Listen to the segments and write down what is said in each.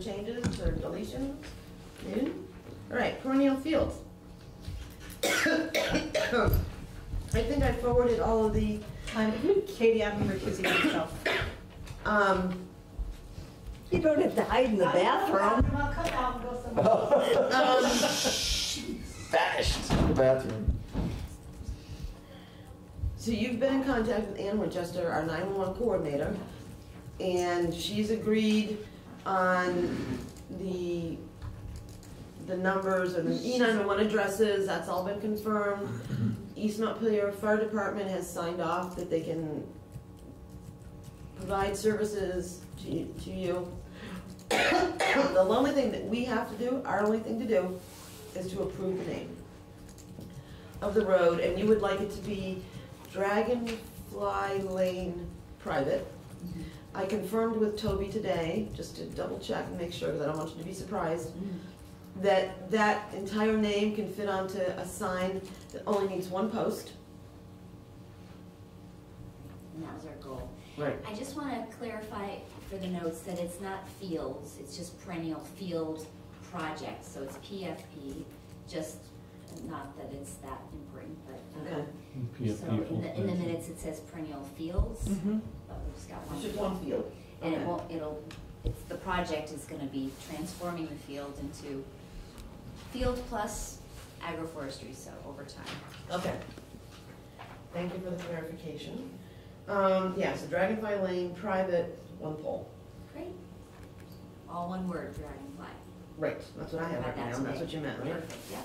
Additions changes or deletions? Noon? All right, perennial fields. I think I forwarded all of the, I'm, Katie, I'm recusing myself. um, You don't have to hide in the bathroom. I'll come out and go somewhere. um, Vanished in the bathroom. So you've been in contact with Ann Winchester, our 911 coordinator, and she's agreed on the, the numbers and the E911 addresses, that's all been confirmed. East Montpelier Fire Department has signed off that they can provide services to, to you. The only thing that we have to do, our only thing to do, is to approve the name of the road, and you would like it to be Dragonfly Lane Private. I confirmed with Toby today, just to double check and make sure, because I don't want you to be surprised, that that entire name can fit onto a sign that only needs one post. And that was our goal. Right. I just want to clarify for the notes that it's not fields, it's just perennial field project, so it's PFP, just, not that it's that important, but. Okay. So in the, in the minutes, it says perennial fields, Mhm. But we've just got one. It's just one field. And it Okay. won't, it'll, it's, the project is gonna be transforming the field into field plus agroforestry, so over time. Okay. Thank you for the clarification. Um, yeah, so Dragonfly Lane Private, one pole. Great. All one word, dragonfly. Right, that's what I have Got written that down, that's today. what you meant, right? Perfect, yeah.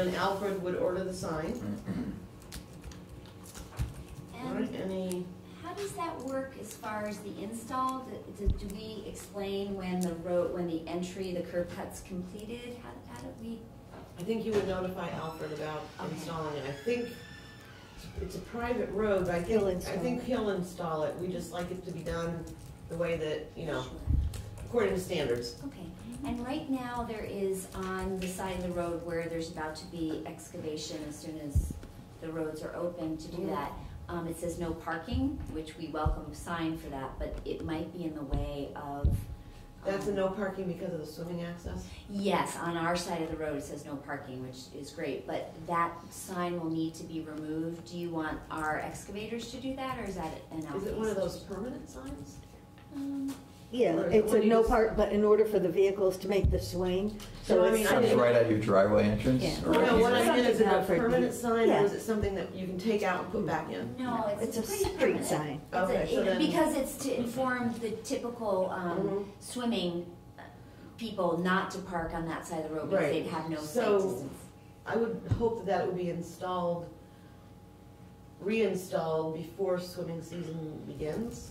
And Alfred would order the sign. All right, And any, how does that work as far as the install? Do, do- do we explain when the road, when the entry, the curb cut's completed? How, how do we? I think you would notify Alfred about Okay. installing it. I think it's a private road, but I think, He'll I install think it. he'll install it. We just like it to be done the way that, you know, Sure. according to standards. Okay, and right now there is on the side of the road where there's about to be excavation as soon as the roads are open to do Mhm. that. Um, it says no parking, which we welcome a sign for that, but it might be in the way of. That's a um, no parking because of the swimming access? Yes, on our side of the road, it says no parking, which is great, but that sign will need to be removed. Do you want our excavators to do that, or is that an Is it one of those permanent signs? Um, Yeah, Or is it it's a no just- part, but in order for the vehicles to make the swing, so No, I it's mean, I Comes didn't- right at your driveway entrance? Yeah. or- No, what I meant, is it a Something permanent sign or is it something that you can take out and put back in? No, it's, it's a pretty street permanent. sign. It's a- Okay, so it- then- Because it's to inform the typical, um, Mhm. swimming uh, people not to park on that side of the road because Right. they'd have no sight So- distance. I would hope that that would be installed, reinstalled before swimming season begins.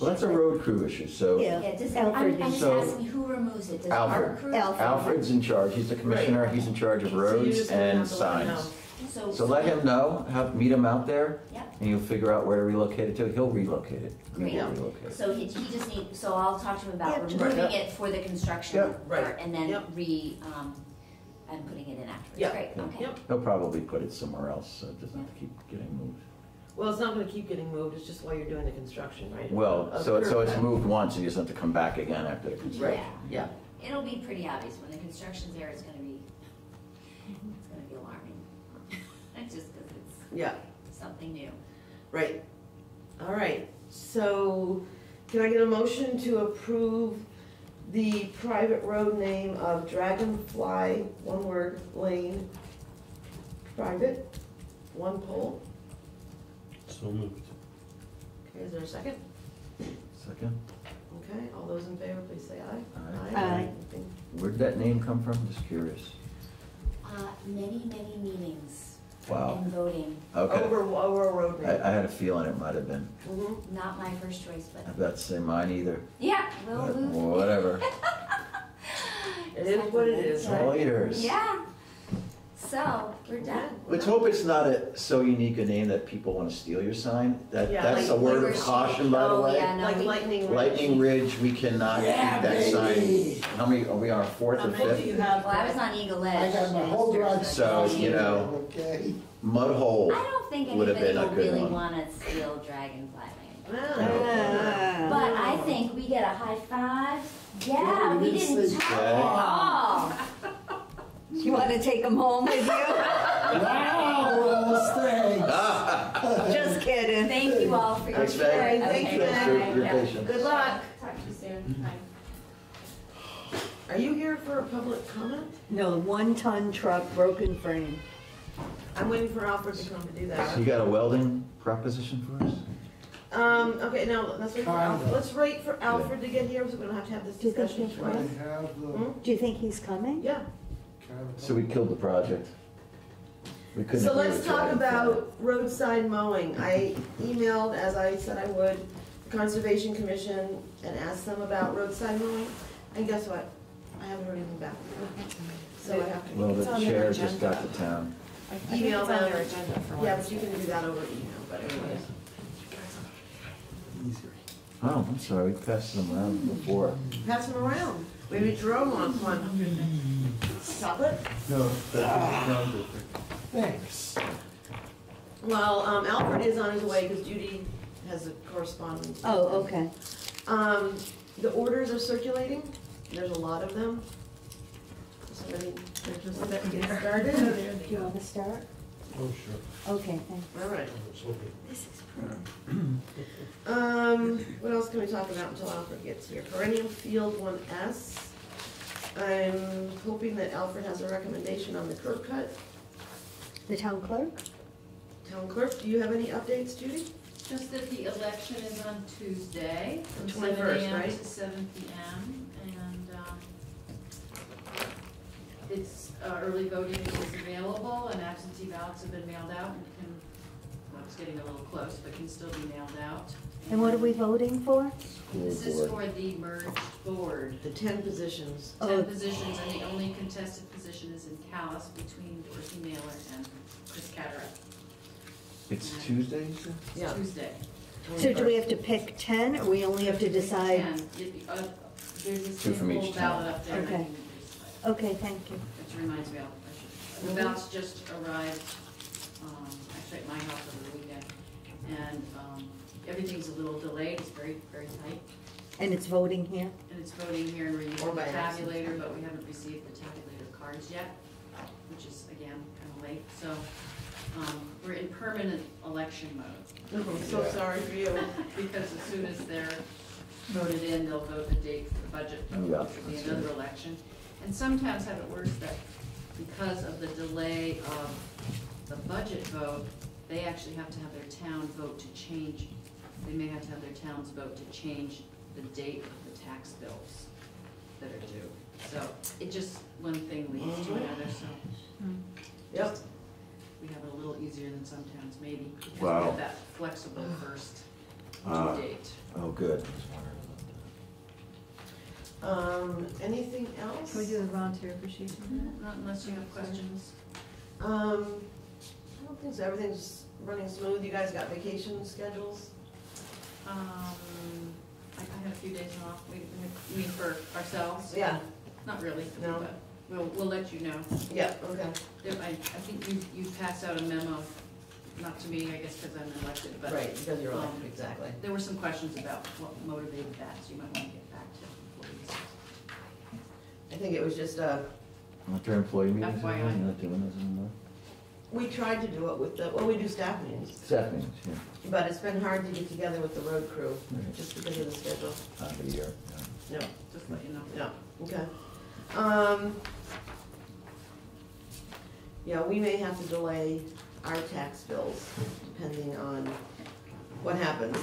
Well, that's a road crew issue, so Yeah. Yeah, does, Alfred I'm, I'm just So- asking who removes it? Does Alfred. our crew? Alfred. Alfred's in charge, he's the commissioner, he's in charge of So you roads just gonna and have to let him signs. So. So let him know, have, meet him out there, Yep. and you'll figure out where to relocate it to, he'll relocate it. He will Great. relocate it. So he, he just need, so I'll talk to him about Yeah, removing right. it for the construction Yep. Right. and then Yep. re, um, and putting it in afterwards. Yep. Great, okay. Yep. He'll probably put it somewhere else, so it doesn't have to keep getting moved. Well, it's not gonna keep getting moved, it's just while you're doing the construction, right? Well, Of so, it's- so it's cut. moved once, and you just have to come back again after the construction. Right, yeah. It'll be pretty obvious when the construction's there, it's gonna be, it's gonna be alarming. Just because it's Yeah, something new. right. All right, so can I get a motion to approve the private road name of Dragonfly, one word, Lane, private, one pole? So moved. Okay, is there a second? Second, Okay, all those in favor, please say aye. Aye. Aye. Anything? where'd that name come from? Just curious. Uh, many, many meetings Wow, and voting, okay. Over, over a road I, name. I had a feeling it might have been. Mhm. not my first choice, but, I'm about to say mine either. yeah, will but move. Whatever. It is what it is, It's all right? yours. Yeah. So, we're done. Let's hope it's not a, so unique a name that people wanna steal your sign. That, Yeah, that's a like- word of we're- caution, by the Oh, way. yeah, no, Like we- lightning. Ridge. Lightning Ridge, we cannot keep that sign. How many, are we on our fourth or How many do you fifth? have? Well, I was on Eagle I Edge. got my whole garage. So, you know, Okay. Mud Hole. I don't think Would have anybody been a will good really one. wanna steal Dragonfly Lane. Ah. But I think we get a high five. Yeah, we we didn't didn't say- talk at all. You want to take them home with you? Wow, Willis, thanks. Just kidding. Thank you all for your Thanks, support. Meg. Thank you, Okay, Meg. for bye. your Yeah. patience. Good luck. Talk to you soon. Bye. Are you here for a public comment? No, one-ton truck, broken frame. I'm waiting for Alfred to come to do So that. you got a welding proposition for us? Um, okay, now, let's wait for Alfred, Kinda. let's wait for Alfred to get here, so we don't have to have this Do you think discussion he's I twice. have the Hmm? Do you think he's coming? Yeah, kind of. So we killed the project. We couldn't so agree let's with talk Dragonfly. about roadside mowing. I emailed, as I said I would, the Conservation Commission and asked them about roadside mowing, and guess what? I haven't heard anything back. So I have to Well, It's the on their chair just got agenda. to town. I think email it's on them. their agenda for Yeah, but Wednesday. you can do that over email, but anyways. Oh, I'm sorry, we passed them around before. Pass them around. Maybe Jerome wants one. Stop it. No, Thanks. Well, um, Alfred is on his way because Judy has a correspondence. Oh, okay. Um, the orders are circulating. There's a lot of them. Somebody, they're just getting started. Do you want to start? Oh, sure. Okay, thanks. All right. I was hoping. This is Um, what else can we talk about until Alfred gets here? Perennial Field one S. I'm hoping that Alfred has a recommendation on the curb cut. The town clerk? Town clerk, do you have any updates, Judy? Just that the election is on Tuesday, The from seven 21st, AM right? to seven PM, and, um, it's, uh, early voting is available, and absentee ballots have been mailed out, and can, well, it's getting a little close, but can still be mailed out. And what are we voting for? School This is for the merged board, The ten positions. Oh. ten positions, and the only contested position is in Calais between Dorothy Naylor and Chris Cataract. It's Tuesday, you said? Yeah. Tuesday. So do we have to pick ten, or we only have to decide? And it- uh, There's a Two from simple each town. ballot up there. Okay. Okay, thank you. Which reminds me, I'll- I should, the Mhm. ballots just arrived, actually at my house over the weekend. And, um, everything's a little delayed, it's very, very tight. And it's voting here? And it's voting here and we're using Or the by absentee. tabulator, but we haven't received the tabulator cards yet, which is, again, kinda late. So, um, we're in permanent election mode. I'm so sorry for you. Because as soon as they're voted in, they'll vote the date for the budget vote, Yeah, which will be that's another good. election. And sometimes have it worse that because of the delay of the budget vote, they actually have to have their town vote to change, they may have to have their towns vote to change the date of the tax bills that are due. So it just, one thing leads to another, so Yep. we have it a little easier than some towns maybe. Because we Wow. have that flexible first Ah. due date. Oh, good. Um, anything else? Can we do the volunteer appreciation? Not unless you have questions. Um, I don't think so. Everything's running smooth. You guys got vacation schedules? Um, I I had a few days off, we, we mean for ourselves? Yeah. Not really, No. but we'll, we'll let you know. Yeah, okay. There- I, I think you, you passed out a memo, not to me, I guess, because I'm elected, but. Right, because you're um, elected, exactly. There were some questions about what motivated that, so you might want to get back to employees. I think it was just, uh, Aren't there employee meetings? FYI. anymore? You're not doing those anymore? We tried to do it with the, well, we do staff meetings, Staff meetings, yeah, but it's been hard to get together with the road crew, Right. just because of the schedule. time of the year. yeah. No, Just let you know. no, okay. Um, yeah, we may have to delay our tax bills depending on what happens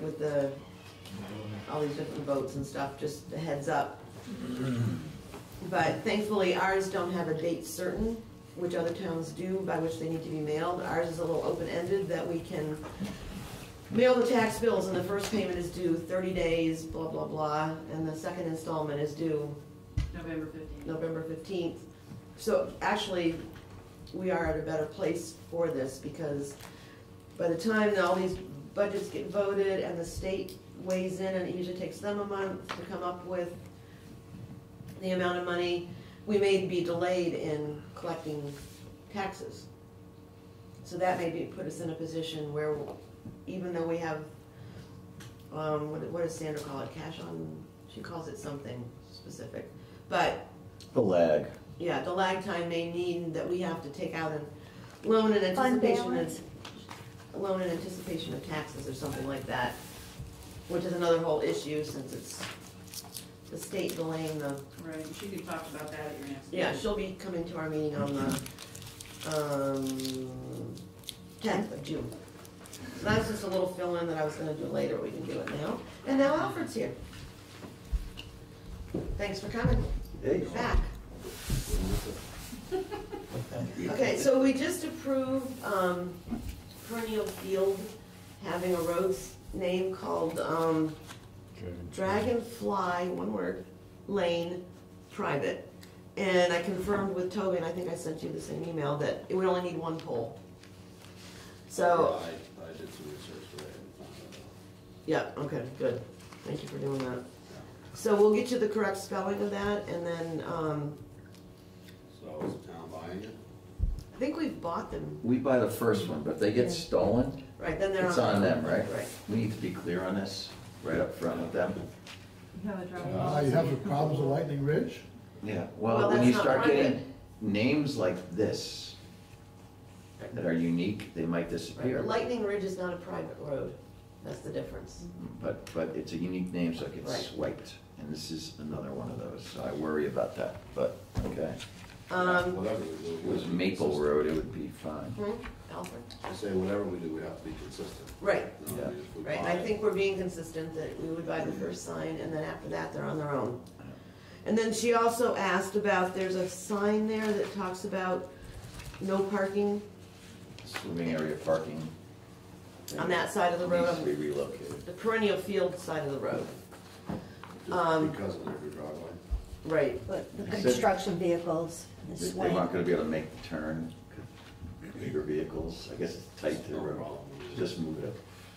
with the, all these different votes and stuff, just a heads up. But thankfully, ours don't have a date certain, which other towns do, by which they need to be mailed. Ours is a little open-ended, that we can mail the tax bills and the first payment is due thirty days, blah, blah, blah, and the second installment is due November fifteenth. November fifteenth. so actually, we are at a better place for this because by the time all these budgets get voted and the state weighs in, and it usually takes them a month to come up with the amount of money, we may be delayed in collecting taxes. So that may be, put us in a position where even though we have, um, what, what does Sandra call it, cash on, she calls it something specific. But The lag. yeah, the lag time may mean that we have to take out a loan in Fund anticipation balance. of, a loan in anticipation of taxes or something like that, which is another whole issue since it's the state delaying the, Right, she could talk about that at your next. yeah, she'll be coming to our meeting on the, um, tenth of June. So That's just a little fill-in that I was gonna do later, we can do it now. And now Alfred's here. Thanks for coming Hey. back. Okay, so we just approved, um, perennial field having a road s- name called, um, Dragonfly, one word, Lane, private. And I confirmed with Toby, and I think I sent you the same email, that it would only need one pole. So, I, I did some research today and found that out. yeah, okay, good. Thank you for doing that. So we'll get you the correct spelling of that, and then, um, So is the town buying it? I think we've bought them, We buy the first one, but if they get stolen, right, then they're on. it's on them, right? Right. We need to be clear on this, right up front with them. You have a driving Uh, you have the problems with Lightning Ridge? Yeah, Well, well, when that's you not start private. getting names like this that are unique, they might disappear. but Lightning Ridge is not a private road, that's the difference. But, but it's a unique name, so it gets Right. swiped, and this is another one of those, so I worry about that, but, okay. Um, Whatever. If it was have to be Maple. Road, it would be fine. hmm, Alfred? I say whatever we do, we have to be consistent. Right, You know, Yeah. I mean, if we right, and buy I it- think we're being consistent that we would buy the first sign, and then after that, they're on their own. And then she also asked about, there's a sign there that talks about no parking Swimming area parking. on that side of the road, Needs to be on relocated. the perennial field side of the road. Just um, because of their driveway. Right, But the They construction vehicles, the They- They swing. aren't gonna be able to make the turn, bigger vehicles, I guess it's tight to the oh. No road, problem. just move it. Up.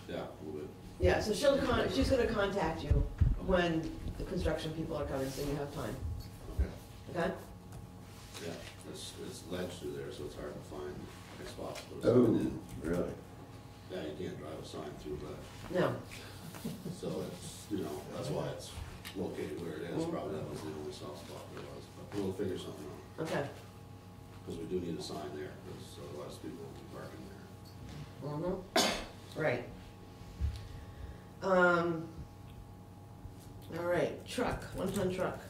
Yeah, move it. yeah, so she'll con, she's gonna contact you when the construction people are coming, so you have time, Okay, okay? yeah, it's, it's ledge through there, so it's hard to find a spot to put a oh, sign in. really? Yeah, you can't drive a sign through that. No, so it's, you know, that's why it's located where it is, mm-hmm. probably that was the only soft spot there was, but we'll figure something out. okay. Because we do need a sign there, because otherwise people parking there. Mm-hmm, right. Um, all right, truck, one-ton truck.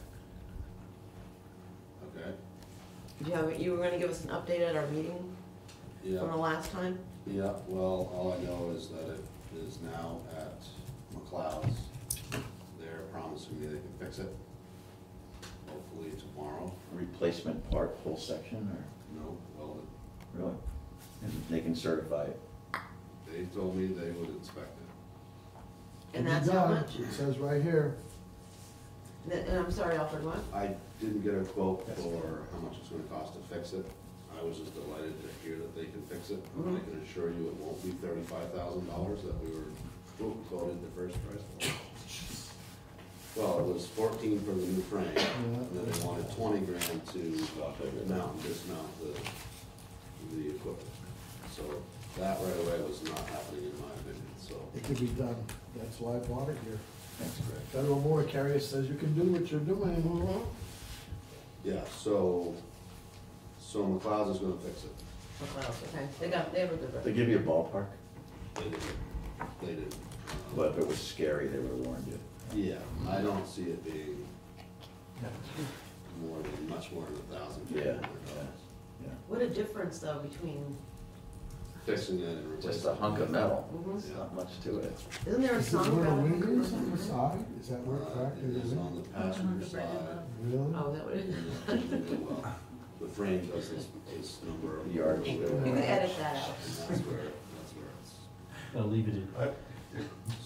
Okay? Did you have, you were gonna give us an update at our meeting from the Yeah, last time? yeah, well, all I know is that it is now at McLeod's. They're promising me they can fix it, hopefully tomorrow. Replacement part, whole section, or, No, well, really? And they can certify it. they told me they would inspect it. And It'll that's how much? It says right here, And and I'm sorry, Alfred, what? I didn't get a quote for how much it's gonna cost to fix it. I was just delighted to hear that they can fix it. And I mm-hmm. can assure you it won't be thirty-five thousand dollars that we were quoted the first price for. Well, it was fourteen for the new frame, and then they wanted twenty grand to mount and dismount the, the equipment. So that right away was not happening in my opinion, so. it could be done. That's why I bought it here. Thanks, Greg. Federal Motor Carrier says you can do what you're doing. Yeah, so, so McLeod's is gonna fix it. McLeod's, okay, they got, they have a good They give you a ballpark? They did, they did. uh, Well, if it was scary, they would've warned you. Yeah, I don't see it being more than, much more than a thousand. Yeah, dollars. Yeah. What a difference though between, Fixing it and replacing. Just a hunk of metal, Mhm. there's not much to it. isn't there a Is it song where the about? wing is on the side? Is that where it Uh, cracked in It the is on wing? the passenger side. Really? Oh, that would, you Well, The frame does this, this number of. Yard. And could edit that out. that's where, that's where it's. I'll leave it in.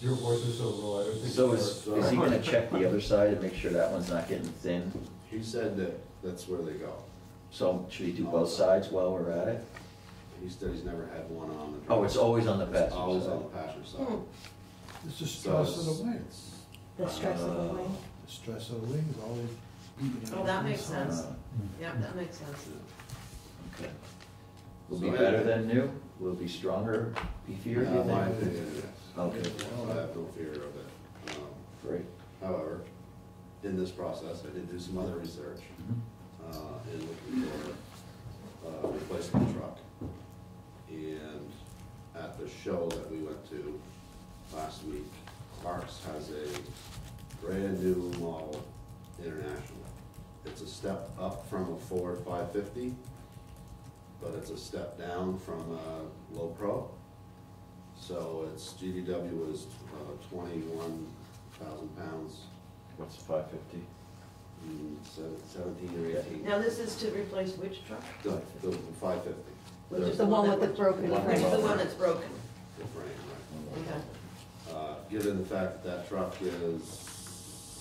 Your voice is so low, I don't think. So is, is he gonna check the other side and make sure that one's not getting thin? He said that that's where they go. So should he do both sides while we're at it? He said he's never had one on the. Oh, it's always on the It's passenger Always side. on the passenger side. Hmm. It's the So stress of the it's- wings. The stress of the wing. The stress of the wings, always beating. Oh, that makes sense. Uh, Yeah, that makes sense. okay. Will be better than new? Will be stronger, beefier, do Uh, my think? opinion, yes. Okay. I have no fear of it. Um, Great. However, in this process, I did do some other research, Mhm. Uh, in looking for, uh, replacement truck. And at the show that we went to last week, Parks has a brand new model international. It's a step up from a Ford five fifty, but it's a step down from a low pro. So its GVW is uh, twenty-one thousand pounds, What's five fifty? Mm, se- seventeen or eighteen. Now, this is to replace which truck? The, the five fifty. Which is The one that with the broken One Which is frame. the one that's broken? The frame, right. Okay. Uh, given the fact that that truck is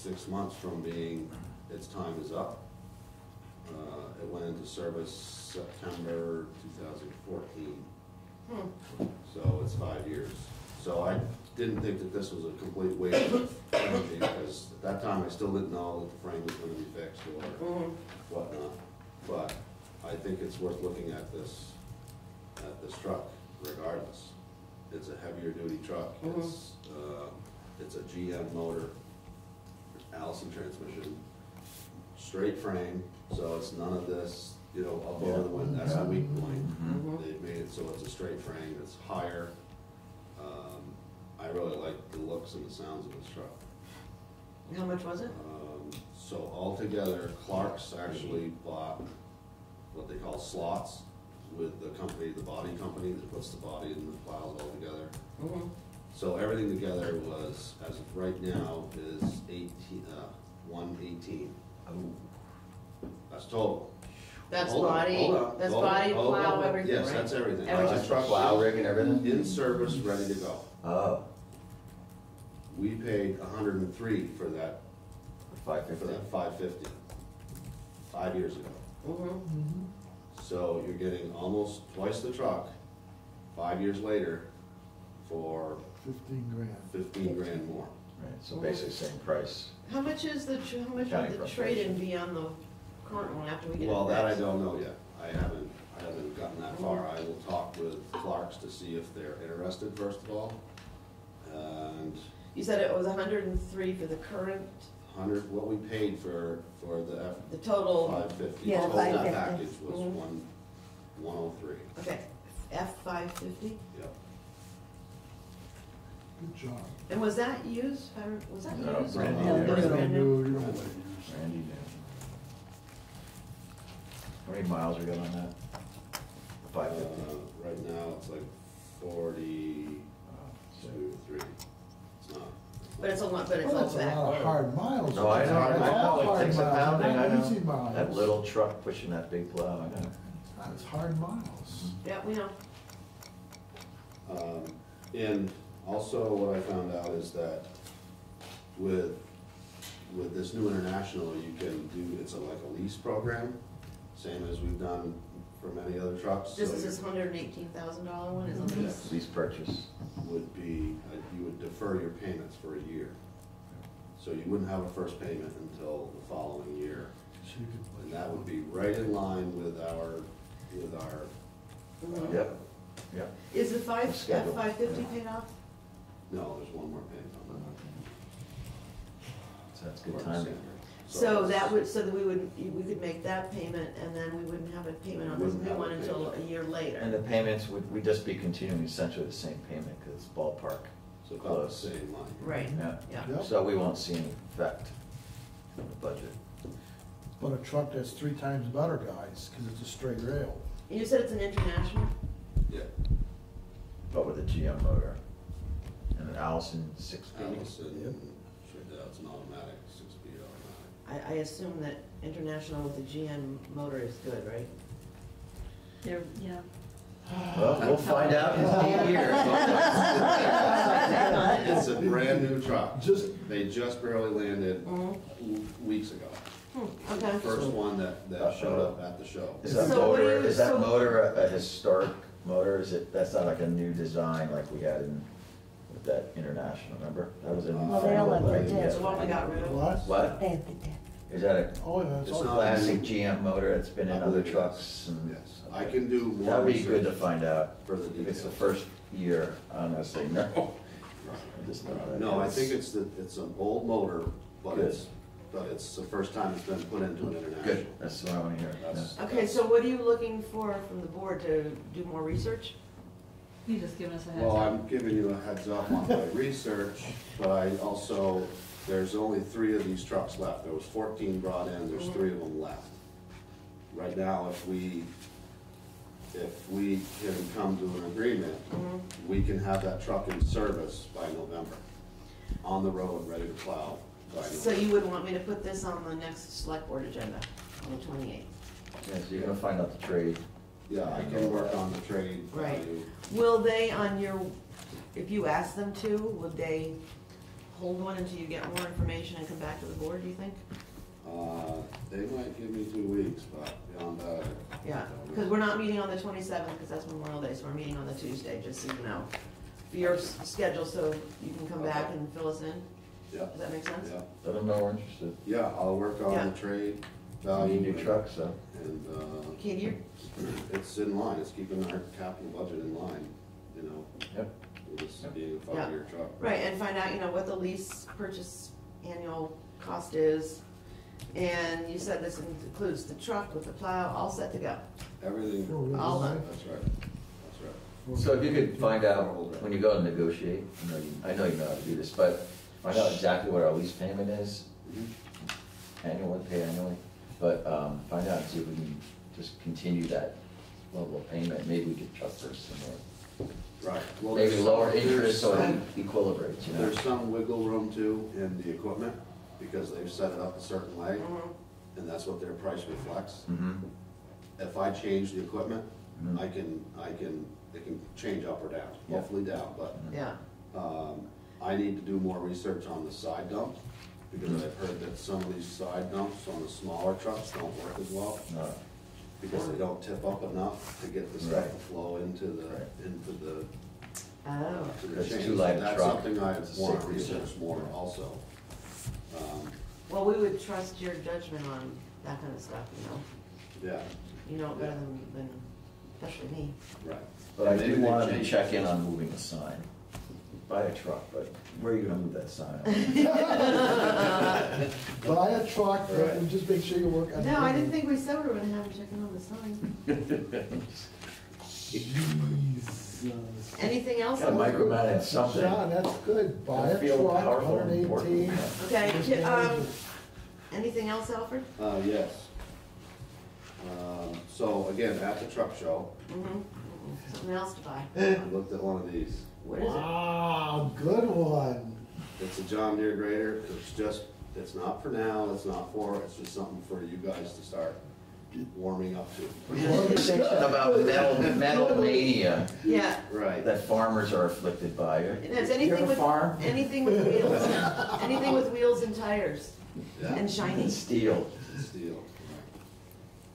six months from being, its time is up. Uh, it went into service September two thousand fourteen, Hmm. so it's five years. So I didn't think that this was a complete waste of energy, because at that time, I still didn't know that the frame was gonna be fixed or Mhm. whatnot. But I think it's worth looking at this, at this truck regardless. It's a heavier duty truck, Mhm. it's, uh, it's a GM motor, Allison transmission, straight frame, so it's none of this, you know, up over the wind, that's the weak point. Mhm. They've made it so it's a straight frame, it's higher. I really like the looks and the sounds of this truck. How much was it? Um, So altogether, Clark's actually bought what they call slots with the company, the body company that puts the body and the plows all together. Mhm. So everything together was, as of right now, is eighteen, uh, one eighteen. That's total. That's Hold body, hold on, that's hold body, hold on. plow, everything, right? Yes, that's everything. Everything. This truck Plow is rig and everything? In service, ready to go. Oh, We paid hundred and three for that, five for fifty. that five fifty, five years ago. Mhm. Mhm. So you're getting almost twice the truck, five years later, for Fifteen grand. fifteen grand more. Right, so basically same price. How much is the, tr- how much County would the trade-in be on the current one after we get it Well, that I fixed? don't know yet. I haven't, I haven't gotten that far. I will talk with Clark's to see if they're interested, first of all. And You said it was hundred and three for the current, hundred, what we paid for, for the F the total, five fifty, Yeah, total 550. package was Mhm. one, one oh three. okay, F five fifty? Yep. Good job. And was that used, if I rem- was that No, used? brand new. it was brand don't new. do- you don't let. Randy knew. How many miles we got on that? Five fifty? Uh, Right now, it's like forty-two, three. It's not. But it's a lot, but it's Well, all that's a back. lot of hard miles. No, I know, I That's all know, it hard takes a miles, pounding, not I know. Easy miles. That little truck pushing that big plow, I know. That's hard miles. Yeah, we know. Um, And also what I found out is that with, with this new international, you can do, it's a- like a lease program, same as we've done for many other trucks. This So is this hundred and eighteen thousand dollar one, is it? Yes. Lease purchase. Would be, uh, you would defer your payments for a year. So you wouldn't have a first payment until the following year. So you could- And that would be right in line with our, with our, Mhm. Yep, yep. Is the five, F Schedule, five fifty yeah. paid off? no, there's one more payment on that. So that's good timing. So that would, so that we would, we could make that payment and then we wouldn't have a payment on this Wouldn't new have a one until a payment. year later. And the payments would, we'd just be continuing essentially the same payment, because it's ballpark. So about the Close. same line. Right, Yeah. yeah. Yep. So we won't see any effect in the budget. But a truck that's three times better, guys, because it's a straight rail. You said it's an international? Yeah, But with a GM motor and an Allison six speed. Allison, Yep. sure, yeah, it's an automatic. I, I assume that international with the GM motor is good, right? There, yeah. Well, we'll find out in eight years. It's a brand new truck. Just- They just barely landed Mhm. w- weeks ago. Hmm, The okay. first one that, that showed up at the show. Is that So what do motor, you- is that so- motor a a historic motor? Is it, that's not like a new design like we had in, with that international, remember? That was a new. Well, they all have fangled, the like, disc. The one we got rid of. What? What? They have the dip. Is that a Oh, yeah, it's It's all. classic GM motor that's been in I other believe it trucks and? Yes, I can do more That'd be good to research find out. for the If it's the details. first year, I'm gonna no. I just know that No, I think it's the, it's an old motor, but Good. it's, but it's the first time it's been put into an international. Good, that's what I wanna hear. That's- yeah. Okay, so what are you looking for from the board to do more research? You just giving us a heads Well, up. I'm giving you a heads up on my research, but I also, there's only three of these trucks left. There was fourteen brought in, there's three of them left. Right now, if we, if we can come to an agreement, Mhm. we can have that truck in service by November, on the road, ready to plow by So November. you would want me to put this on the next select board agenda, on the twenty-eighth? Yeah, so you're gonna find out the trade. Yeah, I can work on the trade Right. value. Will they, on your, if you ask them to, would they hold one until you get more information and come back to the board, do you think? Uh, they might give me two weeks, but beyond that. Yeah, because we're not meeting on the twenty-seventh, because that's Memorial Day, so we're meeting on the Tuesday, just so you know. For your s- schedule, so you can come back and fill us in, Yeah, does that make sense? yeah. Let them know we're interested. Yeah, I'll work on Yeah. the trade You value. need new trucks, so. And, uh, Katie, you're, it's in line, it's keeping our capital budget in line, you know, Yep. With this being a five-year truck. right, and find out, you know, what the lease purchase annual cost is. And you said this includes the truck with the plow, all set to go. Everything, All that's done. right, that's right. So if you could find out, when you go and negotiate, you know, you- I know you know how to do this, but find out exactly what our lease payment is, Mhm. annually, pay annually. But, um, find out, and see if we can just continue that level of payment, maybe we could trust this some Right. Well. Maybe there's lower some- interest so there's it equilibrates, you know? There's some wiggle room too in the equipment, because they've set it up a certain way, Mhm. and that's what their price reflects. Mm-hmm, If I change the equipment, Mhm. I can, I can, it can change up or down, Yeah. hopefully down, but, Yeah, um, I need to do more research on the side dump, because I've heard that some of these side dumps on the smaller trucks don't work as well, no, because they don't tip up enough to get the stuff to Right. flow into the, Right. into the, oh, to the That's chain. too light a That's truck. something I It's a want to safety issue. research more also. Um, well, we would trust your judgment on that kind of stuff, you know? Yeah, You know it better than, than, especially me. right. but I Maybe do they want to change check in on moving a sign. Buy a truck, but where are you gonna move that sign? Buy a truck, Right. and just make sure you work on. No, I didn't think we said we were gonna have him checking on the sign. Jesus. Anything else? Gotta micromanage something. John, that's good. Buy a feel truck, powerful and hundred important, Okay, um, anything else, Alfred? Uh, yes. Um, so again, at the truck show, Mm-hmm. Something else to buy. I looked at one of these. What is it? Wow, good one. It's a John Deere grader, it's just, it's not for now, it's not for, it's just something for you guys to start warming up to. We had a conversation about metal, metal mania Yeah, Right. that farmers are afflicted by. and it's You anything have with, farm? anything with wheels, anything with wheels and tires Yeah, and shiny. And steel. steel.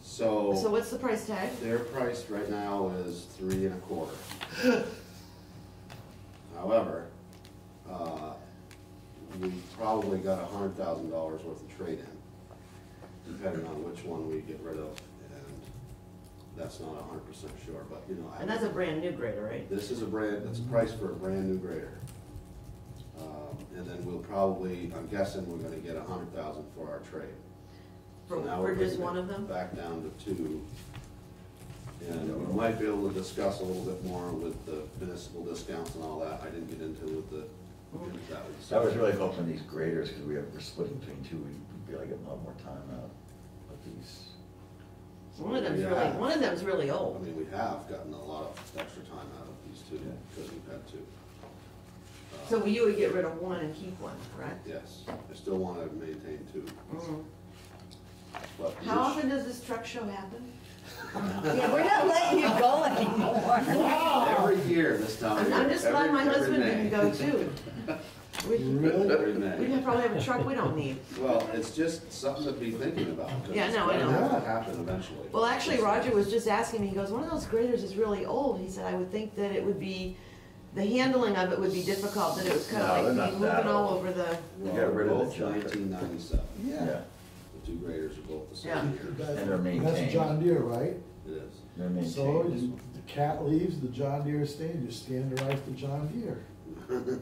So So, what's the price tag? their price right now is three and a quarter. However, uh, we probably got a hundred thousand dollars worth of trade-in, depending on which one we get rid of, and that's not a hundred percent sure, but, you know. I- And that's a brand new grader, right? This is a brand, that's priced for a brand new grader. Um, And then we'll probably, I'm guessing we're gonna get a hundred thousand for our trade. So For, now for we're just bringing one of them? Back down to two. And we might be able to discuss a little bit more with the municipal discounts and all that, I didn't get into with the, into that with the. I was really hoping these graders, because we have, we're splitting between two, we'd be able to get a lot more time out of these. One of them's Yeah. really, one of them's really old. I old. mean, we have gotten a lot of extra time out of these two, Yeah. because we've had two. Uh, So you would get rid of one and keep one, correct? Yes, I still wanna maintain two, Mhm. but. How often does this truck show happen? Yeah, we're not letting you go anymore. Every year this time I'm, just glad my husband didn't go too. We, Really? Very we May. could probably have a truck we don't need. Well, it's just something to be thinking about. 'cause Yeah, no, I gonna know. have to happen eventually. Well, actually, Roger was just asking me, he goes, one of those graders is really old. He said, I would think that it would be, the handling of it would be difficult, that it was kind No, of they're like not be that moving all old. over the, We got rid of the Both junk. nineteen ninety-seven. Yeah. The two graders are both the Yeah. same year. That's- And they're maintained. That's John Deere, right? It is. They're maintained. So you, the cat leaves, the John Deere stays, you standardize the John Deere.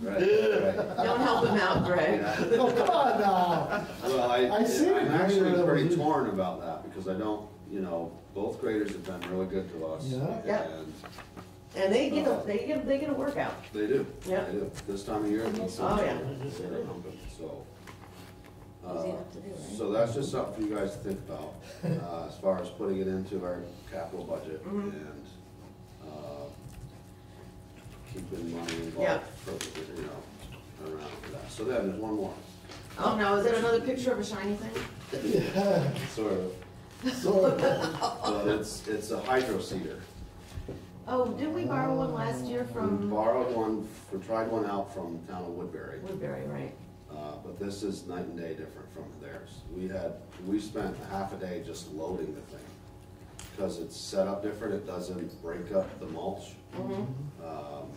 Right, right. don't help him out, Greg. Yeah. Oh, come on now. Well, I, I see I'm it. actually Yeah, pretty that was- torn about that, because I don't, you know, both graders have been really good to us. Yeah. Yeah. And And they get a, uh, they get, they get a workout. they do, Yeah. they do. This time of year, it needs Oh, some yeah. they're humping, so. Uh, Easy enough to do, right? So that's just something for you guys to think about, uh, as far as putting it into our capital budget Mhm. and, uh, keeping money Yeah. involved for, you know, around for that. So then, there's one more, Oh, no, is that another picture of a shiny thing? Yeah, sort of, so, but it's, it's a hydro seeder. Oh, didn't we borrow one last year We from borrowed one, we tried one out from town of Woodbury, Woodbury, right? Uh, but this is night and day different from theirs. We had, we spent half a day just loading the thing. Because it's set up different, it doesn't break up the mulch. Mm-hmm. Um,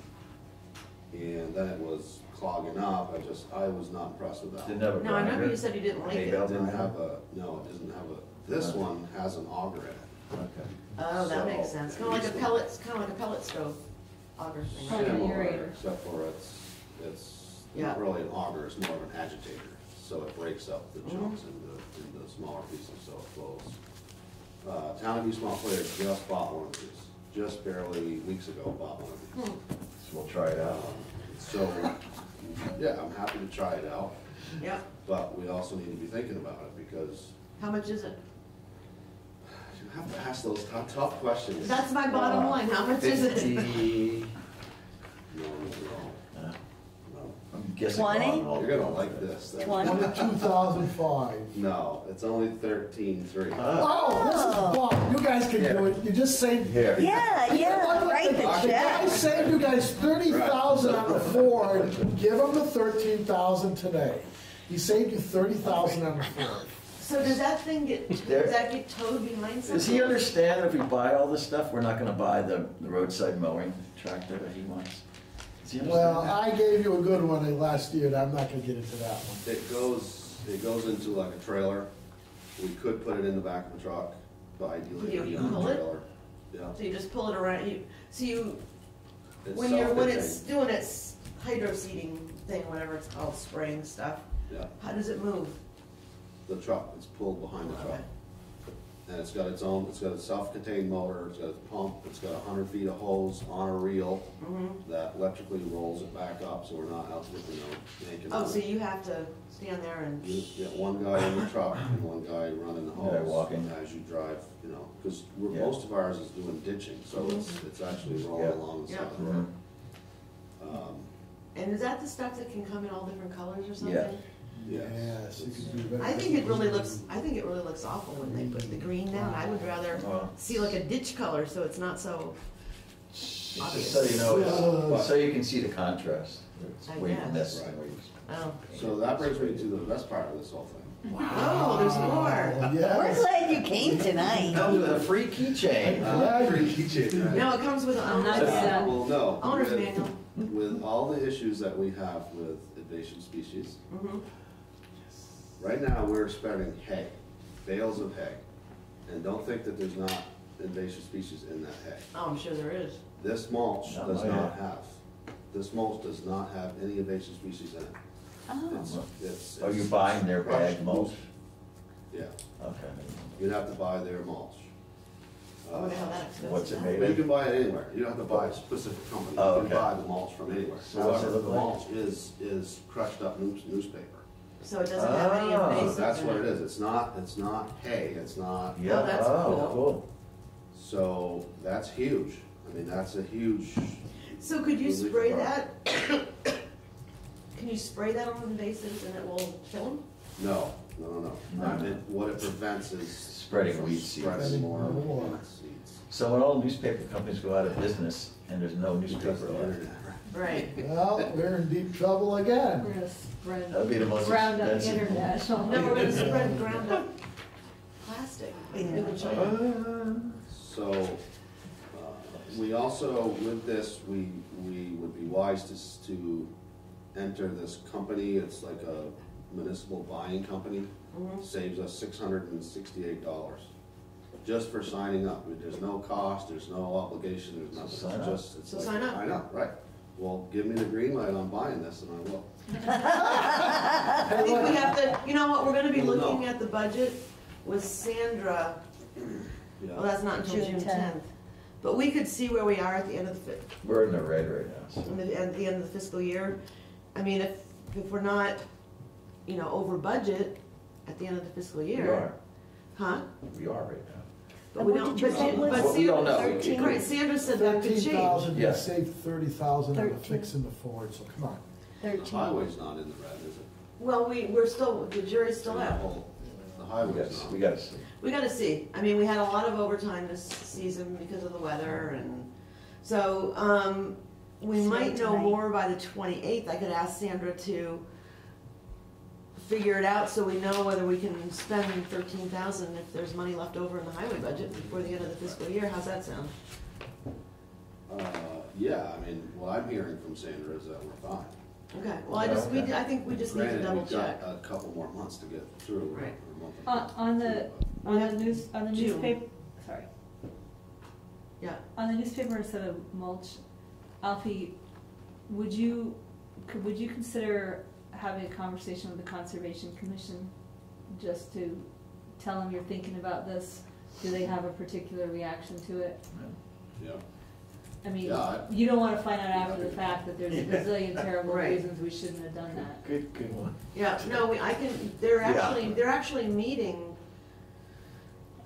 And then it was clogging up, I just, I was not impressed with that. Didn't have a No, I remember grinder? you said you didn't like it. It didn't grinder? have a, no, it doesn't have a, this one has an auger in it. Okay. Oh, that makes So- sense. Kind of like a pellet, it's kind of like a pellet stove auger thing. Like an Similar, aerator. Except for it's, it's Yeah. not really an auger, it's more of an agitator, so it breaks up the Mhm. chunks into, into smaller pieces, so it flows. Uh, Town of East Montpelier just bought one of these, just barely weeks ago bought one of these. Hmm, So we'll try it out. Um, So, yeah, I'm happy to try it out, Yeah, but we also need to be thinking about it, because how much is it? you have to ask those tough, tough questions. That's my bottom line, how much is it? Fifty, no, no, no, I'm guessing. Twenty? wrong no. all You're gonna like this. That- Twenty? two thousand five. No, it's only thirteen-three. Ah, Oh, this is bomb, you guys can do it, you just saved. Here. Yeah, yeah, write the I check. saved you guys thirty thousand on the Ford, give them the thirteen thousand today. He saved you thirty thousand on the Ford. So does that thing get, does There- that get towed behind something? Does he understand that if we buy all this stuff, we're not gonna buy the the roadside mowing tractor that he wants? Does he understand Well, that? I gave you a good one last year, and I'm not gonna get into that one. It goes, it goes into like a trailer. We could put it in the back of a truck, but ideally. You- it'd be you on a pull it? trailer. Yeah. So you just pull it around, you, so you, It's when you're, when it's self-contained. doing its hydro seeding thing, whatever it's called, spraying stuff, Yeah, how does it move? the truck, it's pulled behind the truck. Okay. And it's got its own, it's got a self-contained motor, it's got a pump, it's got a hundred feet of hose on a reel Mhm. that electrically rolls it back up, so we're not out, you know, yanking Oh, so you have to stand there and, You get one guy in the truck and one guy running the Yeah, hose. walking. As you drive, you know, because we're, Yeah. most of ours is doing ditching, so it's, it's actually rolling Yeah. along the Yeah. side of the road. Um, and is that the stuff that can come in all different colors or something? Yeah. Yes. you can do that. I think it really looks, I think it really looks awful when they put the green down. I would rather see like a ditch color, so it's not so Just obvious. so you know, it's- so you can see the contrast. It's I way guess. this. Right. Oh, So that brings me to the best part of this whole thing. oh, there's more. We're Yes. glad you came tonight. Comes with a free keychain. Uh, pretty keychain, right? No, it comes with a A nice owner's set. set. Well, no. Owner's with- manual. With all the issues that we have with invasive species, Mhm. Right now, we're spreading hay, bales of hay. And don't think that there's not invasive species in that hay. Oh, I'm sure there is. This mulch Oh, does yeah. not have, this mulch does not have any invasive species in it. Oh, It's, it's. Oh, Are you it's buying their bag crushed mulch? Yeah, Okay. you'd have to buy their mulch. I wonder how that expensive. What's it now. made But you can buy it anywhere, you don't have to buy a specific company, you Oh, can okay. buy the mulch from anywhere. So what's it However, look the like? mulch is, is crushed up news- newspaper. So it doesn't have any Oh, invasive. That's in what it is, it's not, it's not hay, it's not, Yeah, Oh, that's oh, cool. so that's huge. I mean, that's a huge, So could you Relief spray product. that? Can you spray that on invasives and it will kill them? no, no, no, no. No. It- What it prevents is. Spreading from weed seeds. Spreading more More. weed seeds. So when all newspaper companies go out of business and there's no Because newspaper of the left, internet, right? Right. Well, we're in deep trouble again. We're gonna spread, That'd be the most round up expensive. international. No, we're gonna spread ground up plastic. in China. So, uh, we also, with this, we, we would be wise to, s- to enter this company, it's like a municipal buying company. Mhm. Saves us six hundred and sixty-eight dollars, just for signing up. I mean, There's no cost, there's no obligation, there's nothing, sign it's up. just, it's So like, sign up. I know, right. Well, give me the green light on buying this and I will. I think we have to, you know what, we're gonna be Well, no. looking at the budget with Sandra, well, Yeah, that's not until June June 10th. tenth. But we could see where we are at the end of the, fi- We're in the red right now, so. in at the end of the fiscal year. I mean, if, if we're not, you know, over budget at the end of the fiscal We year. are, Huh? we are right now. But we What don't, did you but say it was? but Well, we don't know. Sandra, Thirteen. right, Sandra said that could Thirteen change. thousand, you Yeah. saved thirty thousand on the Thirteen. fixing the Ford, so come on. the Thirteen. highway's not in the red, is it? Well, we, we're still, the jury's still out. whole- The We gotta, not. we gotta see. We gotta see. I mean, we had a lot of overtime this season because of the weather and, so, um, we See you might know tonight. more by the twenty-eighth. I could ask Sandra to figure it out so we know whether we can spend thirteen thousand if there's money left over in the highway budget before the end of the fiscal year. How's that sound? Uh, yeah, I mean, what I'm hearing from Sandra is that we're fine. Okay, well, I just, we, I think we just need to Granted, double we've got check. A couple more months to get through. Right. or month and On, a half on the, through, on the news, on the June. newspaper, sorry. Yeah. On the newspaper instead of mulch, Alfie, would you, could, would you consider having a conversation with the Conservation Commission? Just to tell them you're thinking about this? Do they have a particular reaction to it? Yeah, I mean, Yeah, I- you don't wanna find out after the fact that there's a bazillion terrible Right. reasons we shouldn't have done that. Good, good one. Yeah, no, we, I can, they're Yeah. actually, they're actually meeting.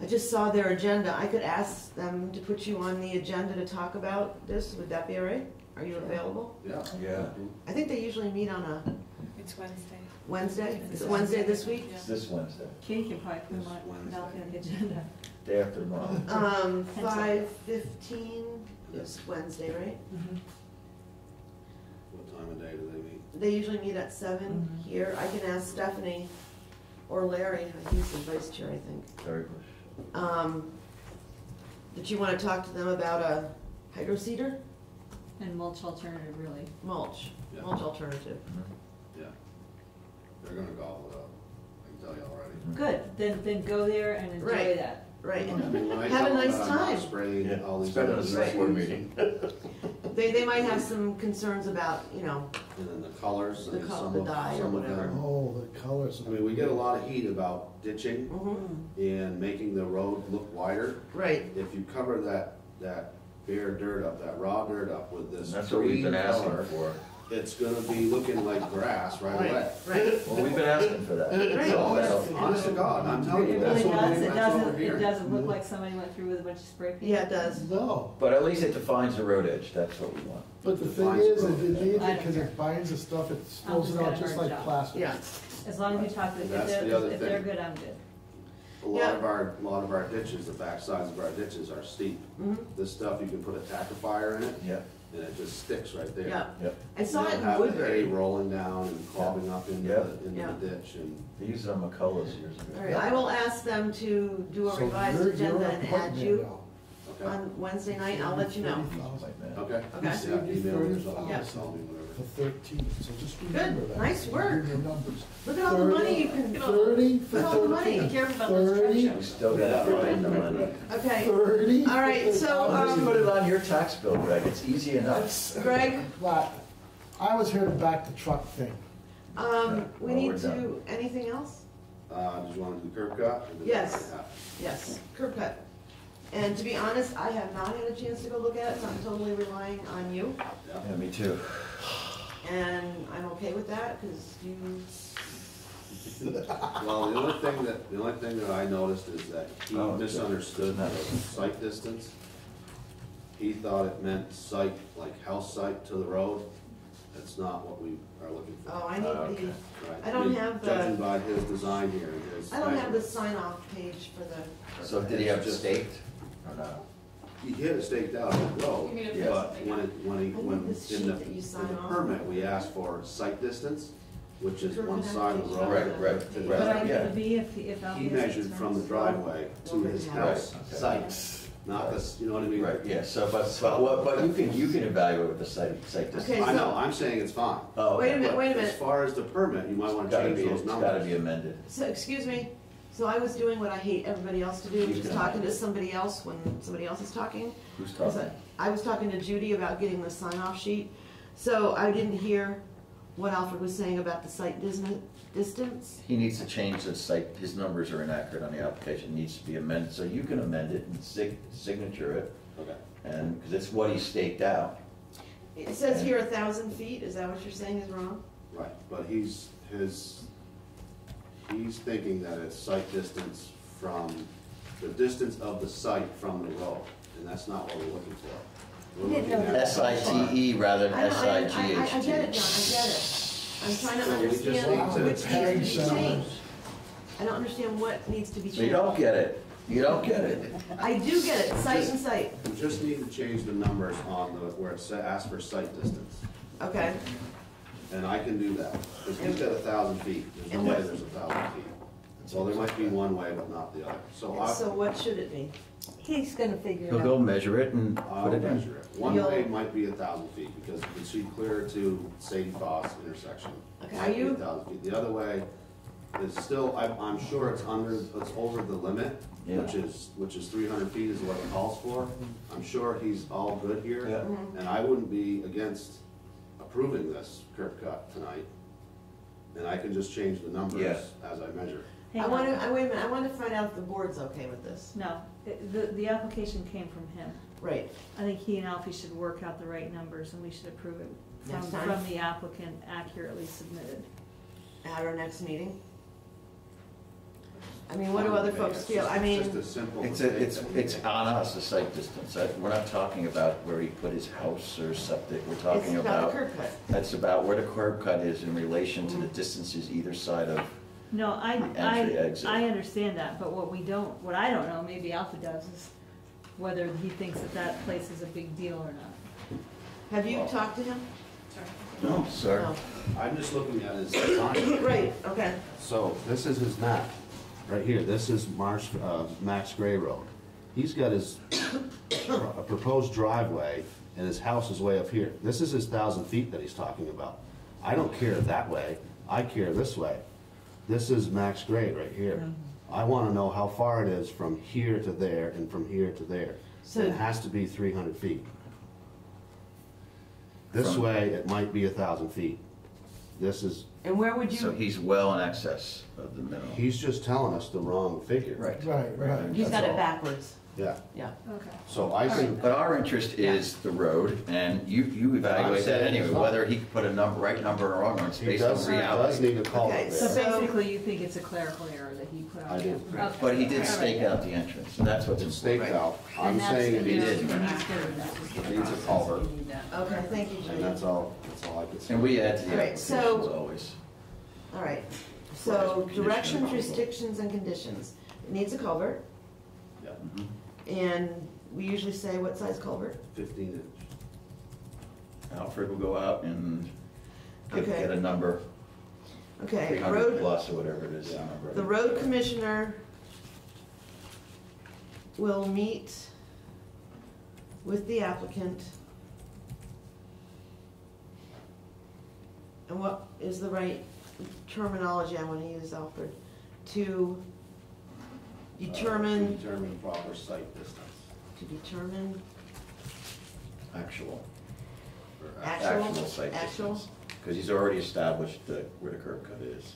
I just saw their agenda. I could ask them to put you on the agenda to talk about this. Would that be all right? Are you available? yeah. Yeah. I think they usually meet on a It's Wednesday. Wednesday. Is it Wednesday this week? It's this Wednesday, Katie can probably put This them on, Wednesday. Alfie on the agenda. day after tomorrow. Um, Pencil. five fifteen is Wednesday, right? What time of day do they meet? They usually meet at seven Mhm. here. I can ask Stephanie or Larry, he's the vice chair, I think. Larry Bush. Um, did you wanna talk to them about a hydro seeder? And mulch alternative, really. Mulch, Yeah. mulch alternative. Yeah. They're gonna gobble it up, I can tell you already. Good, then, then go there and enjoy Right. that. Right. I mean, when I Have a tell them nice that I'm not time. Spraying all these. better than a other select board things, meeting. They, they might have some concerns about, you know, And then the colors, The mean, col- some the of, dye or some of whatever. them. Oh, the colors. I mean, we get a lot of heat about ditching mhm, and making the road look wider. right, If you cover that, that bare dirt up, that raw dirt up with And this that's what we've green been asking color, for. It's gonna be looking like grass right right, away. right. Well, we've been asking for that. Right. So, Honest so- honest to God, I'm telling It you, really that's what, does, it that's what we're doesn't, it hearing. doesn't look like somebody went through with a bunch of spray paint. Yeah, it does. No, But at least it defines the road edge, that's what we want. but the thing Defines is, it road. it needs I it don't because care. it binds the stuff, it spills it got out a just hard like job. plastic. Yeah, As long as you talk to, if That's they're, the other if they're thing. good, I'm good. A lot of our, a lot of our ditches, the back sides of our ditches are steep. mhm, This stuff, you can put a tackifier in it, Yeah, and it just sticks right there. yeah. Yep. I saw You it in have the hay Woodbury. rolling down and clogging up into Yeah. the, into Yeah. the ditch and. they used it on McCullough's years ago. All right, I will ask them to do a So revised you're- agenda you're and add appointing you now. Okay, on Wednesday night. I'll let you know. Like that. okay. Okay. Yeah, email me or something, Yeah. tell me whatever. For thirteen, so just remember that. nice work. give your numbers. Look at all the money you can, Thirty for Look at all the money. thirteen. Be about those Thirty. We shows. still gotta find the money. okay. Thirty. All right, so, Just um, put it on your tax bill, Greg, it's easy enough. That's, Greg, but I was here to back the truck thing. um, Yeah, we well, need we're to, done. anything else? Uh, did you wanna do the curb cut? or did Yes. Yes, curb cut. And to be honest, I have not had a chance to go look at it, so I'm totally relying on you. Yeah. Yeah, me too. And I'm okay with that, because you, Well, the only thing that, the only thing that I noticed is that he Oh, okay. misunderstood the site distance. He thought it meant site, like house site to the road. That's not what we are looking for. oh, I Oh, need okay. the, Right. I don't mean, have the- Judging by his design here his. I don't have the sign off page for the. So did he have it staked or not? He had it staked out on the road, You mean if Yeah. but when it, when he, when, need this in sheet the, that you in sign the off permit, we asked for site distance, which is Sure, one can I side of have the road. Right, right, the- right. But I yeah. could be if, if Alfie He measured from the driveway to his Right, house okay. site, not this, you know what I mean? Right, yeah, so, but, but, what- but you can, you can evaluate with the site, site Okay, distance. I know, so- I'm saying it's fine. Oh, Wait a okay. minute, wait a But minute. As far as the permit, you might wanna It's gotta change be, those it's gotta be amended. So, excuse me, so I was doing what I hate everybody else to do, You which is talking to somebody else when somebody else is talking. Who's Is talking? that- I was talking to Judy about getting the sign-off sheet, so I didn't hear what Alfred was saying about the site dis- distance. He needs to change the site, his numbers are inaccurate on the application, needs to be amended, so you can amend it and sig- signature it, Okay. and, because it's what he staked out. It says here a thousand feet, is that what you're saying is wrong? Right, but he's, his, he's thinking that it's site distance from, the distance of the site from the road, and that's not what we're looking for. We're looking at- S I T E rather than I know, S I, I I, G I, I H get it, T. John, I get it. I'm trying to So we just understand need to- which needs to be changed. I don't understand what needs to be So changed. you don't get it, you don't get it. I do get it, site and site, We just need to change the numbers on the, where it sa- asks for site distance, okay? And I can do that, because he's got a thousand feet, there's no way what- there's a thousand feet. So there might be one way, but not the other, so I, So what should it be? He's gonna figure it. He'll it go out. measure it and I'll put it in. measure it. One You'll- way might be a thousand feet, because you can see clear to Sadie Foss intersection. Okay, Might are be you- A thousand feet. The other way is still, I'm, I'm sure it's under, it's over the limit, Yeah. which is, which is three hundred feet is what it calls for. I'm sure he's all good here. Yeah. Mm-hmm. And I wouldn't be against approving this curb cut tonight. And I can just change the numbers Yeah. as I measure. I Hang wanna, on. I, wait a minute, I wanna find out if the board's okay with this. No, it- the, the application came from him. Right, I think he and Alfie should work out the right numbers and we should approve it from, Next time? from the applicant accurately submitted. at our next meeting. I mean, what do other folks feel? I mean, Just a simple It's, a- it's, that it's on us, the site distance. I- We're not talking about where he put his house or septic. We're it's talking about about, the curb cut. that's about where the curb cut is in relation to the distances either side of, No, I, Entry, I, exit. I understand that, but what we don't, what I don't know, maybe Alpha does, is whether he thinks that that place is a big deal or not. Have you talked to him? no, sir. No. I'm just looking at his design. Right, okay. So this is his map, right here, this is Marsh, uh, Max Gray Road. He's got his a proposed driveway, and his house is way up here. This is his thousand feet that he's talking about. I don't care that way, I care this way. This is Max Gray right here. I wanna know how far it is from here to there and from here to there. So- And it has to be three hundred feet. This way, it might be a thousand feet. This is, And where would you So you, he's well in excess of the minimum. he's just telling us the wrong figure. Right. Right, right. he's got it backwards, Yeah, yeah. Okay. so I think, But our interest is the road, and you, you evaluate that anyway, whether he could put a number, right number or wrong, it's he based on does, he does reality. need a culvert Okay, So So- there. basically, you think it's a clerical error that he put on I there? do. Okay. But he did stake out the entrance, and that's what's It's important. staked out, I'm And that's- saying it and needs, he's it gonna- he's gonna- that's just the needs a process. culvert, You need that. Okay, thank you, and Judy. that's all, that's all I could say. And we add to the All right, applications so- always. All right, Right, so condition directions, restrictions, and conditions. It needs a culvert, Yeah, Mhm. and we usually say what size culvert? fifteen inch. Alfred will go out and get, Okay. get a number, Okay, three hundred road, plus or whatever it is, the Yeah. number. the road commissioner will meet with the applicant. And what is the right terminology I wanna use, Alfred? To Uh, determine, Determine proper site distance. to determine or Actual, Actual- actual site actual? distance. Because he's already established the, where the curb cut is.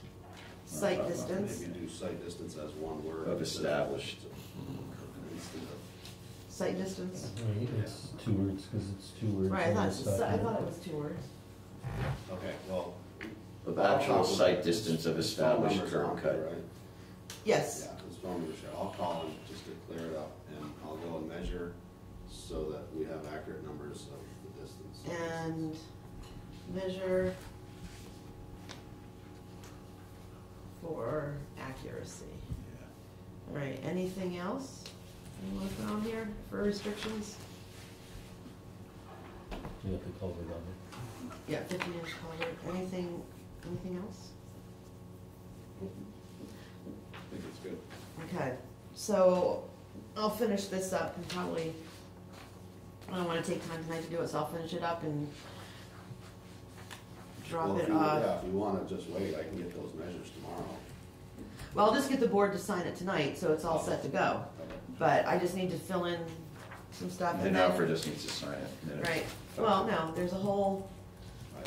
site Uh, distance, Maybe do site distance as one word. Of established. Instead of- site distance. It's two words, because it's two words. Right, I on thought, this I thought it was two words. Okay, well. The actual site distance of established number's curb on cut. here, right? Yes, Yeah, his phone number's there. I'll call him just to clear it up, and I'll go and measure so that we have accurate numbers of the distance. and measure for accuracy. Yeah. All right, anything else? You wanna put on here for restrictions? You have the culvert on it. Yeah, fifteen inch culvert, anything, anything else? I think it's good. Okay, so I'll finish this up and probably, I don't wanna take time tonight to do it, so I'll finish it up and drop if it you- off. Yeah, if you wanna just wait, I can get those measures tomorrow. Well, I'll just get the board to sign it tonight, so it's all set to go, but I just need to fill in some stuff and And. Alfred just needs to sign it. and then it's- Right, well, no, there's a whole,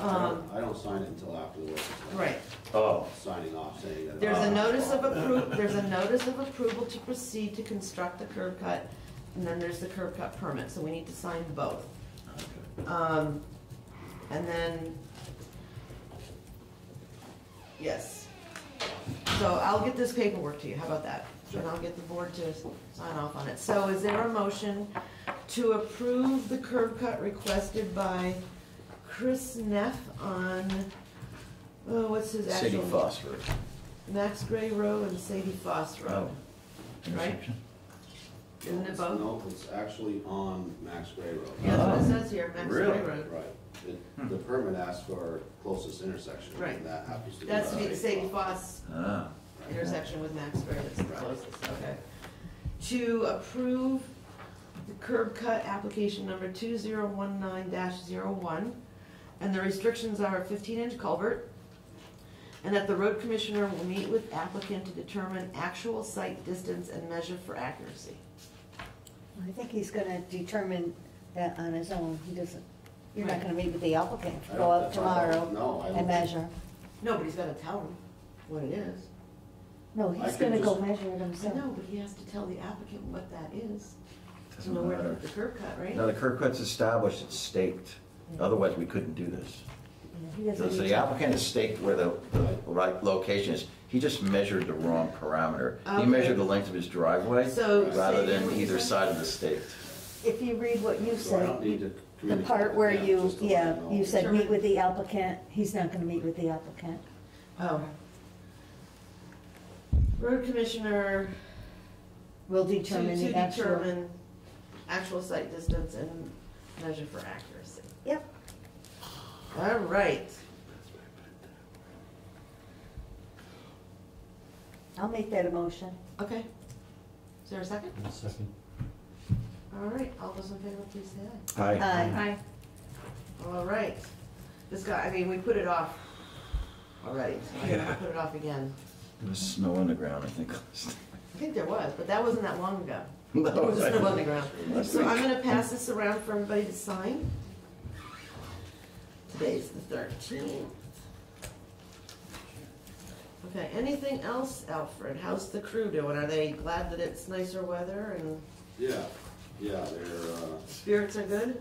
I- I don't, Um, I don't sign it until after the work is done. right, Oh, Signing off saying that. there's a uh, notice of appro, there's a notice of approval to proceed to construct the curb cut, and then there's the curb cut permit, so we need to sign both. okay. Um, and then, yes. So I'll get this paperwork to you, how about that? And I'll get the board to sign off on it. So is there a motion to approve the curb cut requested by Chris Neff on, oh, what's his actual? City phosphorus. Max Gray Road and Sadie Foss Road. Right. Intersection? Isn't it both? No, it's actually on Max Gray Road. Yeah, that's what it Oh. says here, Max Gray Really? Road. Right, it, the permit asks for closest intersection, Right. and that happens to be. That's to be the Sadie Sadie Foss. Foss Ah, intersection with Max Gray that's the closest, okay. To approve the curb cut application number two zero one nine dash zero one, and the restrictions are a fifteen inch culvert, and that the road commissioner will meet with applicant to determine actual site distance and measure for accuracy. I think he's gonna determine that on his own. He doesn't, you're not gonna meet with the applicant, I go don't- out that's why I don't- tomorrow No, I and don't. measure. Nobody's gotta tell him what it is. No, I he's can gonna go just- measure it I himself. know, but he has to tell the applicant what that is, to doesn't know where to matter. put the curb cut, right? Now, the curb cut's established, it's staked. Otherwise, we couldn't do this. He So the to- applicant has staked where the, the right location is. He just measured the wrong parameter. He Okay. measured the length of his driveway So, rather say than either side of the stake. If you read what you So I don't need said, to the communicate part with where them, you, just to let yeah, them know. you said Sure. meet with the applicant, he's not gonna meet with the applicant. Oh. Road commissioner We'll to, determine to the actual. determine actual site distance and measure for accuracy. Yep. All right, I'll make that a motion. okay. Is there a second? One second. All right, all those in favor, please say aye. Aye. Aye. All right. This guy, I mean, we put it off already, so I'm gonna put it off again. There was snow on the ground, I think. I think there was, but that wasn't that long ago. No, There was snow on the ground. So I'm gonna pass this around for everybody to sign. Today's the thirteenth. Okay, anything else, Alfred? How's the crew doing? Are they glad that it's nicer weather and Yeah, yeah, their, uh, spirits are good?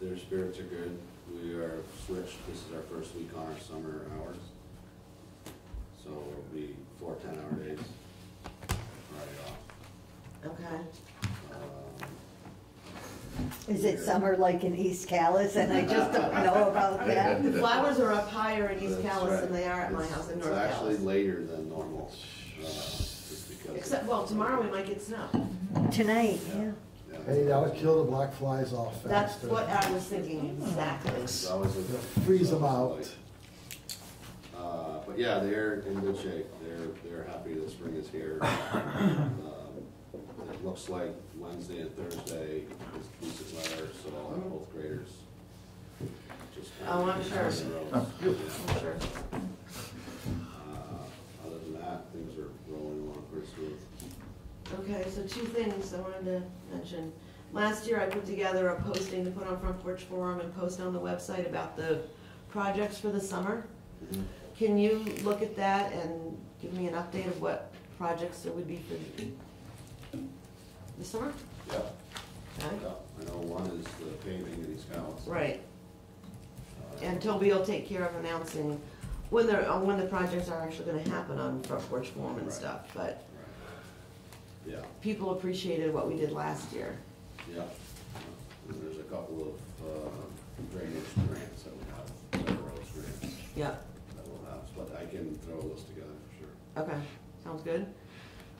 their spirits are good. We are switched, this is our first week on our summer hours. So it'll be four ten-hour days, Friday off. Okay. Is it summer like in East Calais and I just don't know about that? The flowers are up higher in East That's Calais than right. they are at my It's- house in North It's actually Calais. later than normal, uh, just because. Except, well, tomorrow we might get snow. Tonight, yeah. Yeah. Hey, that would kill the black flies off That's faster. what I was thinking exactly. It's always a- Yeah, freeze 'em out. Uh, but yeah, they're in good shape. They're, they're happy that spring is here. It looks like Wednesday and Thursday is decent weather, so I'll have both graders. just Oh, I'm sure. roads. Oh, Yeah. I'm sure. Uh, Other than that, things are rolling along pretty smooth. Okay, so two things I wanted to mention. Last year, I put together a posting to put on Front Porch Forum and post on the website about the projects for the summer. Can you look at that and give me an update of what projects there would be for the summer? Yeah, Okay, yeah. I know one is the paving in East Calais. right. Uh, And Toby will take care of announcing when they're, uh, when the projects are actually gonna happen on Front Porch Forum and Right. stuff, but right. Yeah, people appreciated what we did last year. yeah. yeah. And there's a couple of uh, drainage grants that we have, several roads grants. Yeah. that we'll have, but I can throw a list together for sure. Okay, sounds good.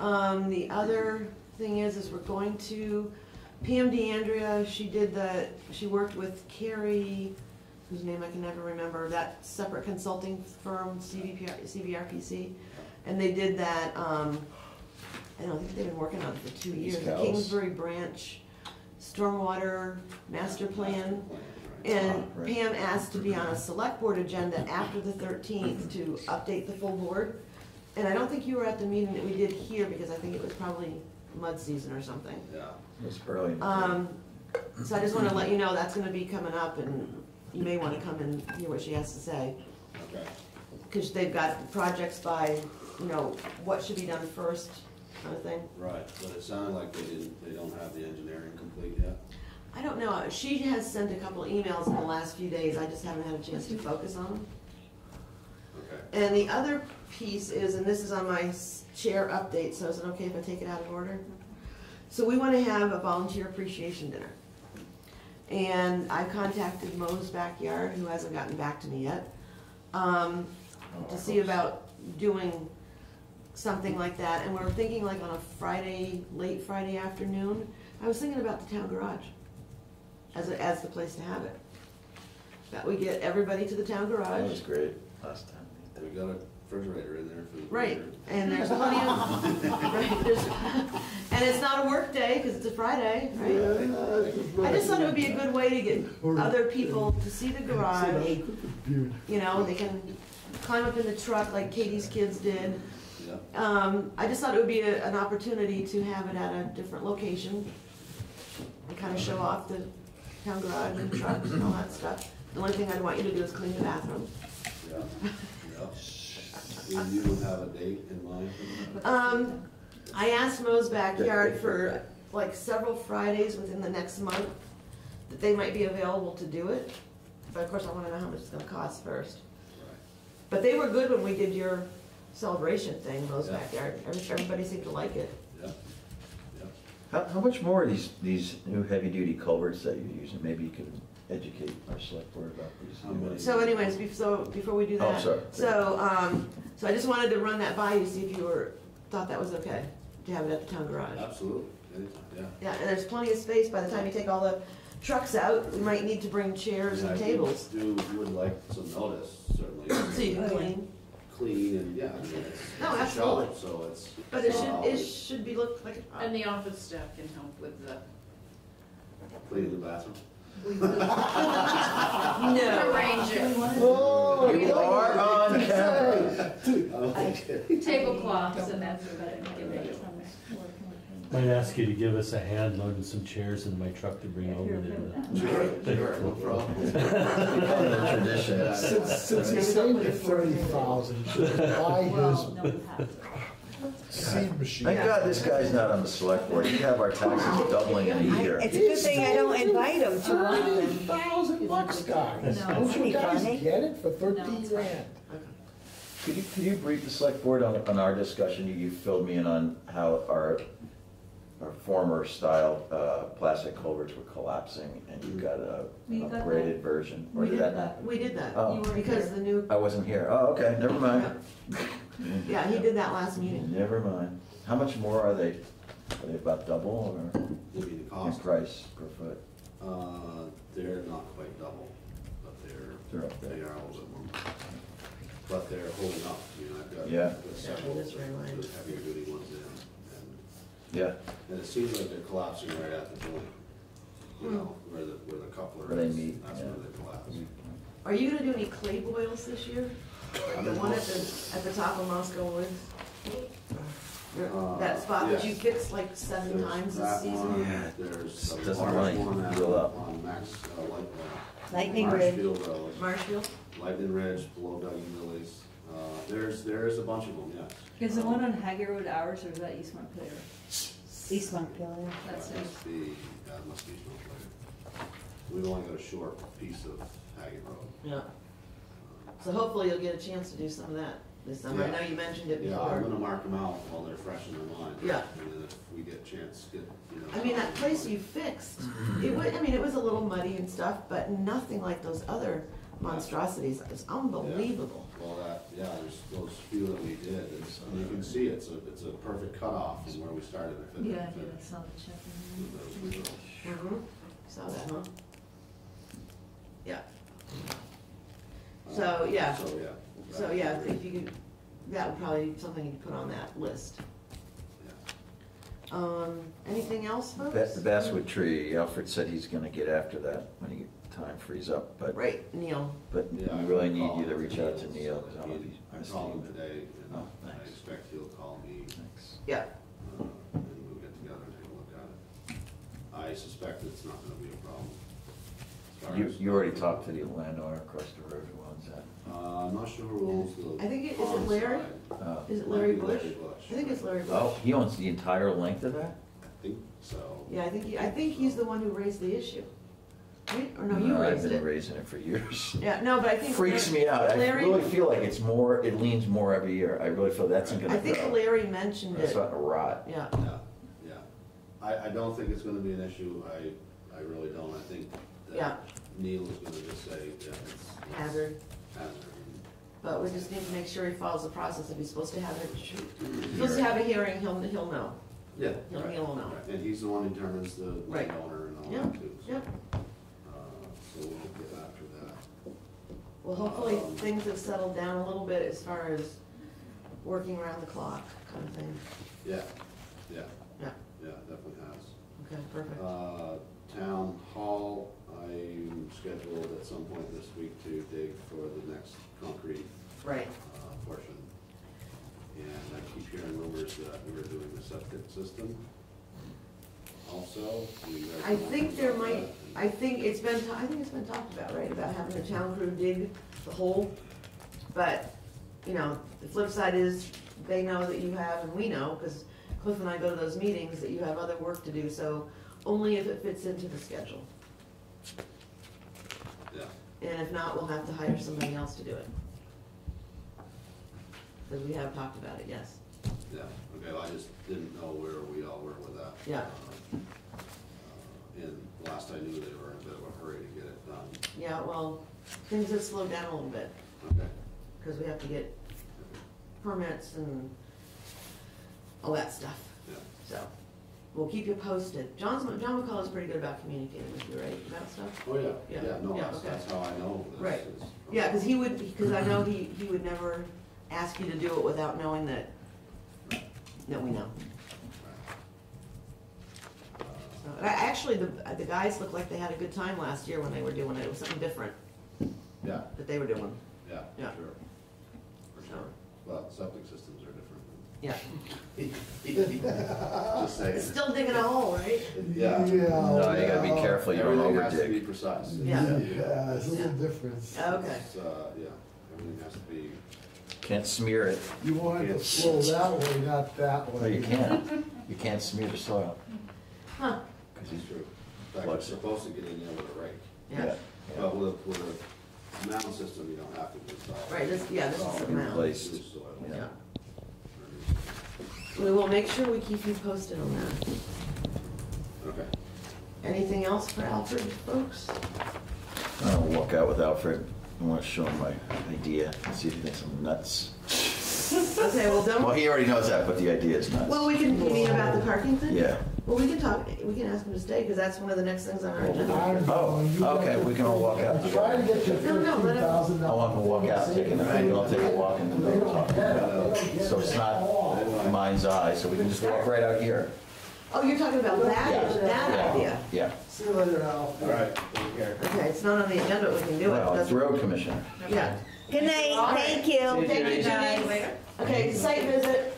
Um, the other thing is, is we're going to, Pam DeAndrea, she did the, she worked with Carrie, whose name I can never remember, that separate consulting firm, CVPR, CVRPC. And they did that, um, I don't think they've been working on it for two years, the. Kingsbury Branch Stormwater Master Plan. And Right. Pam asked to be on a select board agenda after the thirteenth to update the full board. And I don't think you were at the meeting that we did here, because I think it was probably mud season or something. Yeah, It's early. in the day. Um, so I just wanna let you know that's gonna be coming up, and you may wanna come and hear what she has to say. okay. Cause they've got projects by, you know, what should be done first, kind of thing. Right, but it sounded like they didn't, they don't have the engineering complete yet. I don't know, she has sent a couple emails in the last few days, I just haven't had a chance to focus on them. Okay. And the other piece is, and this is on my chair update, so is it okay if I take it out of order? So we wanna have a volunteer appreciation dinner. And I contacted Mo's Backyard, who hasn't gotten back to me yet, um, to see about doing something like that, and we are thinking like on a Friday, late Friday afternoon. I was thinking about the town garage as, a- as the place to have it. That we get everybody to the town garage. That was great last time. We got a refrigerator in there for the. Right, freezer. and there's plenty of, right, there's, and it's not a work day, cause it's a Friday, right? I just thought it would be a good way to get other people to see the garage, you know, they can climb up in the truck like Katie's kids did. Yeah, Um, I just thought it would be a, an opportunity to have it at a different location. And kind of show off the town garage and trucks and all that stuff. The only thing I'd want you to do is clean the bathroom. yeah, yeah. Do you have a date in mind for that? Um, I asked Mo's Backyard for like several Fridays within the next month that they might be available to do it. But of course, I wanna know how much it's gonna cost first. Right. But they were good when we did your celebration thing, Mo's Yeah. Backyard. Every- Everybody seemed to like it. Yeah, yeah. How, how much more are these, these new heavy-duty culverts that you're using? Maybe you could educate our select board about these. How many? So anyways, bef- so before we do Oh, that. sorry. So, um, so I just wanted to run that by you, see if you were, thought that was okay, to have it at the town garage. Absolutely, anytime, yeah. Yeah, and there's plenty of space by the time you take all the trucks out, we might need to bring chairs Yeah, and if tables, Do, if you would like some notice, certainly. so you can clean. Clean and, yeah, I mean, it's. No, it's a absolutely. shop, So it's. But it should, not it should be look like, a- And the office staff can help with the, Cleaning the bathroom. We will no. arrange it. Oh, You are on camera. Okay. Tablecloths and that's about it. Give it. Might ask you to give us a hand loading some chairs in my truck to bring over there. Sure, no problem. Becoming tradition. Since, since he saved you thirty thousand, you should Well, no, his we have to. Seed machine. Thank God this guy's not on the select board. He'd have our taxes doubling in a year. It's a good thing I don't invite him to Thirty one. thousand bucks, guys. No. Don't you guys funny? get it for thirteen grand? Could you, could you brief the select board on, on our discussion? You- You filled me in on how our, our former style, uh, plastic culverts were collapsing and you got a We an got that. upgraded version. Or We did did that that, we did that, Oh. You weren't because the new, I wasn't here. Oh, okay, never mind. yeah, he did that last meeting. Never mind. How much more are they? Are they about double or You mean the in cost? price per foot? Uh, they're not quite double, but they're, They're up there. they are a little bit more. But they're holding up, you know, I've got. Yeah. I've got several, this very line. the heavier duty ones in, and, Yeah, and it seems like they're collapsing right at the joint. You know, where the, where the coupler Where they is, meet, that's yeah. where they collapse. Are you gonna do any clay boils this year? The one at the, at the top of Moscow Woods? Uh, That spot that you yes. fixed like seven There's times this that season? one, Yeah. There's a Doesn't large really one out heal up. on Max, uh, like, uh, Lightning Ridge. Marshfield Road. Marshfield? Lightning Ridge, below Dougie Lily's. Uh, there's, there is a bunch of them, yes. Is the one on Haggard Road ours or is that East Montpelier? East Montpelier. That's That it. must be, that must be Snowflake. We've only got a short piece of Haggard Road. Yeah. So hopefully you'll get a chance to do some of that. this summer? I know you mentioned it before. Yeah, I'm before. gonna mark them out while they're fresh in their mind. Yeah. And then if we get a chance, get, you know. I mean, that place you fixed, it was, I mean, it was a little muddy and stuff, but nothing like those other monstrosities. It's unbelievable. Well, that, yeah, there's those few that we did, it's, and you can see it's a, it's a perfect cutoff from where we started. if it- Yeah, if it- I saw the check. with those little- Mm-hmm. Saw that, huh? Yeah. So, yeah. So, yeah. So, yeah, if you could, that would probably be something you'd put on that list. Um, anything else, folks? The basswood tree, Alfred said he's gonna get after that when he, time frees up, but, Right, Neil. but we Yeah, I really need you to reach out to Neil, because I don't know if he's. I called him today, and Oh, I thanks. expect he'll call me, Thanks. Yeah, uh, and we'll get together and take a look at it. I suspect it's not gonna be a problem. As far You, as- you already talked to the landowner across the road who owns that. Uh, I'm not sure who owns the. I think it- is it pond Larry? side. Oh. is it Might Larry be Bush? Larry Bush. I think it's Larry Bush. Oh, he owns the entire length of that? I think so. Yeah, I think, he- I think he's the one who raised the issue. Right? Or no, you I've raised been it. raising it for years. Yeah, no, but I think. Freaks me out. I Larry- really feel like it's more, it leans more every year. I really feel that's gonna I think grow. Larry mentioned It's it. starting to rot. Yeah, Yeah, yeah. I, I don't think it's gonna be an issue, I, I really don't, I think Yeah. that Neil is gonna just say, yeah, it's. it's hazard. But we just need to make sure he follows the process. If he's supposed to have it, supposed to have a hearing, he'll, he'll know. Yeah. He'll- right, he'll know. right. And he's the one who determines the Right. landowner and all Yeah, that too. so, yeah. uh, So we'll get after that. Well, hopefully Um, things have settled down a little bit as far as working around the clock kind of thing. Yeah, yeah, Yeah, yeah, definitely has. okay, perfect. Uh, Town hall, I'm scheduled at some point this week to dig for the next concrete Right. uh, portion. And I keep hearing rumors that we're doing the septic system also. Do you guys I know think there about might, that? I think it's been, I think it's been talked about, right, about having the town crew dig the hole. But, you know, the flip side is, they know that you have, and we know, because Cliff and I go to those meetings, that you have other work to do, so only if it fits into the schedule. Yeah, And if not, we'll have to hire somebody else to do it. Because we have talked about it, yes. yeah, okay, well, I just didn't know where we all were with that. Yeah. Uh, uh, And last I knew, they were in a bit of a hurry to get it done. Yeah, well, things have slowed down a little bit, Okay. because we have to get permits and all that stuff. Yeah. So, we'll keep you posted. John's, John McCall is pretty good about communicating with you, right, about stuff? Oh, yeah, Yeah, yeah, no, yeah, that's, okay. that's how I know this Right. is. Yeah, because he would, because I know he, he would never ask you to do it without knowing that, that we know. So, and I, actually, the, the guys looked like they had a good time last year when they were doing it. It was something different Yeah, that they were doing. yeah, Yeah. for sure, for sure. Well, septic systems. Yeah. Just saying. Still digging a hole, right? Yeah. No, you gotta be careful, you don't Everything has to be overdig. precise. Yeah. Yeah, it's a little Yeah. difference. Okay. It's, uh, yeah, everything has to be, Can't smear it. You want it to flow that way, not that way. No, you can't. You can't smear the soil. Huh, Cause it's he's, true. In fact, it's supposed to get in there with a rake. yeah. yeah. But with, a- with a mound system, you don't have to, it's all. Right, this, yeah, this is a mound. place. loose soil. Yeah. We will make sure we keep you posted on that. Okay. Anything else for Alfred, folks? I'll walk out with Alfred. I wanna show him my idea, and see if he thinks I'm nuts. Okay, well, Well, don't, he already knows that, but the idea is nuts. well, we can, you mean about the parking thing? Yeah. Well, we can talk, we can ask him to stay, because that's one of the next things on our agenda. Oh, going, you got okay, we can all walk out Try to get your No, no, let him- thousand. I want him to walk out, taking the, maybe I'll take a walk and then we'll talk about it. So it's not mind's eye, so we can just walk right out here. Oh, you're talking about that, Yeah. that Yeah. idea? Yeah. See you later, Al. All right, take care. Okay, it's not on the agenda, but we can do it. Well, it's Doesn't- road commissioner. Yeah. Good night, All right. thank you. Thank you, Judy. Okay, site visit.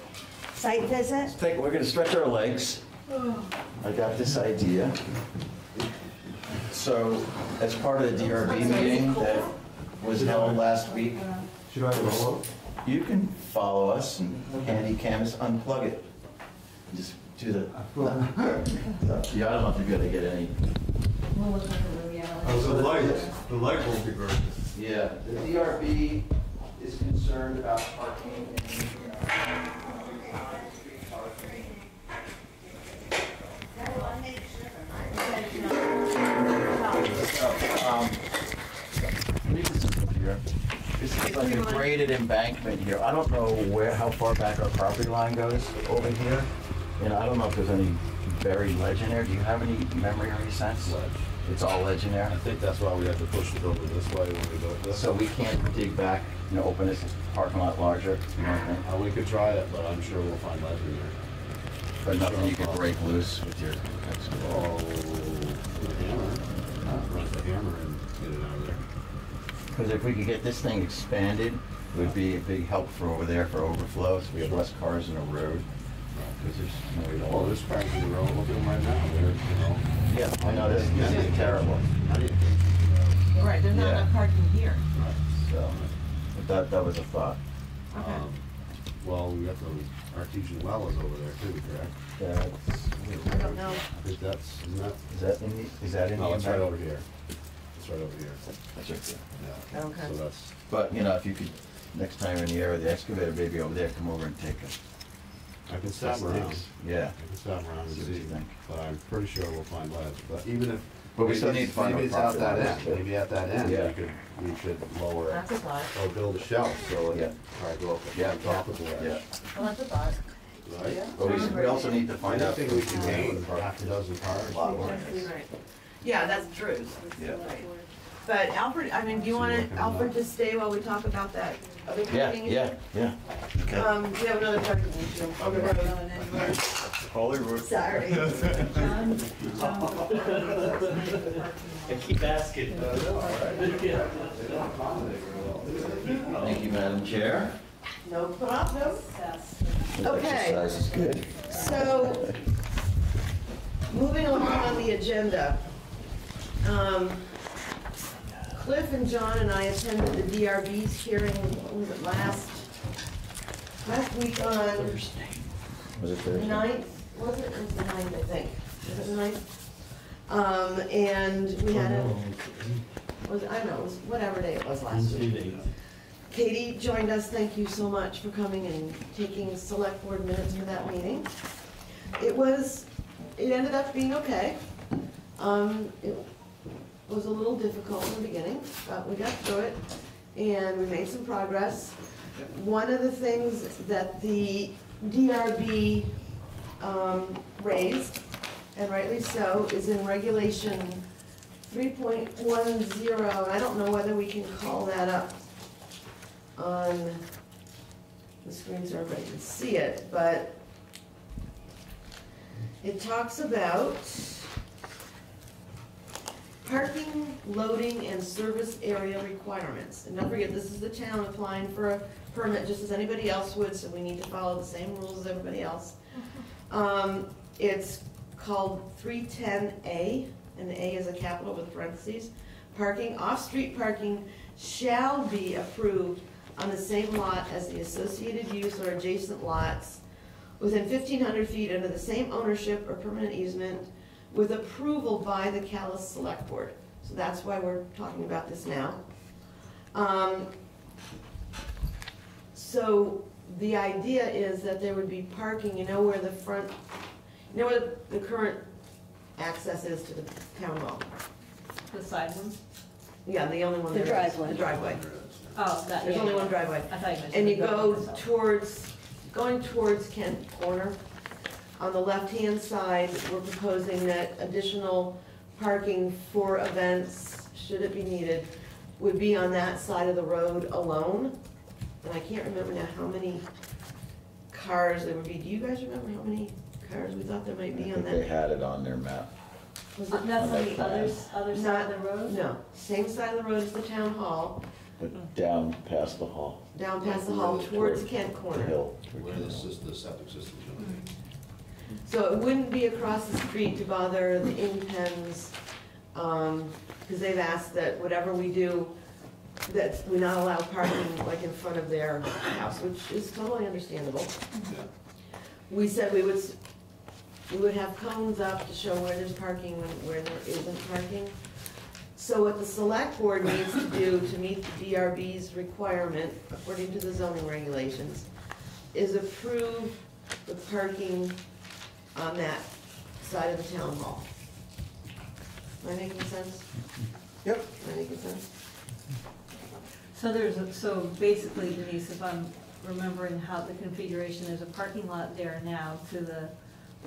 Site visit? Let's take, we're gonna stretch our legs. I got this idea. So, as part of the DRB meeting that was held last week, Should I roll up? you can follow us and handy canvas, unplug it. Just do the, yeah, I don't know if you're gonna get any, We'll look like a reality. Oh, the light, the light won't be very. yeah, the DRB is concerned about parking in, uh, Um, like a graded embankment here. I don't know where, how far back our property line goes over here. And I don't know if there's any buried ledge in there. Do you have any memory or any sense? Ledge. It's all ledge in there? I think that's why we have to push it over this way when we built this. So we can't dig back, you know, open this parking lot larger, you think? Uh, we could try it, but I'm sure we'll find ledge in there. But nothing you could break loose with your? Oh, with a hammer, run the hammer and get it out of there. Because if we could get this thing expanded, it would be a big help for over there for overflow, so we have less cars in the road. Because there's, you know, we don't Well, want there's cars in the road, look at them right now, they're, you know. Yeah, I know, this, this is terrible, I didn't think, Right, there's not Yeah. enough parking here. so, but that, that was a thought. uh, um, Well, we got the artesian well is over there too, correct? That's, I don't know. I think that's, isn't that? is that in the, is that in the? No, it's right impact? over here. It's right over here, That's right there. yeah. Okay. So that's, But, you know, if you could, next time you're in the area, the excavator, maybe over there, come over and take a. I can stop around. Yeah, I can stop around and See what you see, think. but I'm pretty sure we'll find ledge, but even if. But we still maybe need to find Maybe a it's out property that line, end, but- maybe at that end, Yeah. we could, we could lower it, That's a thought. or build a shelf, so, Yeah. it- all right, go up, Yeah. on top of the yeah. ledge, Well, that's a thought. right? But we, we also need to find out. Anything we can gain for half a dozen cars. Lot more. Right. Yeah, that's true. Yeah. But Alfred, I mean, do you want See what to, comes Alfred, to stay while we talk about that other Yeah, parking issue? yeah, yeah. Okay. Um, we have another parking issue on the road. Hollywood. Sorry. John, John, I keep asking. Thank you, Madam Chair. No problem. Seth. Okay. Exercise is good. So, moving along on the agenda, um, Cliff and John and I attended the DRB's hearing, when was it last, last week on Thursday. Was it the Thursday? ninth, was it, it was the ninth, I think, was it the ninth? Um, and we had a, was, it- I don't know, it was whatever day it was last week. Katie joined us, thank you so much for coming and taking select board minutes for that meeting. It was, it ended up being okay. Um, it was a little difficult in the beginning, but we got through it, and we made some progress. One of the things that the DRB, um, raised, and rightly so, is in regulation three point one zero, I don't know whether we can call that up on the screen so everybody can see it, but it talks about parking, loading, and service area requirements. And don't forget, this is the town applying for a permit just as anybody else would, so we need to follow the same rules as everybody else. Um, it's called three ten A, and the A is a capital with parentheses. Parking, off-street parking shall be approved on the same lot as the associated use or adjacent lots within fifteen hundred feet under the same ownership or permanent easement with approval by the Calais Select Board. So that's why we're talking about this now. Um, So the idea is that there would be parking, you know where the front, you know where the current access is to the town hall? The side one? Yeah, the only one The there is. driveway. The driveway. Oh, that, There's yeah, only one driveway. I thought you mentioned. And you go towards, going towards Kent Corner, on the left-hand side, we're proposing that additional parking for events, should it be needed, would be on that side of the road alone. And I can't remember now how many cars there would be. Do you guys remember how many cars we thought there might be on think they had it on their map. Was Uh, it- That's on on the other, plan. other side of the road? No, same side of the road as the town hall, But down past the hall, down past the hall towards Kent the Corner. hill. Where the is the septic system's gonna be. So it wouldn't be across the street to bother the Inpens, um, because they've asked that whatever we do, that we not allow parking like in front of their house, which is totally understandable. We said we would, s- we would have cones up to show where there's parking and where there isn't parking. So what the select board needs to do to meet the DRB's requirement, according to the zoning regulations, is approve the parking on that side of the town hall. Am I making sense? Yep. Am I making sense? So there's, a- so basically Denise, if I'm remembering how the configuration, there's a parking lot there now to the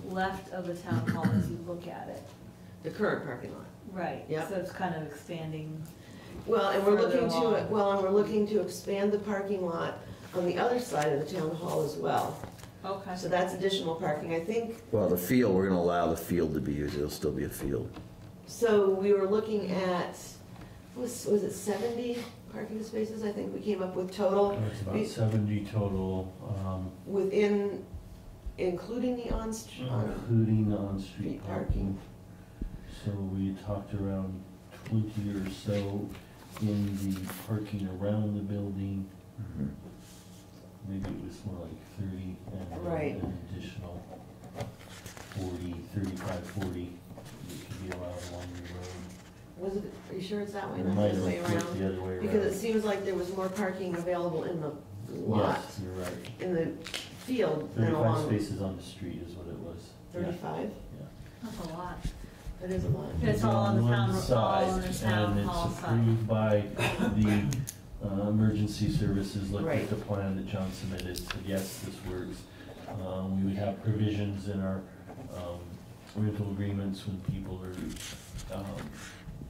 left of the town hall as you look at it. The current parking lot. Right. Yeah. So it's kind of expanding, Well, and we're Further looking to, along. well, and we're looking to expand the parking lot on the other side of the town hall as well. Okay. So that's additional parking, I think. Well, the field, we're gonna allow the field to be used, it'll still be a field. So we were looking at, was, was it seventy parking spaces, I think we came up with total? It's about seventy total, um, Within, including the on, on, including on-street Street parking. parking. So we talked around twenty or so in the parking around the building. Maybe it was more like thirty and then Right. an additional 40, 35, 40 that could be allowed along the road. was it, are you sure it's that way, It not might other have way flipped around? the other way around. Because it seems like there was more parking available in the lot, Yes, you're right. in the field than Thirty-five along. spaces on the street is what it was. Yeah, Thirty-five? Yeah. That's a lot. That is a lot. It's all on the town- all on the side, And it's approved by the uh, emergency services, looked Right. at the plan that John submitted, said, yes, this works. Um, We would have provisions in our um, rental agreements when people are um,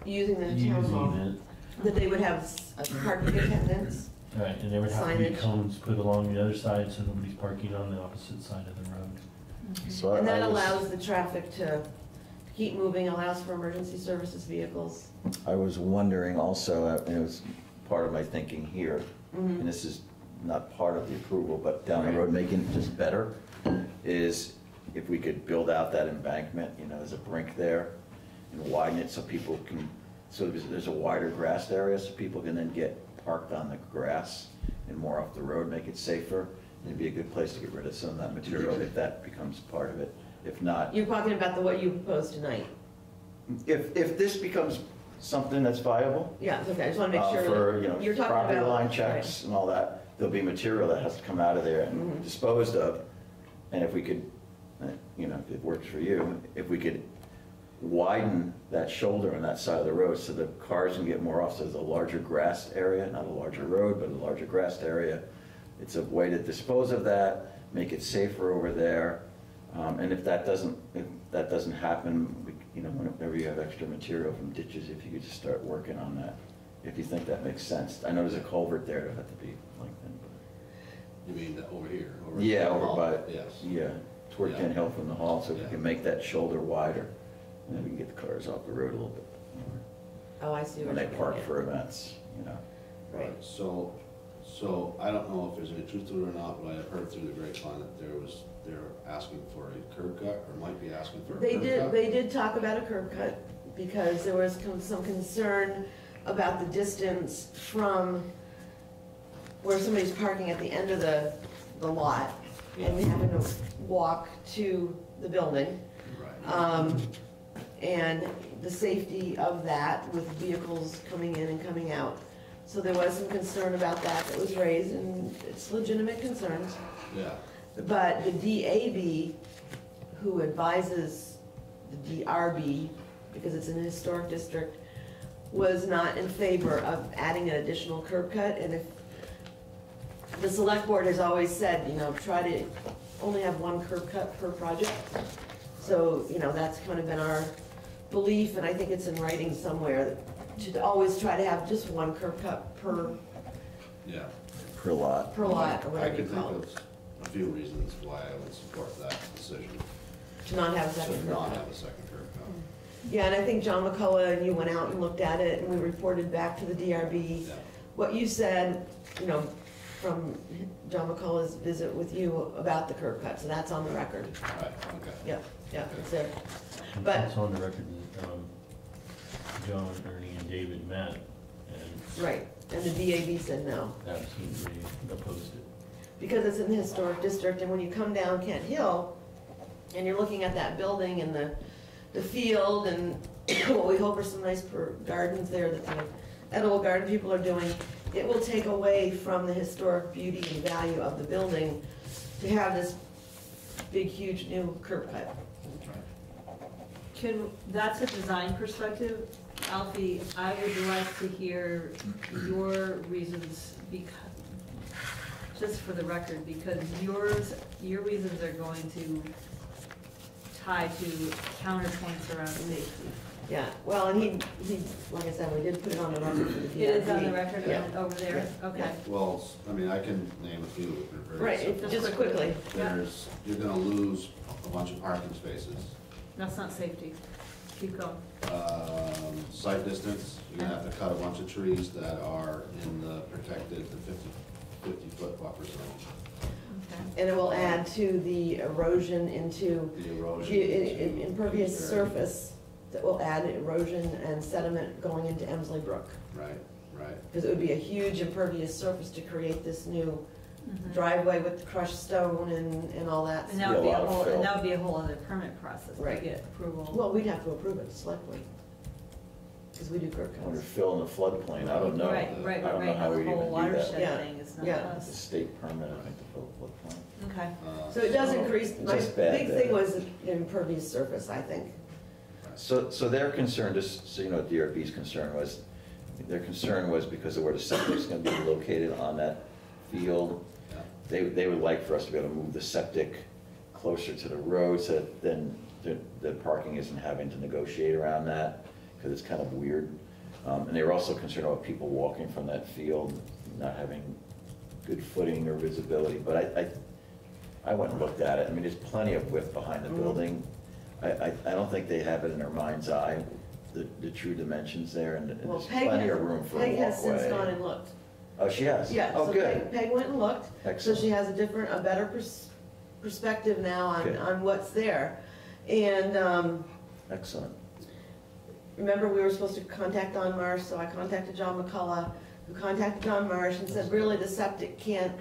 Using the town using hall, it. that they would have s- a parking attendants, Right, and there would have to be Signage. cones put along the other side, so nobody's parking on the opposite side of the road. So I- and that I was- allows the traffic to keep moving, allows for emergency services vehicles. I was wondering also, uh, it was part of my thinking here, Mhm. and this is not part of the approval, but down the road, making it just better, is if we could build out that embankment, you know, there's a brink there, and widen it so people can, so there's, there's a wider grassed area, so people can then get parked on the grass and more off the road, make it safer. It'd be a good place to get rid of some of that material if that becomes part of it. If not, You're talking about the, what you proposed tonight? if, if this becomes something that's viable, Yeah, okay, I just wanna make uh, sure For, you that, you're know, talking about. property line right. checks and all that, there'll be material that has to come out of there and Mhm. disposed of. And if we could, uh, you know, if it works for you, if we could widen that shoulder on that side of the road so the cars can get more off, so there's a larger grassed area, not a larger road, but a larger grassed area. It's a way to dispose of that, make it safer over there. Um, and if that doesn't, if that doesn't happen, you know, whenever you have extra material from ditches, if you could just start working on that, if you think that makes sense. I know there's a culvert there that have to be lengthened, but. You mean that over here? over Yeah, over hall? by, Yes. yeah, toward Yeah. Kent Hill from the hall, so if we Yeah. can make that shoulder wider, and then we can get the cars off the road a little bit more. Oh, I see what When you're they getting park at. for events, you know. Right. So, so I don't know if there's any truth to it or not, but I heard through the grapevine that there was, they're asking for a curb cut, or might be asking for a curb They cut. did, they did talk about a curb cut, because there was con- some concern about the distance from where somebody's parking at the end of the, the lot, and having to walk to the building. Right. Um, and the safety of that with vehicles coming in and coming out. So there was some concern about that that was raised, and it's legitimate concerns. Yeah, But the DAB, who advises the DRB, because it's in a historic district, was not in favor of adding an additional curb cut, and if, the select board has always said, you know, try to only have one curb cut per project. So, you know, that's kind of been our belief, and I think it's in writing somewhere, to always try to have just one curb cut per, yeah. Per lot. per lot, or I whatever you could call it, of a few reasons why I would support that decision, to not have a to second curb not cut. have a second curb cut. Yeah, and I think John McCullough and you went out and looked at it, and we reported back to the DRB. Yeah, What you said, you know, from John McCullough's visit with you about the curb cut, so that's on the record. right, okay. Yep, yep, it's there. And But- It's on the record that um, John, Ernie, and David met and Right, and the DAB said no, absolutely opposed it. Because it's in the historic district, and when you come down Kent Hill, and you're looking at that building and the, the field, and what we hope are some nice gardens there that the edible garden people are doing. It will take away from the historic beauty and value of the building to have this big, huge new curb cut. Can, that's a design perspective. Alfie, I would like to hear your reasons because, just for the record, because yours, your reasons are going to tie to counterpoints around safety. Yeah, well, and he, he, like I said, we did put it on the record for the DRB. It is on the record Yeah. over there? Okay. Well, s- I mean, I can name a few. They're very Right, simple. it- just quickly. Yeah. There's, you're gonna lose a bunch of parking spaces. That's not safety. Keep going. Um, Sight distance, you're gonna have to cut a bunch of trees that are in the protected, the 50 50 foot buffer zone. And it will add to the erosion into The erosion. Ge- i- i- to- impervious surface that will add erosion and sediment going into Emsley Brook. Right, right. Because it would be a huge impervious surface to create this new Mhm. driveway with the crushed stone and, and all that. And that would be a a lot of whole, and that would be a whole other permit process to Right. get approval. Well, we'd have to approve it, select board. Because we do curb When you're cuts. filling the floodplain, I don't know. Right, right, I right, don't know right, how now we the even whole do watershed that. Yeah, thing is not yeah. It's a us. state permit, I think, to fill the floodplain. Okay. Uh, So it does increase, my Just bad big there. thing was the impervious surface, I think. So, so their concern, just so you know, what DRB's concern was, their concern was because of where the septic's gonna be located on that field. yeah. They, they would like for us to be able to move the septic closer to the road so that then the, the parking isn't having to negotiate around that, because it's kind of weird. Um, and they were also concerned about people walking from that field, not having good footing or visibility, but I, I, I went and looked at it, I mean, there's plenty of width behind the Mhm. building. I, I, I don't think they have it in their mind's eye, the, the true dimensions there, and and Well, there's Peg plenty has, of room for a Peg has since gone walkway. and looked. Oh, she has? Yeah, Oh, so good, Peg, Peg went and looked, so excellent. she has a different, a better pers- perspective now on, Good. on what's there. And, um, Excellent. Remember, we were supposed to contact Don Marsh, so I contacted John McCullough, who contacted Don Marsh and said, really, the septic can't,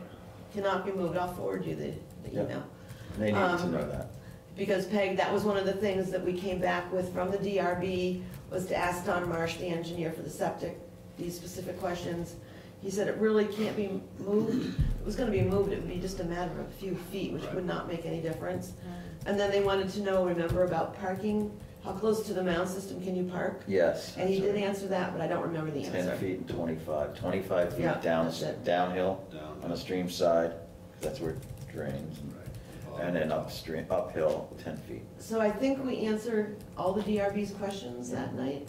cannot be moved, I'll forward you the, the Yeah. email. They need to Um, know that. Because Peg, that was one of the things that we came back with from the DRB, was to ask Don Marsh, the engineer for the septic, these specific questions. He said it really can't be moved, it was gonna be moved, it would be just a matter of a few feet, which would not make any difference. And then they wanted to know, remember, about parking, how close to the mound system can you park? Yes. And he did right. answer that, but I don't remember the answer. Ten feet and twenty-five, twenty-five feet Yeah, down, that's it. downhill Down. on the stream side, that's where it drains. Right. And then upstream, uphill, ten feet. So I think we answered all the DRB's questions that night,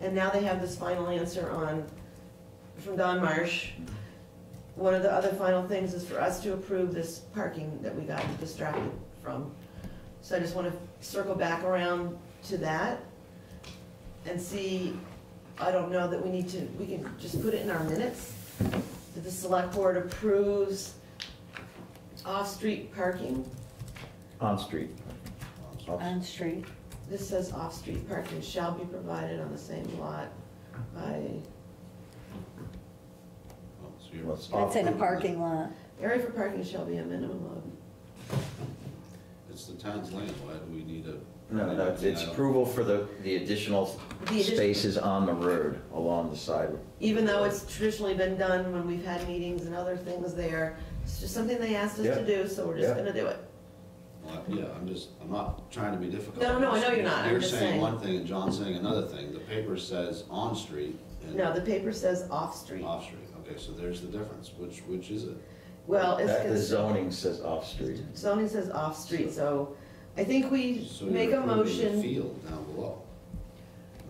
and now they have this final answer on, from Don Marsh. One of the other final things is for us to approve this parking that we got distracted from. So I just wanna circle back around to that and see, I don't know that we need to, we can just put it in our minutes, that the select board approves off-street parking. On street. On street. This says off-street parking shall be provided on the same lot by, Oh, so you're- Let's- That's in a parking lot. area for parking shall be a minimum of, It's the town's land, why do we need a? No, no, it's I approval for the, the additional The addition- spaces on the road along the side. even though it's traditionally been done when we've had meetings and other things there. It's just something they asked us Yeah. to do, so we're just Yeah. gonna do it. Well, Yeah, I'm just, I'm not trying to be difficult. No, no, I know you're not. I'm You're saying saying. one thing and John's saying another thing. The paper says on-street and No, the paper says off-street. off-street. Okay, so there's the difference. Which, which is it? Well, it's, That, the it's- zoning says off street. zoning says off-street, so I think we So make you're a approving the motion. Field down below.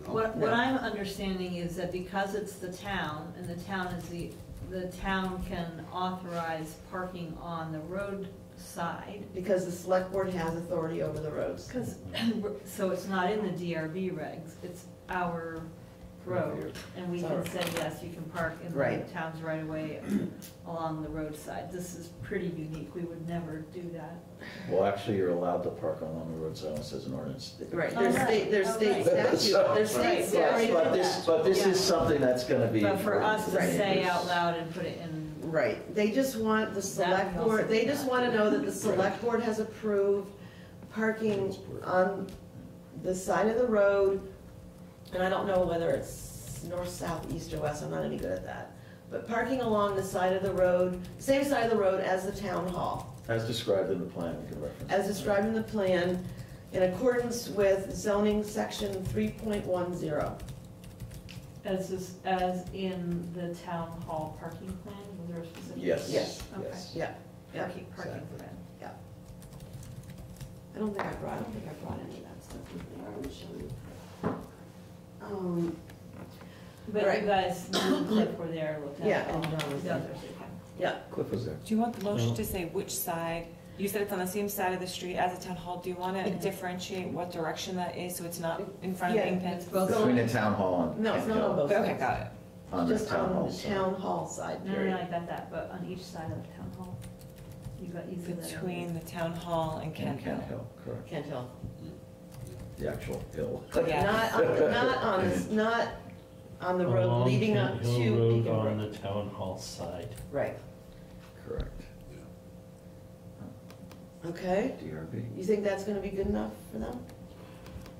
No? What, what I'm understanding is that because it's the town, and the town is the, the town can authorize parking on the roadside, Because the select board has authority over the roads. because, so it's not in the DRB regs, it's our road, and we can say, yes, you can park in the Right. town's right away along the roadside. This is pretty unique, we would never do that. Well, actually, you're allowed to park along the roadside unless there's an ordinance. Right, Oh, there's right. state, there's Oh, state right. statute, there's state Right. statute. But this, but this is something that's gonna be. But for us to Right. say out loud and put it in, Right, they just want the select we also board, they just wanna know that the select board has approved parking on the side of the road and I don't know whether it's north, south, east, or west, I'm not any good at that. But parking along the side of the road, same side of the road as the town hall, As described in the plan, we can reference. as described in the plan, in accordance with zoning section three point one zero. As is, as in the town hall parking plan, was there a specific? Yes, Yes. Okay. yes. Yeah, yeah, Parking, parking exactly. plan. I don't think I brought, I don't think I brought any of that stuff with me, I would show you. Um, But Right. you guys, you and Cliff were there, looked at it. Yeah, and John was Yeah, there. Thursday, okay. yeah, Cliff was there. Do you want the motion No. to say which side? You said it's on the same side of the street as the town hall. Do you want to differentiate what direction that is so it's not in front of Yeah, Inkpen? it's both Between the town hall and. No, it's not on both Okay, got it. On the just town hall on the side. town hall side, No, no, no, I got that, but on each side of the town hall. You got, you said that. Between the town hall and And Kent Kent Hill. Hill, correct. Can't tell. The actual hill. But Yeah. not on, not on, this- not on the road Along leading Kent up to Hill Road Beacon on Brook. the town hall side. Right, Correct. okay. DRB. You think that's gonna be good enough for them?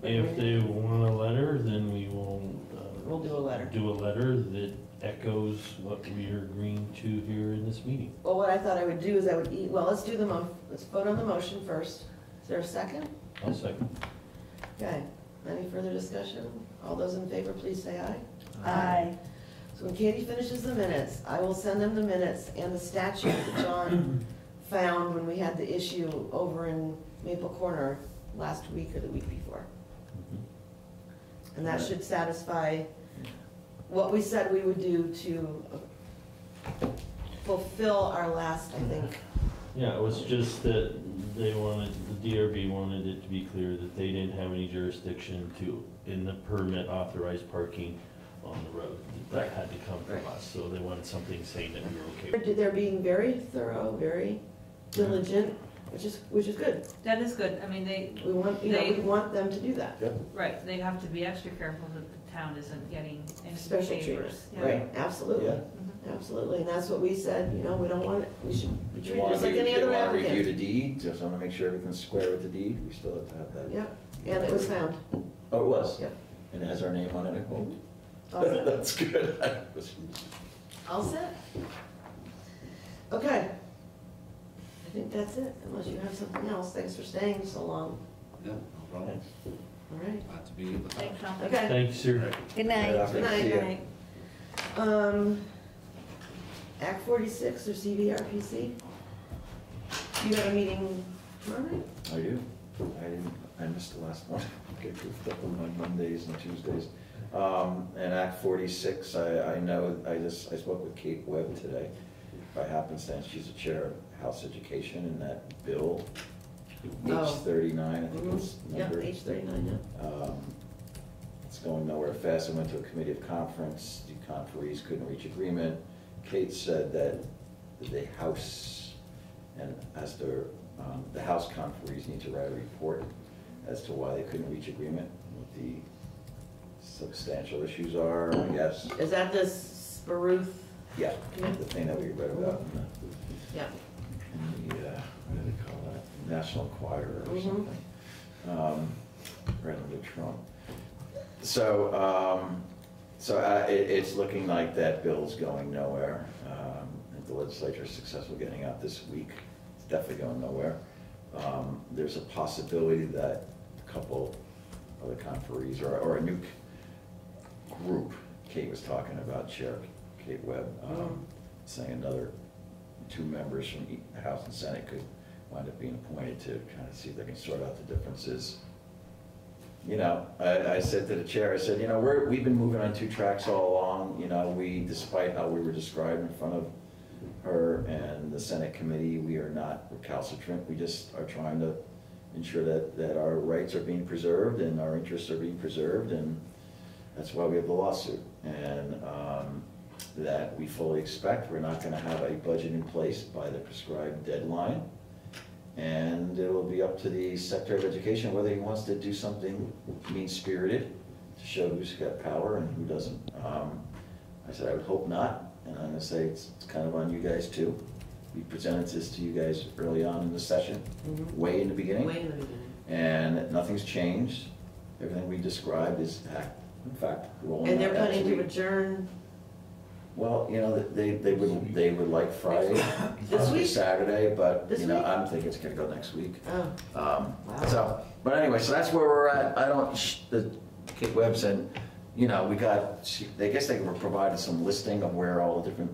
If they want a letter, then we will, We'll do a uh, letter. do a letter that echoes what we are agreeing to here in this meeting. Well, what I thought I would do is I would eat, well, let's do the mo, let's vote on the motion first. Is there a second? I'll second. Okay, any further discussion? All those in favor, please say aye. Aye. So when Katie finishes the minutes, I will send them the minutes and the statute that John found when we had the issue over in Maple Corner last week or the week before. Mm-hmm. And that should satisfy what we said we would do to fulfill our last, I think. Yeah, it was just that they wanted, the DRB wanted it to be clear that they didn't have any jurisdiction to, in the permit, authorize parking on the road. That had to come from us, so they wanted something saying that we were okay with it. They're being very thorough, very diligent, which is, which is good. That is good, I mean, they, We want, you know, we They- want them to do that. right, they have to be extra careful that the town isn't getting any Special treatment, favors. Yeah. right, absolutely, Yeah. Mhm. Absolutely, and that's what we said, you know, we don't want it, we should be They treated wanna just like re- any other They wanna review applicant. the deed, just wanna make sure everything's square with the deed, we still have to have that. Yeah, and it was found. Oh, it was? Yeah. And it has our name on it, I hope? All set. That's good. All set? Okay. I think that's it, unless you have something else, thanks for staying so long, Yeah, no problem. all right, Glad to be able to. Thanks, Sean. okay. Thank you, sir. Good Right night. Good night. Um, Act forty-six or CVRPC? You have a meeting tomorrow night? I do. I didn't, I missed the last one. Get goofed up on my Mondays and Tuesdays. Um, and Act forty-six, I, I know, I just, I spoke with Kate Webb today. By happenstance, she's the chair of House Education and that bill, H Oh. thirty-nine, I think it's Yeah, numbered. H thirty-nine, yeah. Um, It's going nowhere fast. I went to a committee of conference, the conferees couldn't reach agreement. Kate said that the House, and as the, um, the House conferees need to write a report as to why they couldn't reach agreement, what the substantial issues are, I guess. Is that this Baruth? Yeah, the thing that we read about in the Yeah. in the, uh, what do they call that, National Enquirer or Mhm. something. Um, Right under Trump. So, um, so uh, it, it's looking like that bill's going nowhere. Um, If the legislature is successful getting out this week, it's definitely going nowhere. Um, There's a possibility that a couple of the conferees, or, or a new group, Kate was talking about, Chair Kate Webb, um, Mhm. saying another two members from the House and Senate could wind up being appointed to kind of see if they can sort out the differences. You know, I, I said to the chair, I said, you know, we're, we've been moving on two tracks all along, you know, we, despite how we were described in front of her and the Senate committee, we are not recalcitrant, we just are trying to ensure that, that our rights are being preserved and our interests are being preserved, and that's why we have the lawsuit. And, um, that we fully expect, we're not gonna have a budget in place by the prescribed deadline. And it will be up to the Secretary of Education whether he wants to do something mean-spirited to show who's got power and who doesn't. Um, I said, I would hope not, and I'm gonna say it's, it's kind of on you guys too. We presented this to you guys early on in the session, Mhm. way in the beginning. Way in the beginning. And nothing's changed. Everything we described is in fact, rolling And they're planning to adjourn Well, you know, they, they would, they would like Friday, This possibly week? Saturday, but, This you know, week? I'm thinking it's gonna go next week. Oh, Um, Wow. so, but anyway, so that's where we're at. I don't, sh- the Kate Webb said, you know, we got, she, I guess they were provided some listing of where all the different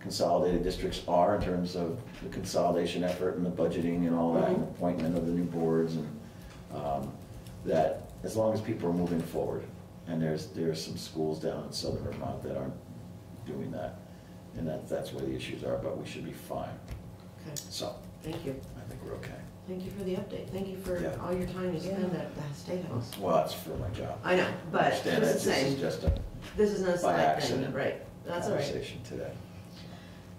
consolidated districts are in terms of the consolidation effort and the budgeting and all that, and Mhm. appointment of the new boards and, um, that as long as people are moving forward, and there's, there's some schools down in southern Vermont that aren't doing that, and that, that's where the issues are, but we should be fine. okay, So, thank you. I think we're okay. Thank you for the update. Thank you for Yeah. all your time you spend at the State House. Well, that's for my job. I know, but Understand just that the this is same, just a this is no by side thing, accident right? That's all right. conversation today.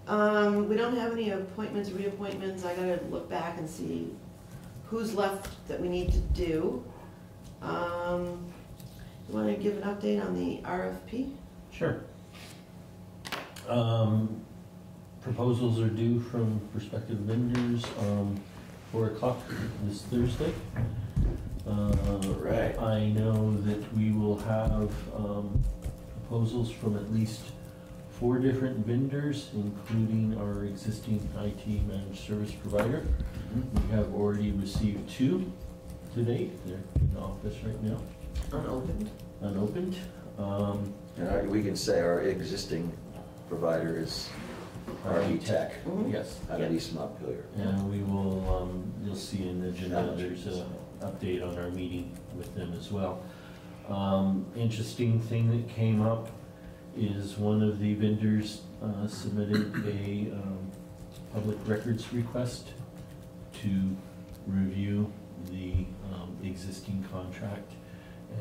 Um, we don't have any appointments, reappointments. I gotta look back and see who's left that we need to do. Um, you wanna give an update on the RFP? Sure. Um, Proposals are due from prospective vendors, um, four o'clock this Thursday. Uh, Right. I know that we will have, um, proposals from at least four different vendors, including our existing IT managed service provider. Mm-hmm. We have already received two to date, they're in the office right now, Unopened? unopened. Um, we can say our existing provider is RB Tech Mhm. Yes. out of East Montpelier. And we will, um, you'll see in the agenda, there's a update on our meeting with them as well. Um, interesting thing that came up is one of the vendors, uh, submitted a, um, public records request to review the, um, existing contract.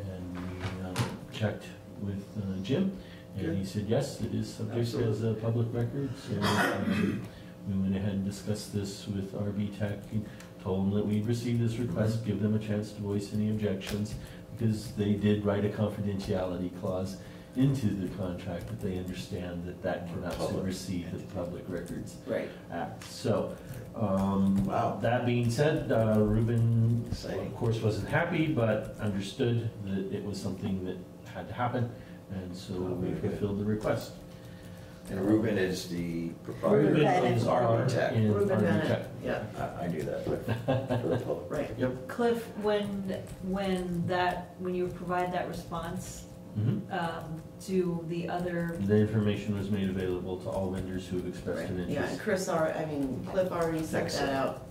And we, um, checked with, uh, Jim, and he said, yes, it is subject as a public record, so, um, we went ahead and discussed this with RB Tech, and told them that we'd received this request, give them a chance to voice any objections, because they did write a confidentiality clause into the contract, that they understand that that cannot supersede the. Public Records Right. Act. So, um, Wow. that being said, uh, Ruben, Exciting. of course, wasn't happy, but understood that it was something that had to happen, and so Oh, we fulfilled the request. And Ruben is the Ruben proprietor Bennett. is of our, RB Tech. Ruben Bennett, Tech. yeah, I, I knew that, but for the public. right. Yep. Cliff, when, when that, when you provide that response, Mhm. um, to the other, The information was made available to all vendors who have expressed Right, an yeah, and interest. Chris already, I mean, Cliff already sent that Excellent. out.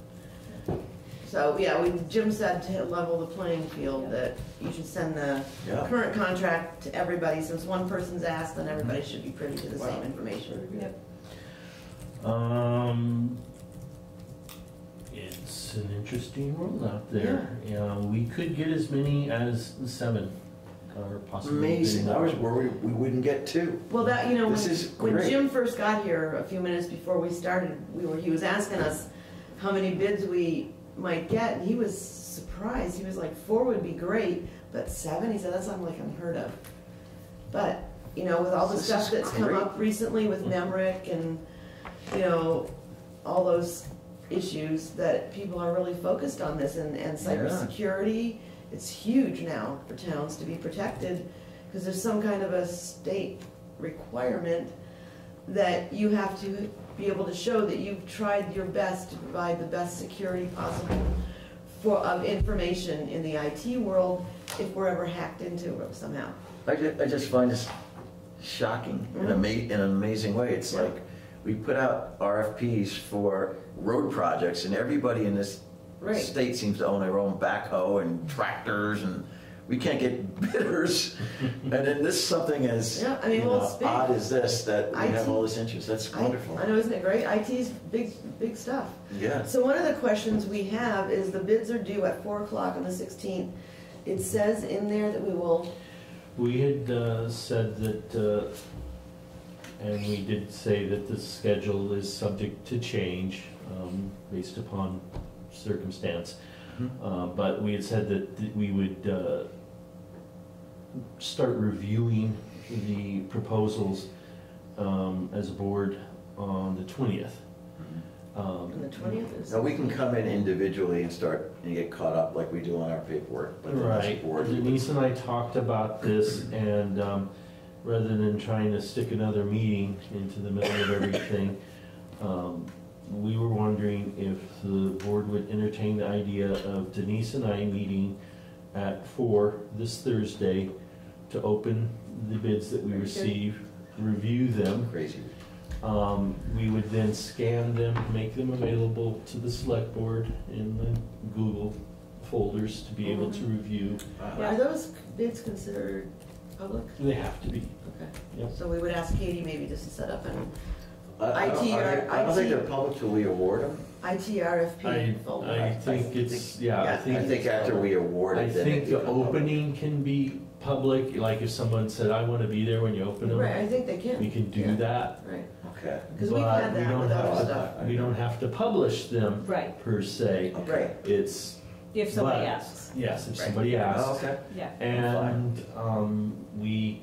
So, yeah, we, Jim said to level the playing field, Yeah. that you should send the Yeah. current contract to everybody, since one person's asked, then everybody should be privy to the same information. Yep. Um, it's an interesting world out there. Yeah, we could get as many as seven, or possibly. Amazing. I more. was worried we wouldn't get two. Well, that, you know, when, This is when great. Jim first got here, a few minutes before we started, we were, he was asking us how many bids we might get, and he was surprised, he was like, four would be great, but seven, he said, that's something like unheard of. But, you know, with all the This stuff that's come up recently with NEMRC and, you know, all those issues, that people are really focused on this, and, and cybersecurity, it's huge now for towns to be protected, because there's some kind of a state requirement that you have to be able to show that you've tried your best to provide the best security possible for, of information in the IT world if we're ever hacked into somehow. I just, I just find this shocking in a mm-hmm. ma, in an amazing way. It's Yeah. like, we put out RFPs for road projects and everybody in this Right. state seems to own their own backhoe and tractors and we can't get bidders. And then this something as, Yeah, I mean, well, know, big. odd as this, that we have all this interest. That's wonderful. I know, isn't it great? IT's big, big stuff. Yeah. So one of the questions we have is the bids are due at four o'clock on the sixteenth. It says in there that we will, We had uh, said that, uh, and we did say that the schedule is subject to change um, based upon circumstance. Mhm. Uh, But we had said that th- we would uh, start reviewing the proposals um, as a board on the 20th. Um, And the twentieth is. Now, we can come in individually and start, and get caught up like we do on our paperwork, but then as Right, board, Denise and I talked about this, and um, rather than trying to stick another meeting into the middle of everything, um, we were wondering if the board would entertain the idea of Denise and I meeting at four this Thursday to open the bids that we receive, review them. crazy. Um, We would then scan them, make them available to the select board in the Google folders to be able to mm-hmm. review. Uh-huh. Are those bids considered public? They have to be. Okay. Yep. So we would ask Katie maybe just to set up an uh, I I don't, IT I or- don't- I don't think IT. they're public till we award them. IT RFP I, folder. I think it's, yeah, I Yeah, I think, think after we award I it, then think the becomes public. opening can be public, like if someone said, I wanna be there when you open them. Right, them, I think they can. we can do Yeah. that. Right, Okay. because we've But had we that don't with have other to- stuff. We don't have to publish them Right, per se, Right, it's, if somebody But- asks, yes, if Right. somebody Oh, asks. okay. yeah. And, um, we,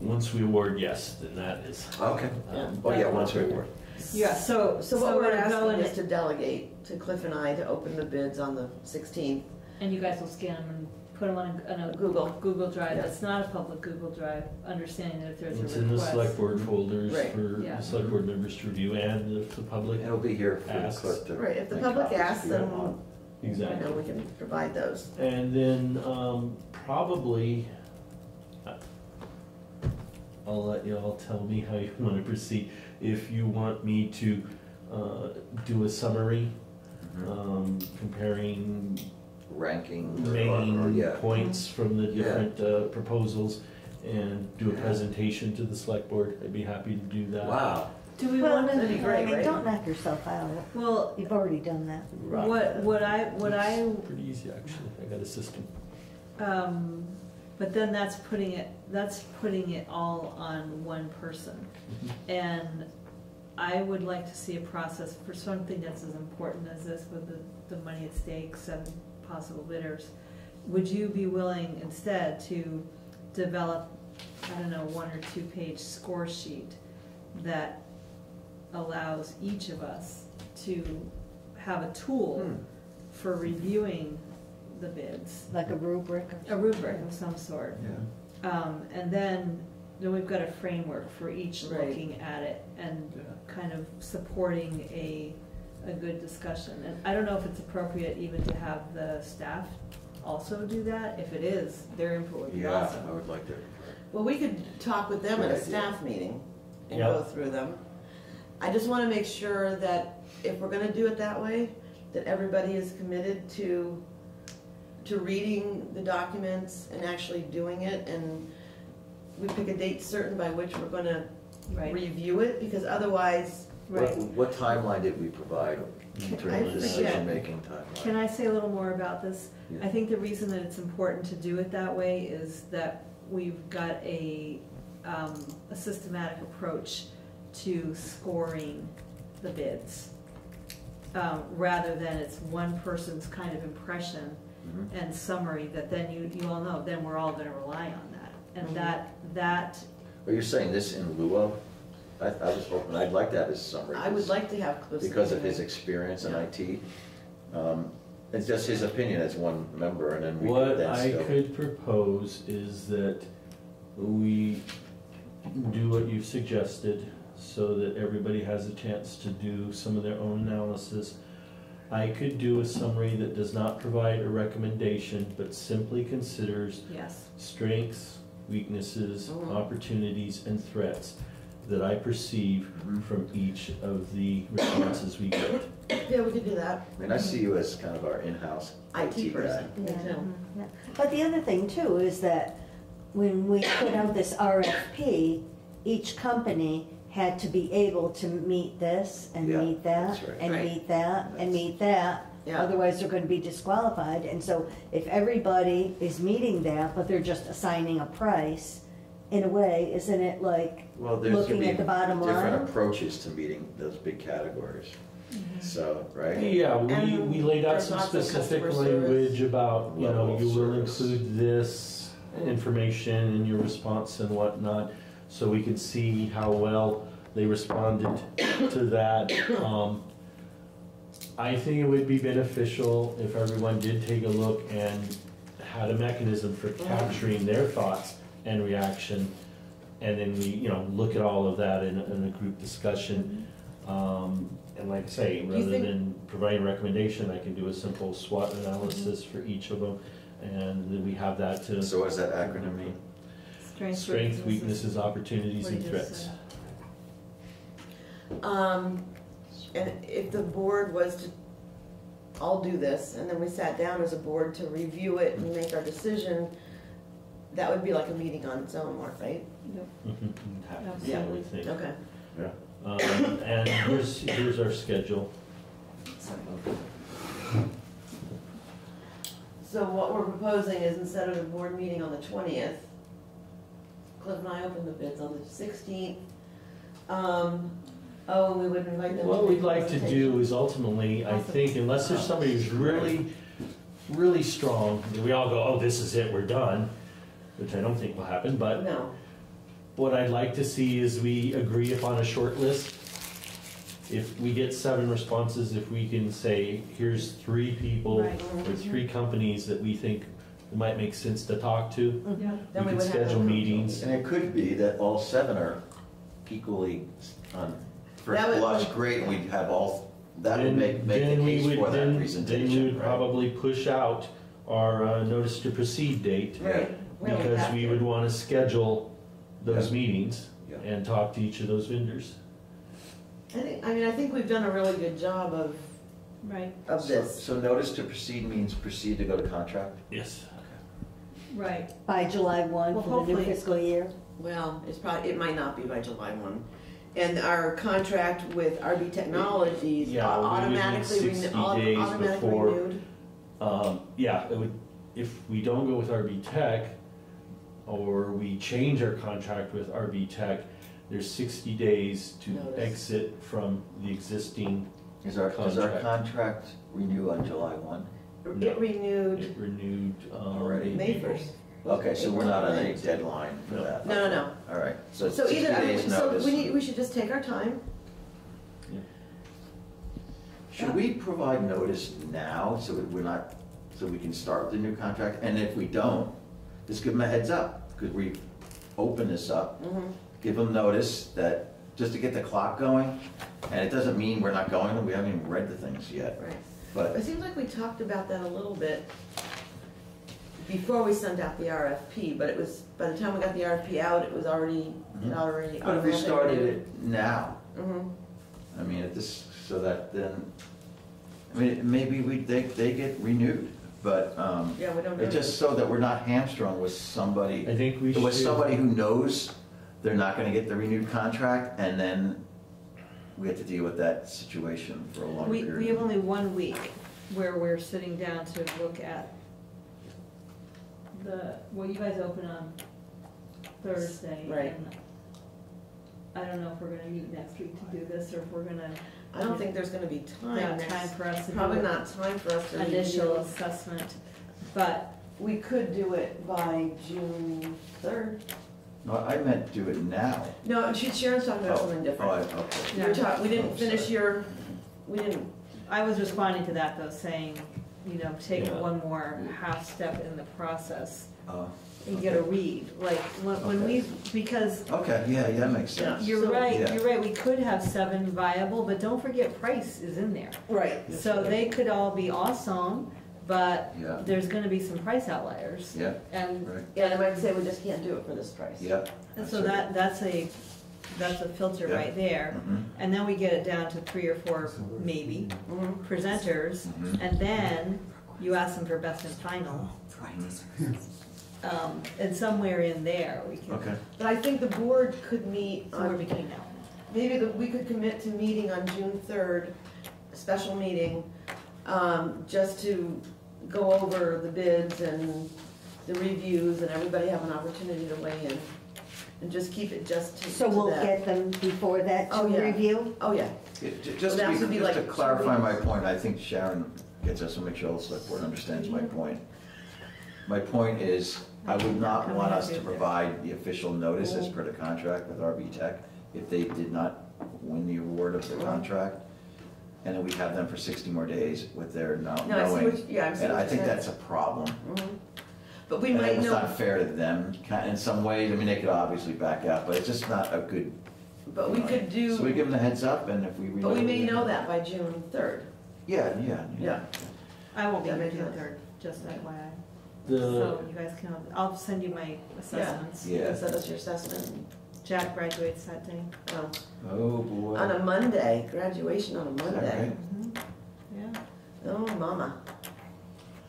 once we award, yes, then that is. Okay. um, Oh, yeah, once we award. Yeah, so, so what we're we're asking going- is to delegate to Cliff and I to open the bids on the sixteenth. And you guys will scan them and put them on a, on a Google. Google Drive, Yeah. it's not a public Google Drive, understanding that if there's a It's request. in the select board folders Right. for Yeah. the select board members to review and if the public. It'll be here for the Asks. clerk to. Right, if the make public copies if asks, you then, don't want. you Exactly. know, we can provide those. And then, um, probably, uh, I'll let y'all tell me how you wanna proceed. If you want me to, uh, do a summary, Mhm. um, comparing Ranking or- or, or, main yeah. points from the Yeah. different, uh, proposals and do a Yeah. presentation to the select board, I'd be happy to do that. Wow. Do we Well, want that'd be to, great, I mean, right? don't knock yourself out. well, You've already done that. Right. what, what I, what I, It's Pretty easy, actually, I got a system. um, but then that's putting it, that's putting it all on one person. And I would like to see a process for something that's as important as this with the, the money at stake, seven possible bidders. Would you be willing instead to develop, I don't know, one or two page score sheet that allows each of us to have a tool Hmm. for reviewing the bids? Like a rubric A rubric of some sort. Yeah. Um, and then, then we've got a framework for each Right. looking at it and Yeah. kind of supporting a, a good discussion. And I don't know if it's appropriate even to have the staff also do that. If it is, their input would be Yeah, I awesome. would like to. Well, we could talk with them at a idea. staff meeting and Yep. go through them. I just wanna make sure that if we're gonna do it that way, that everybody is committed to, to reading the documents and actually doing it, and we pick a date certain by which we're gonna Right, review it, because otherwise, What, right. what timeline did we provide in terms of forget. decision-making timeline? Can I say a little more about this? Yeah. I think the reason that it's important to do it that way is that we've got a, um, a systematic approach to scoring the bids. Um, rather than it's one person's kind of impression Mhm. and summary that then you, you all know, then we're all gonna rely on that. And Mhm. that, that, Are you saying this in lieu of? I, I was hoping, I'd like to have his summary. I would like to have Cliff's. Because of his experience in Yeah. IT. Um, It's just his opinion as one member, and then we could What then I still. could propose is that we do what you've suggested, so that everybody has a chance to do some of their own analysis. I could do a summary that does not provide a recommendation, but simply considers yes, strengths, weaknesses, Mhm. opportunities, and threats that I perceive Mhm. from each of the responses we get. Yeah, we could do that. I mean, I see you as kind of our in-house IT IT person, me Yeah. too. Yeah. But the other thing too is that when we put out this RFP, each company had to be able to meet this and Yeah, meet that right. and Right. meet that and meet that. Yeah, Otherwise, they're gonna be disqualified. And so if everybody is meeting that, but they're just assigning a price, in a way, isn't it like Well, there's gonna looking be at the bottom different line? approaches to meeting those big categories. So, right? Yeah, we, And we laid out there's some lots of specific customer service. language about, you know, Level of you will service. include this information in your response and whatnot, so we could see how well They responded to that. Um, I think it would be beneficial if everyone did take a look and had a mechanism for capturing their thoughts and reaction. And then we, you know, look at all of that in, a- in a group discussion. Um, and like I say, rather think- than providing recommendation, I can do a simple SWOT analysis for each of them. And then we have that to So what does that acronym mean? strength, weaknesses, opportunities, and threats. Um, and if the board was to all do this, and then we sat down as a board to review it and make our decision, that would be like a meeting on its own, Mark, right? Have to Yeah. do everything. Okay. Um, and here's, here's our schedule. Sorry. So what we're proposing is instead of the board meeting on the twentieth, Cliff and I open the bids on the sixteenth. Um, oh, and we would invite them to. What make we'd like to do is ultimately, I think, unless there's somebody who's really, really strong, we all go, oh, this is it, we're done, which I don't think will happen, but No, what I'd like to see is we agree upon a short list. If we get seven responses, if we can say, here's three people Right. or three companies that we think it might make sense to talk to, Yeah. then we we can would have. schedule them. meetings. And it could be that all seven are equally on first That would- blush, great, and we'd have all, that would Then- make, make the then we case would- for that then- Then we presentation, would right? probably push out our uh, notice to proceed date, Right. We because we would want to schedule those Yeah. meetings Yeah. and talk to each of those vendors. I think, I mean, I think we've done a really good job of, Right, of So- this. So notice to proceed means proceed to go to contract? Yes. right. By July one Well, for the new hopefully- fiscal year? Well, it's probably, it might not be by July one. And our contract with RB Technologies Yeah, we would need automatically, 60 renew- days automatically before- renewed. Um, yeah, it would, if we don't go with RB Tech, or we change our contract with RB Tech, there's sixty days to Notice. exit from the existing, Is our, does our Contract. contract renew on July one? No. It renewed it renewed, um. Already? May first. Okay, so we're not on any deadline for No. that? No, no, no. All right, so So sixty either, I mean, days so notice. we need, we should just take our time. Should we provide notice now, so that we're not, so we can start the new contract? And if we don't, just give them a heads up, because we open this up, Mhm. give them notice that, just to get the clock going. And it doesn't mean we're not going, we haven't even read the things yet, Right. but, It seems like we talked about that a little bit before we sent out the RFP, but it was, by the time we got the RFP out, it was already, it Mhm. already. but if we started it now, hmm I mean, at this, so that then, I mean, maybe we, they, they get renewed, but, um, yeah, we don't know. it's just so that we're not hamstrung with somebody. I think we should. with somebody who knows they're not gonna get the renewed contract, and then we have to deal with that situation for a long We, period. we have only one week where we're sitting down to look at the, well, you guys open on Thursday. Right. and I don't know if we're gonna meet next week to do this, or if we're gonna, I don't think there's gonna be time have next, time for us to do. probably an not time for us to Initial review. assessment, but, We could do it by June third. No, I meant do it now. No, she- Sharon's talking about Oh, something Oh, I- different. okay. We were talking, we didn't Oh, finish your, we didn't, I was responding to that though, saying, you know, take Yeah. one more half step in the process Uh, and get a read, like, when, when we, because Okay, yeah, yeah, that makes sense. You're So- right, Yeah. you're right, we could have seven viable, but don't forget price is in there. right. So they could all be awesome, but Yeah, there's gonna be some price outliers. yeah, And, right, Yeah, they might say we just can't do it for this price. yeah. and so that, that's a, that's a filter Yeah. right there. Mhm, And then we get it down to three or four, maybe, Mhm. presenters, mhm. and then you ask them for best and final. Um, and somewhere in there, we can, Okay, But I think the board could meet somewhere on, between now. maybe the, we could commit to meeting on June third, a special meeting, um, just to go over the bids and the reviews and everybody have an opportunity to weigh in. And just keep it just to, So to we'll that. get them before that Oh, to yeah. review? Oh, yeah, Yeah, ju- just Well, that to would be, be just to like two clarify my weeks. point, I think Sharon gets us to make sure the select board understands my Mm-hmm. point. My point is, I would not Coming want up us to with provide the official notice as per the contract with RB Tech if they did not win the award of the contract. And then we have them for sixty more days with their not No, I see knowing. what, yeah, I see And what I you're think saying. that's a problem. Mhm. But we And might it's know, not fair to them, ki- in some ways, I mean, they could obviously back out, but it's just not a good. but we could do. So we give them the heads up and if we. But we may know that by June third. Yeah, yeah, Yeah. yeah. I won't be That here makes June sense. third, just FYI. The, So you guys can, I'll send you my assessments. You Yeah. can send us your assessment. Jack graduates that day. Oh, Oh, boy. On a Monday, graduation on a Is that Monday. right? Mhm. Yeah, Oh, mama.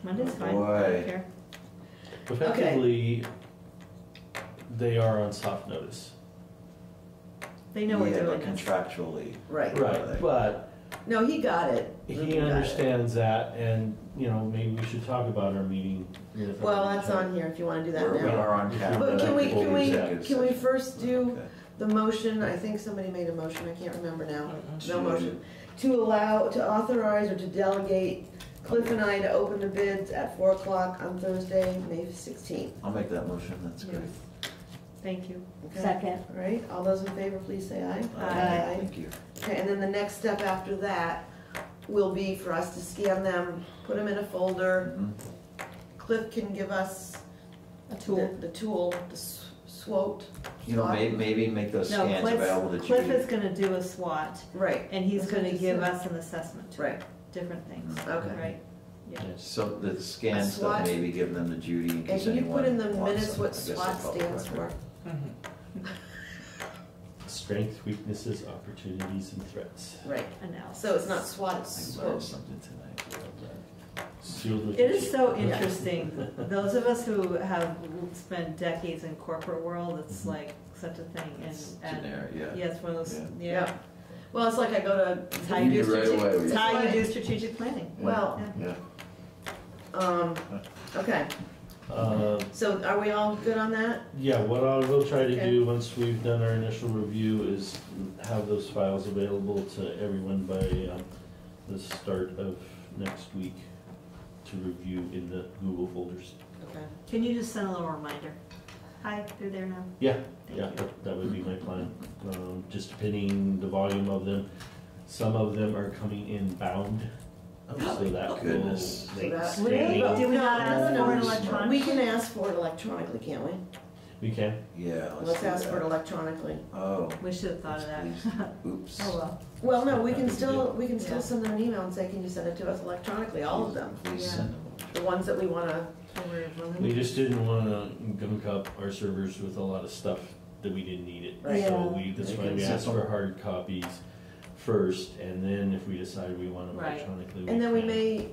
Monday's fine, I Boy. don't care. effectively, they are on soft notice. They know we're Yeah, doing but this. contractually. Right. Right, but No, he got it. he got it. understands that, and, you know, maybe we should talk about our meeting. with our Well, that's on here if you wanna do that We're- We now. are on camera. But can we, can we, can we first do Okay. the motion, I think somebody made a motion, I can't remember now. Uh, uh, no motion. To allow, to authorize or to delegate Cliff and I to open the bids at four o'clock on Thursday, May sixteenth. I'll make that motion, that's great. Thank you. Second. All right, all those in favor, please say aye. Aye. Thank you. Okay, and then the next step after that will be for us to scan them, put them in a folder. Mhm. Cliff can give us A the, tool. the tool, the s- SWOT. You know, maybe, maybe make those No, scans available to Cliff, Judy. Cliff is gonna do a SWOT, Right, and he's That's what gonna he give said. us an assessment, right, different things, okay. right? Yeah. So the scan A stuff, SWOT. maybe give them to Judy in And case can you anyone put in the wants minutes them. what I guess SWOT they're public stands for? record. Strength, weaknesses, opportunities, and threats. Right, Analysis. so it's not SWOT, it's I learned SWOT. something tonight. Sealed with It is so interesting. Those of us who have spent decades in corporate world, it's Mhm. like such a thing and, It's and, generic, yeah. yeah, it's one of those, Yeah. yeah. Yeah. Well, it's like I go to. It's how you do You right strategic, away, it's how you do strategic planning. Well, Yeah. um, okay, Uh, so are we all good on that? Yeah, what I will try to do, once we've done our initial review, is have those files available to everyone by um, the start of next week to review in the Google folders. Okay. Can you just send a little reminder? Hi, they're there now. Yeah, Thank yeah, you. that- that would be my plan. Um, Just depending the volume of them. Some of them are coming in bound, so that will Goodness. make that- scanning. Really? Do we not ask for no, it we- can ask for it electronically, can't we? We can, Yeah, let's Let's do ask for it electronically. Oh. We should have thought of that. please. Oops. Oh, well. Well, no, we can still, we can still Yeah. send them an email and say, can you send it to us electronically, all of them? Please Yeah. send them. The ones that we wanna, we just didn't wanna gunk up our servers with a lot of stuff that we didn't need it. Right. So Yeah. we, that's Make why it we asked for hard copies first, and then if we decide we want them Right. electronically, we and then we may,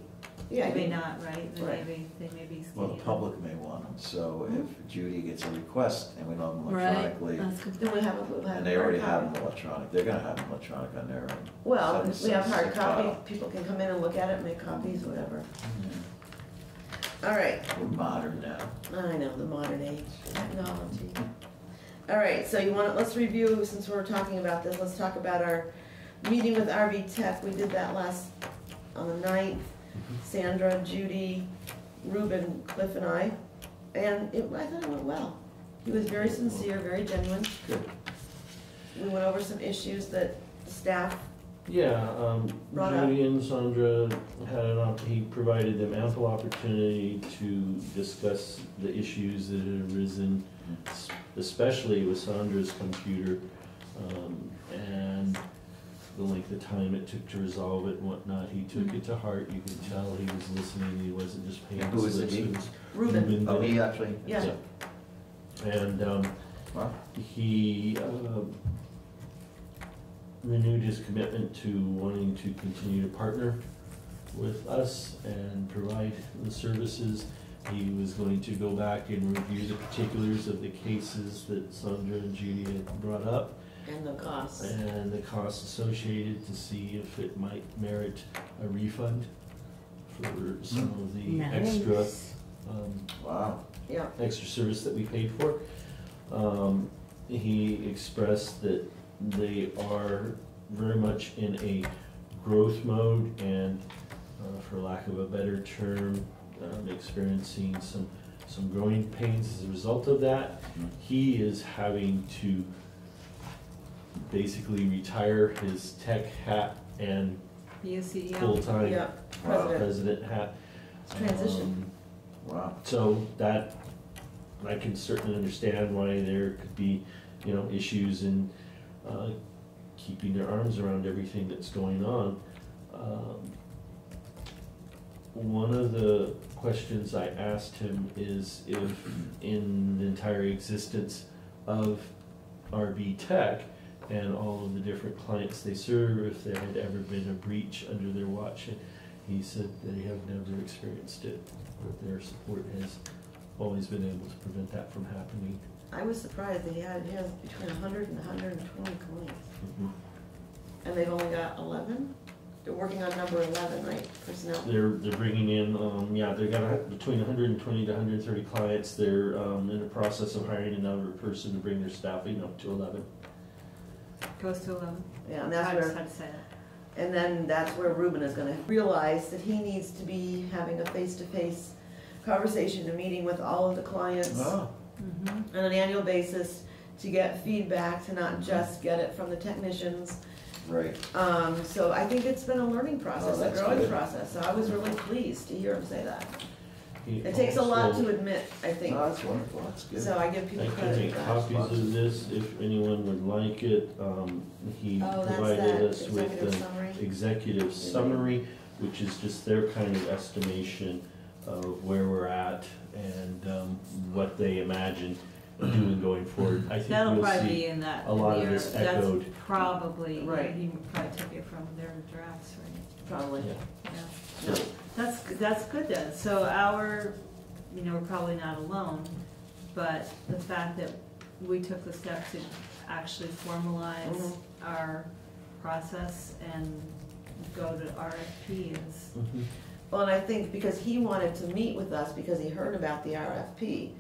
yeah. They may not, right? They may Right. be, they may be. Well, the public may want them, so mm-hmm. if Judy gets a request and we don't have them Right. electronically, That's good. Then we have, a- we'll have. and they already have copy. them electronic, they're gonna have them electronic on their own. Well, Send- we have send- hard copy, file. people can come in and look at it, make copies, whatever. All right, We're modern now. I know, the modern age, technology. All right, so you want, let's review, since we're talking about this, let's talk about our meeting with RB Tech. We did that last, on the ninth. Sandra, Judy, Ruben, Cliff and I. And it, I thought it went well. He was very sincere, very genuine. Good. We went over some issues that the staff, Yeah, um, Brought up. Judy and Sandra had an, op- he provided them ample opportunity to discuss the issues that had arisen, s- especially with Sandra's computer, um, and the length of time it took to resolve it and whatnot. He took it to heart, you could tell he was listening, he wasn't just paying Who is his it, he? lips. Ruben, Oh, he actually? yeah, And, um, Wow. he um, renewed his commitment to wanting to continue to partner with us and provide the services. He was going to go back and review the particulars of the cases that Sandra and Judy had brought up and the costs. and the costs associated to see if it might merit a refund for some of the extra Nice. um, Wow. Yeah, extra service that we paid for. Um, he expressed that they are very much in a growth mode and, uh, for lack of a better term, um, experiencing some, some growing pains as a result of that. Mhm. He is having to basically retire his tech hat and Be a CEO. full-time Yeah, president, president hat. transition. Um, Wow. So that, I can certainly understand why there could be, you know, issues in uh, keeping their arms around everything that's going on. Um, One of the questions I asked him is if in the entire existence of RB Tech and all of the different clients they serve, if there had ever been a breach under their watch. And He said they have never experienced it, that their support has always been able to prevent that from happening. I was surprised that he had, he has between hundred and hundred and twenty clients, Mhm. and they've only got eleven? They're working on number eleven, right, personnel? They're, they're bringing in, um, yeah, they've got a- between hundred and twenty to hundred and thirty clients. They're, um, in the process of hiring another person to bring their staffing up to eleven. Goes to eleven. Yeah, and that's I where. just had to say that. And then that's where Ruben is gonna realize that he needs to be having a face-to-face conversation, a meeting with all of the clients Oh, Mhm. on an annual basis to get feedback, to Mm-hmm. not just get it from the technicians. right. Um, so I think it's been a learning process, Oh, a that's growing good. process, so I was really pleased to hear him say that. He It takes a lot to admit, I think, Oh, that's wonderful, that's good. so I give people I can credit make for that. copies of this if anyone would like it. Um, he Oh, that's provided us with executive an summary. executive summary, which is just their kind of estimation of where we're at and, um, what they imagine doing going forward. I think That'll you'll probably be in that. a lot of your- this that's echoed. Probably, Right. you probably took it from their drafts, right? Probably. Yeah. Yeah. That's, that's good then. So our, you know, we're probably not alone, but the fact that we took the step to actually formalize Mhm. our process and go to RFP is, Mhm. Well, and I think because he wanted to meet with us because he heard about the RFP.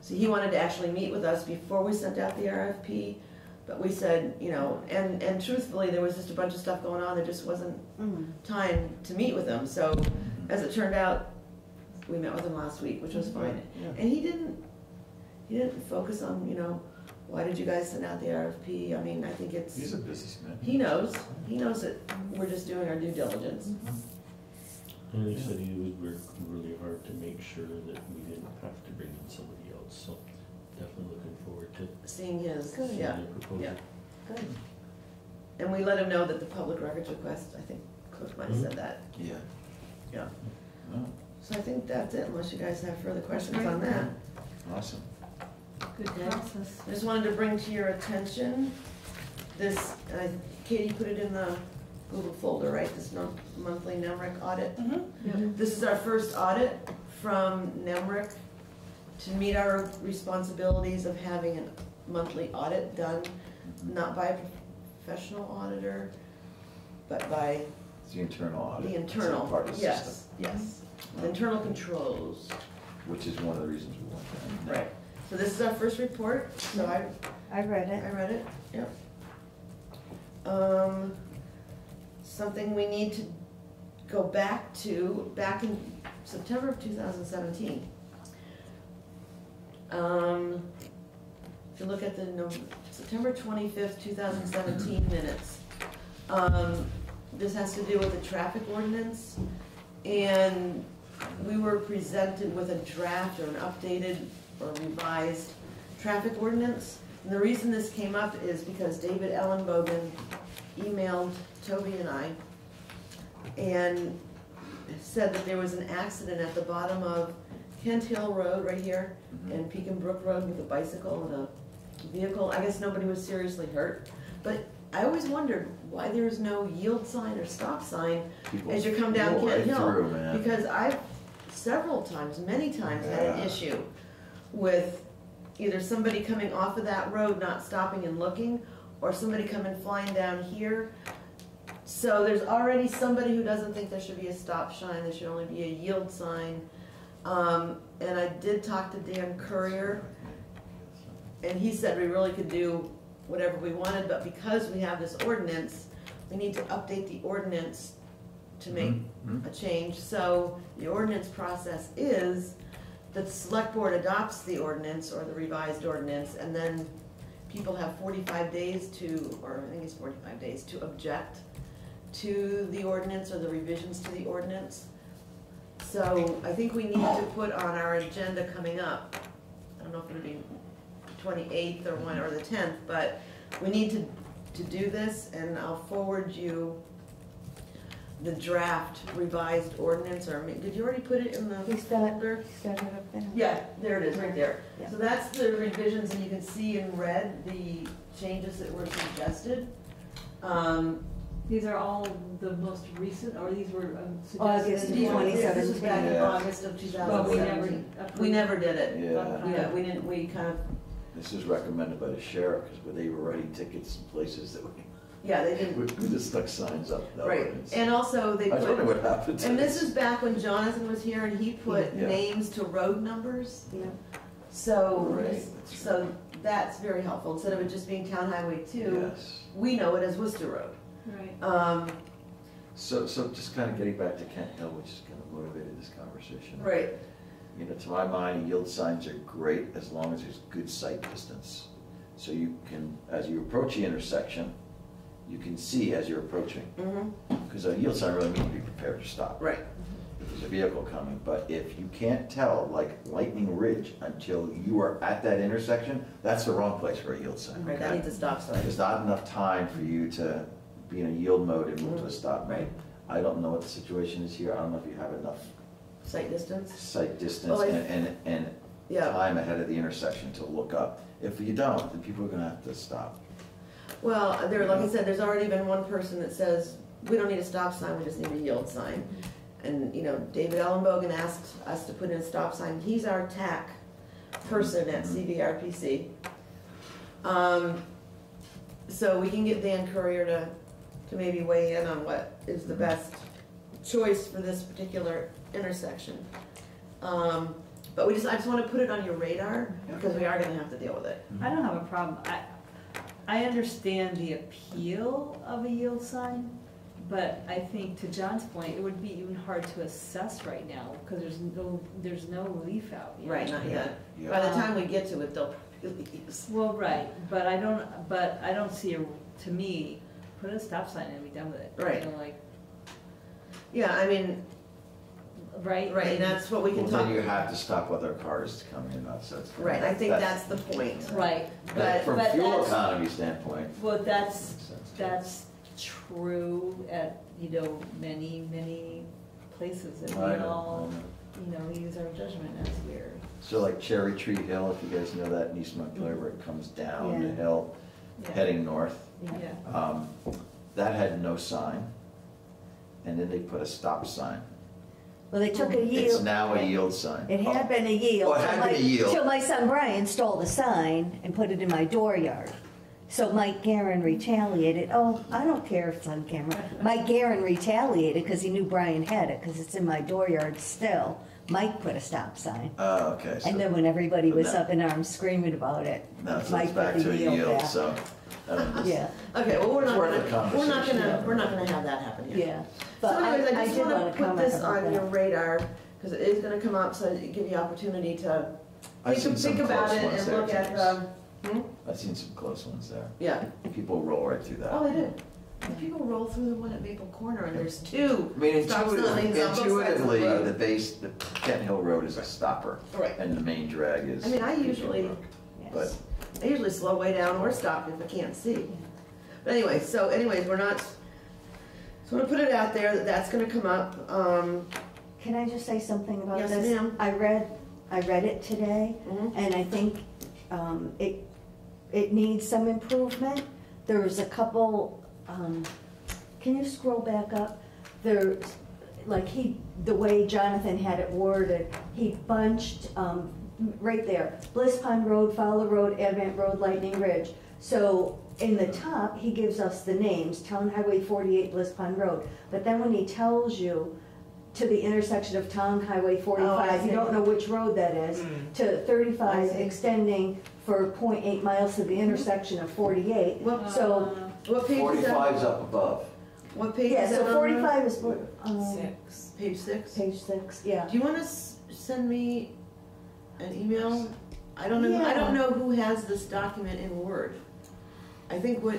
So he wanted to actually meet with us before we sent out the RFP, but we said, you know, and, and truthfully, there was just a bunch of stuff going on, there just wasn't Mm. time to meet with him, so as it turned out, we met with him last week, which was fine. Yeah. And he didn't, he didn't focus on, you know, why did you guys send out the RFP? I mean, I think it's, He's a businessman. he knows, he knows that we're just doing our due diligence. And he said he would work really hard to make sure that we didn't have to bring in somebody else, so definitely looking forward to Seeing his, Good. yeah. the proposal. yeah. Good. And we let him know that the public records request, I think Cook might have said mm-hmm. that, Yeah. yeah. Oh, So I think that's it, unless you guys have further questions on that. Awesome. good Okay. process. I just wanted to bring to your attention this, and I, Katie put it in the Google folder, right, this non- monthly NEMRC audit. Mm-hmm. This is our first audit from NEMRC to meet our responsibilities of having a monthly audit done, not by a professional auditor, but by It's the internal audit. the It's a internal, part of the yes, system, yes, the internal controls. Which is one of the reasons we want that. Right, so this is our first report, so I, I read it. I it. read it, yep. Um, something we need to go back to, back in September of two thousand seventeen. Um, if you look at the September twenty-fifth, two thousand seventeen minutes, um, this has to do with the traffic ordinance. And we were presented with a draft or an updated or revised traffic ordinance. And the reason this came up is because David Ellenbogen emailed Toby and I and said that there was an accident at the bottom of Kent Hill Road right here mm-hmm. and Pekin Brook Road with a bicycle and a vehicle. I guess nobody was seriously hurt. But I always wondered why there's no yield sign or stop sign People as you come down roll Kent right Hill. through, man. Because I've several times, many times, had an Yeah. issue with either somebody coming off of that road, not stopping and looking, or somebody coming flying down here. So there's already somebody who doesn't think there should be a stop sign, there should only be a yield sign. Um, and I did talk to Dan Courier, and he said we really could do whatever we wanted, but because we have this ordinance, we need to update the ordinance to make Mhm. a change. So the ordinance process is that the select board adopts the ordinance or the revised ordinance, and then people have forty-five days to, or I think it's forty-five days, to object to the ordinance or the revisions to the ordinance. So I think we need to put on our agenda coming up, I don't know if it'll be twenty-eighth or one, or the tenth, but we need to, to do this, and I'll forward you the draft revised ordinance, or, did you already put it in the He's got it, folder? he's got it up there. Yeah, there it is, right there. Yeah. So that's the revisions, and you can see in red the changes that were suggested. Um, These are all the most recent, or these were um, August suggested? these were- of This was back in 2017. Yeah. August of two But thousand we never seventeen. approved. We never did it. Yeah, Yeah, we didn't, we kind of, this is recommended by the sheriff, because they were writing tickets in places that we, yeah, they didn't, we just stuck signs up. no right. ordinance. And also they I was wondering put, what happened to and this is back when Jonathan was here and he put Yeah. names to road numbers. Yeah. So, Right, that's so that's very helpful. Instead of it just being Town Highway two, Yes. we know it as Worcester Road. Right. Um, So, so just kind of getting back to Kent Hill, which has kind of motivated this conversation. right, You know, to my mind, yield signs are great as long as there's good sight distance. So you can, as you approach the intersection, you can see as you're approaching. mm-hmm, Because a yield sign really means to be prepared to stop. right. If there's a vehicle coming, but if you can't tell, like Lightning Ridge, until you are at that intersection, that's the wrong place for a yield sign. Right, that needs a stop sign. There's not enough time for you to be in a yield mode and move to a stop mode. Right. I don't know what the situation is here, I don't know if you have enough Sight distance? sight distance Well, I- and, and, and Yeah. time ahead of the intersection to look up. If you don't, then people are gonna have to stop. Well, there, like I said, there's already been one person that says, we don't need a stop sign, we just need a yield sign. And, you know, David Ellenbogen asked us to put in a stop sign, he's our TAC person at CVRPC. Um, so we can get Dan Courier to, to maybe weigh in on what is the best choice for this particular intersection. Um, but we just, I just wanna put it on your radar, because we are gonna have to deal with it. I don't have a problem. I, I understand the appeal of a yield sign, but I think to John's point, it would be even hard to assess right now, because there's no, there's no leaf out yet. Right, not yet. Yeah. By the time we get to it, they'll probably use. Well, right, but I don't, but I don't see a, to me, put a stop sign and be done with it. You Right. know, Like, Yeah, I mean, right? right, and that's what we Well, can then you have to stop other cars to come in, that's, that's. Right, I think that's the point. Right, But but, From but fuel that's, economy standpoint. well, that's, makes sense. that's true at, you know, many, many places that I we know, all, I know. you know, use our judgment as we're. So like Cherry Tree Hill, if you guys know that in East Montpelier where it comes down the Yeah. hill, yeah, heading north, Yeah, um, that had no sign. And then they put a stop sign. Well, they took a yield. It's now a yield sign. it had been a yield. Oh, it had been my- a yield. Till my son Brian stole the sign and put it in my dooryard. So Mike Garin retaliated, oh, I don't care if it's on camera. Mike Garin retaliated because he knew Brian had it, because it's in my dooryard still. Mike put a stop sign. Oh, okay, so And then when everybody was Now- up in arms screaming about it, now so Mike it's put the to a yield yield, back. so. I. Yeah, Okay, well, we're It's not worth a gonna, we're not gonna, we're not gonna have that happen here. yeah. So But I, anyways, I I just did wanna want put comment this about on your radar, because it is gonna come up, so to give you opportunity to I've think, some think about close it ones and there, look at James. the, hmm? I've seen some close ones there. yeah. People roll right through that. Oh, they did. And People roll through the one at Maple Corner, and there's two. I mean, Stop intuitively, signs on both sides of the intuitively, road. the base, the Kent Hill Road is a stopper, Right. and the main drag is. I mean, I Pekin usually- Brook. Yes. But I usually slow way down or stop if I can't see. But anyway, so anyways, we're not, so I'm gonna put it out there that that's gonna come up. Um, Can I just say something about Yes, this? ma'am. I read, I read it today, mhm. and I think um, it, it needs some improvement. There was a couple, um, can you scroll back up? There, like he, the way Jonathan had it worded, he bunched, um, right there, Bliss Pond Road, Fowler Road, Advent Road, Lightning Ridge. So in the top, he gives us the names, Town Highway forty-eight, Bliss Pond Road. But then when he tells you to the intersection of Town Highway forty-five, you see. don't know which road that is, to I thirty-five see. extending for 0.8 miles to the intersection of forty-eight. What, So, what page is that? forty-five's up above. What page yeah, is that so on? forty-five is, um, Six. Page six? page six, yeah. Do you wanna s- send me an email I don't know, I don't know who has this document in Word. I think what,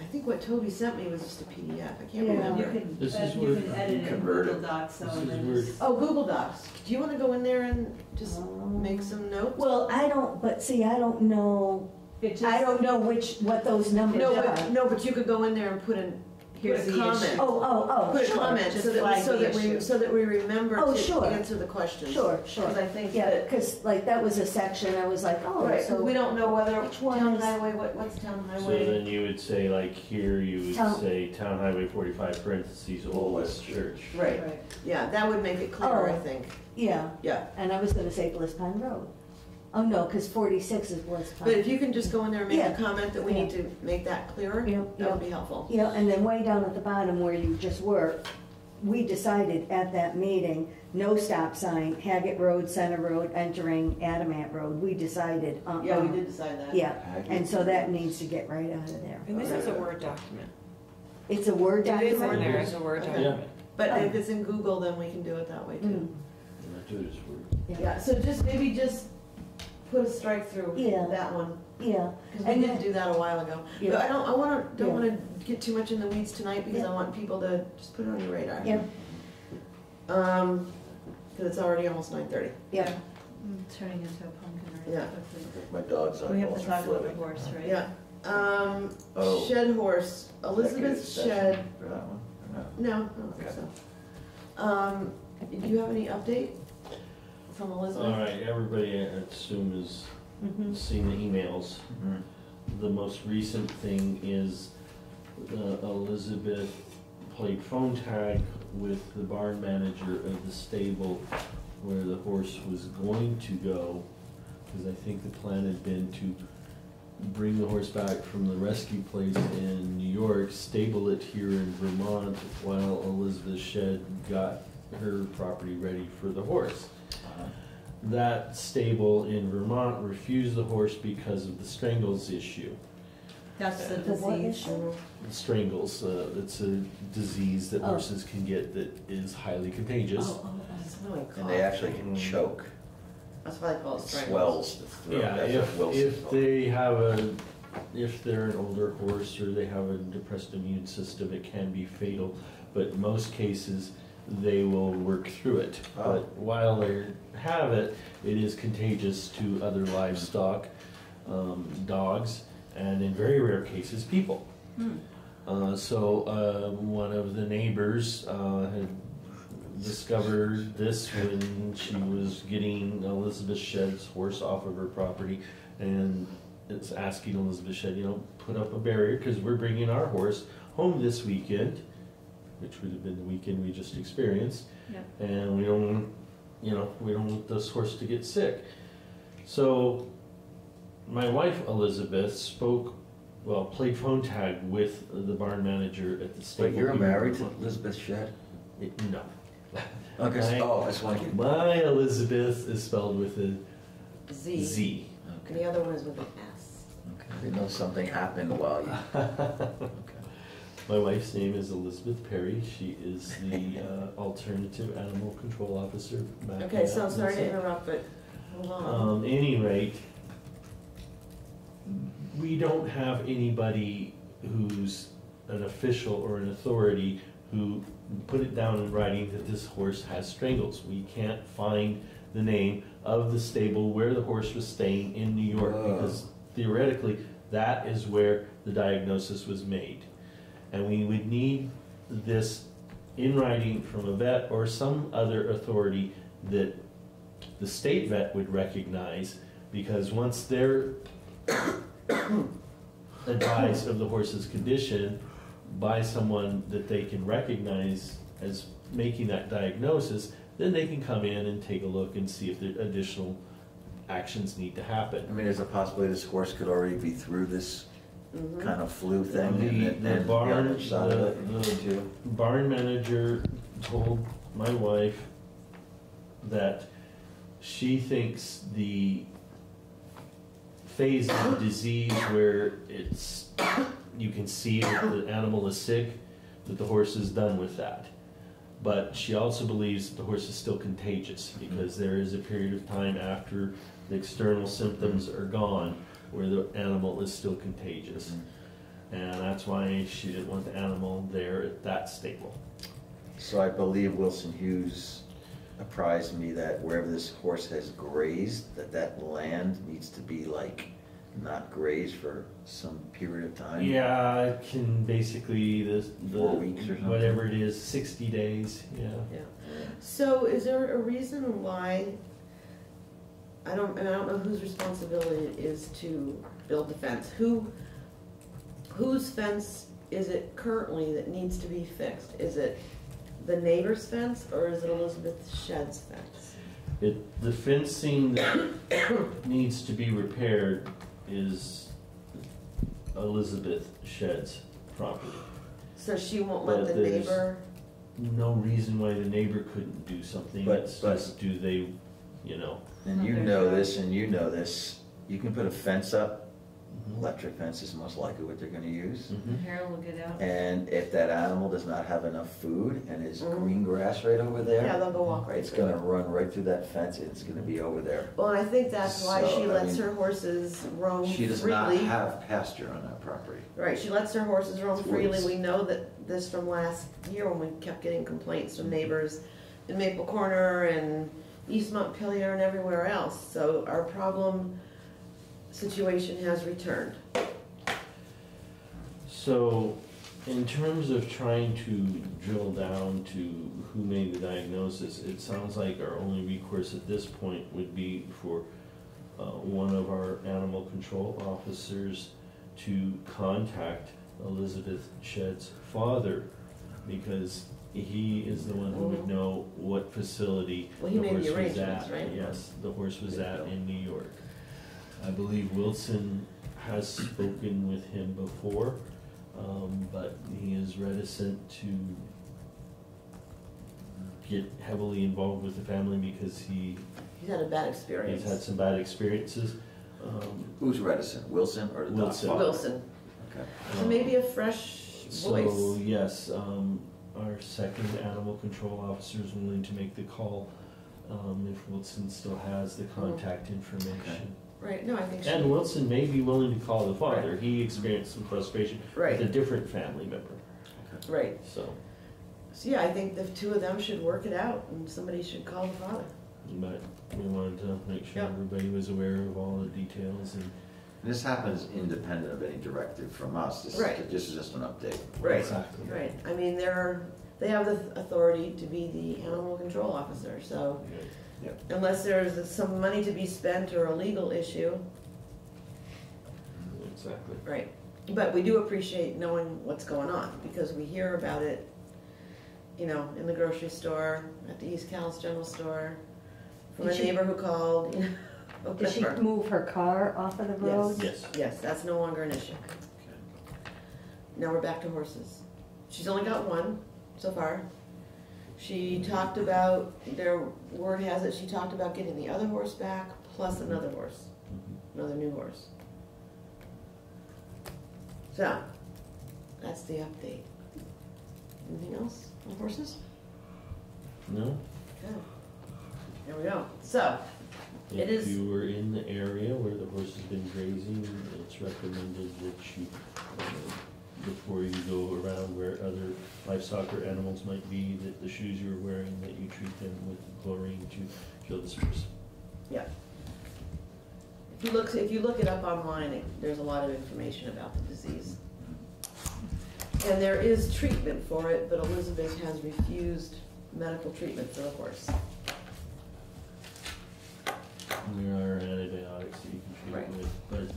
I think what Toby sent me was just a PDF, I can't Yeah. You remember. can, This is you where can edit it in convert Google. Docs, so This is then where- it's- Oh, Google Docs, do you wanna go in there and just Um, make some notes? Well, I don't, but see, I don't know, it just. I don't know which, what those numbers No, are. but, no, but you could go in there and put in, put Here's a the comment. issue. Oh, oh, oh, Put a sure. comment Just so that, we- flag so the that we, issue. so that we remember Oh, to sure. answer the questions. Sure, sure. Because I think Yeah, that, because like that was a section, I was like, oh, right, 'cause so. we don't know whether Which one town is- highway, what, what's town highway? So highway? then you would say, like, here you would Town- say Town Highway forty-five parentheses, Old West Church. Right, Right. yeah, that would make it clearer, I Oh. think, Yeah, yeah. and I was gonna say Bliss Pond Road. Oh, no, because forty-six is Bliss Pond. But if you can just go in there and make a Yeah. comment that we need to make that clearer, Yeah, that would be helpful. Yeah, and then way down at the bottom where you just were, we decided at that meeting, no stop sign, Haggett Road, Center Road, entering Adamant Road, we decided, uh-uh. Yeah, we did decide that. Yeah, and so that needs to get right out of there. And this is a Word document. It's a Word It is in document? there as a Word Okay. document. But if it's in Google, then we can do it that way too. Mm, Not do this word. Yeah, so just, maybe just put a strike through Yeah. that one, Yeah, because we And did then- do that a while ago. But yeah, I don't, I wanna, don't Yeah. wanna get too much in the weeds tonight, because I Yeah. want people to just put it on your radar. yeah, Um, because it's already almost nine thirty. yeah. Mm, Turning into a pumpkin Yeah. right quickly. My dog's We have eyeballs to are talk about the floating. horse, right? Yeah, um, Oh. shed horse, Elizabeth session Shed, For that one, or no? no, I don't think Okay. so. Um, do you have any update from Elizabeth? All right, everybody, I assume, has mhm. seen the emails. Mhm. The most recent thing is uh, Elizabeth played phone tag with the barn manager of the stable where the horse was going to go. Because I think the plan had been to bring the horse back from the rescue place in New York, stable it here in Vermont while Elizabeth Shed got her property ready for the horse. That stable in Vermont refused the horse because of the strangles issue. That's the The what disease. issue? Strangles, uh, it's a disease that Oh. horses can get that is highly contagious. Oh, oh, That's what I call And they it. actually can choke, That's what I call it, it strangles. swells the throat. Yeah, That's if, what Wilson if called it. they have a, if they're an older horse or they have a depressed immune system, it can be fatal. But in most cases, they will work through it. Oh. But while they have it, it is contagious to other livestock, um, dogs, and in very rare cases, people. Hmm. Uh, so, uh, one of the neighbors, uh, had discovered this when she was getting Elizabeth Shed's horse off of her property. And it's asking Elizabeth Shed, you know, put up a barrier, cause we're bringing our horse home this weekend, which would have been the weekend we just experienced. Yeah. And we don't, want you know, we don't want this horse to get sick. So, my wife Elizabeth spoke, well, played phone tag with the barn manager at the stable. Wait, you're here. married to Elizabeth Shed? It- No. Okay, so- My- oh, I just want to. My Elizabeth is spelled with a Z, Z. and the other one is with an S. Okay, I didn't know something happened while you, okay. My wife's name is Elizabeth Perry. She is the uh, alternative animal control officer. back Okay, in so I'm sorry to Athens. interrupt, but hold on. Um, any rate, we don't have anybody who's an official or an authority who put it down in writing that this horse has strangles. We can't find the name of the stable where the horse was staying in New York Whoa. because theoretically, that is where the diagnosis was made. And we would need this in writing from a vet or some other authority that the state vet would recognize, because once they're advised of the horse's condition by someone that they can recognize as making that diagnosis, then they can come in and take a look and see if additional actions need to happen. I mean, there's a possibility this horse could already be through this Mhm. kind of flu thing The- and then the and the barn- other side of it the- too. Barn manager told my wife that she thinks the phase of disease where it's, you can see that the animal is sick, that the horse is done with that. But she also believes that the horse is still contagious because there is a period of time after The external symptoms are gone, where the animal is still contagious. Mm-hmm. And that's why she didn't want the animal there at that stable. So I believe Wilson Hughes apprised me that wherever this horse has grazed, that that land needs to be like not grazed for some period of time. Yeah, it can basically, the, the, Four weeks or something. whatever it is, sixty days, yeah. Yeah. So is there a reason why, I don't, and I don't know whose responsibility it is to build the fence. Who, whose fence is it currently that needs to be fixed? Is it the neighbor's fence or is it Elizabeth Shed's fence? It, the fencing that needs to be repaired is Elizabeth Shed's property. So she won't let But the there's- neighbor, No reason why the neighbor couldn't do something, But- it's but- just, do they, you know? And you know this and you know this, you can put a fence up, Mhm. electric fence is most likely what they're gonna use. Mhm. Harold will get out. And if that animal does not have enough food and is Mhm. green grass right over there. yeah, they'll go walk right It's through gonna run right through that fence, it's gonna be over there. Well, and I think that's why So, she I lets mean, her horses roam freely. She does not freely. have pasture on that property. Right, she lets her horses roam It's freely. woods. We know that this from last year when we kept getting complaints from neighbors in Maple Corner and East Montpelier and everywhere else. So our problem situation has returned. So, in terms of trying to drill down to who made the diagnosis, it sounds like our only recourse at this point would be for uh, one of our animal control officers to contact Elizabeth Shed's father, because he is the one who would Mhm. know what facility Well, the he made horse the was arrangements, at. right? Yes, the horse was at in New York. I believe Wilson has spoken with him before, um, but he is reticent to get heavily involved with the family because he, He's had a bad experience. he's had some bad experiences. Um, Who's reticent, Wilson or the Wilson. father? Wilson. Okay. So maybe a fresh So, voice. yes, um, our second animal control officer is willing to make the call, um, if Wilson still has the contact information. Right, no, I think she. And Wilson may be willing to call the father, he experienced some frustration with a different family member, right. so, So yeah, I think the two of them should work it out and somebody should call the father. but we wanted to make sure Yeah. everybody was aware of all the details and. This happens independent of any directive from us, this is, Right. this is just an update. Right. Exactly. Right, I mean, they're, they have the authority to be the animal control officer, so unless there's some money to be spent or a legal issue, Exactly. right. But we do appreciate knowing what's going on, because we hear about it, you know, in the grocery store, at the East Calais General Store, from a Did she- neighbor who called, you know, Did she whatever. move her car off of the road? Yes. Yes, that's no longer an issue. Now we're back to horses. She's only got one so far. She talked about, their word has it, she talked about getting the other horse back plus another horse, another new horse. So, that's the update. Anything else on horses? No? Good. There we go. So, It If is- you were in the area where the horse has been grazing, it's recommended that you, uh, before you go around where other livestock or animals might be, that the shoes you're wearing, that you treat them with chlorine to kill the spores. Yeah. If you look, if you look it up online, it- there's a lot of information about the disease. And there is treatment for it, but Elizabeth has refused medical treatment for the horse. There are antibiotics that you can treat Right. it with, but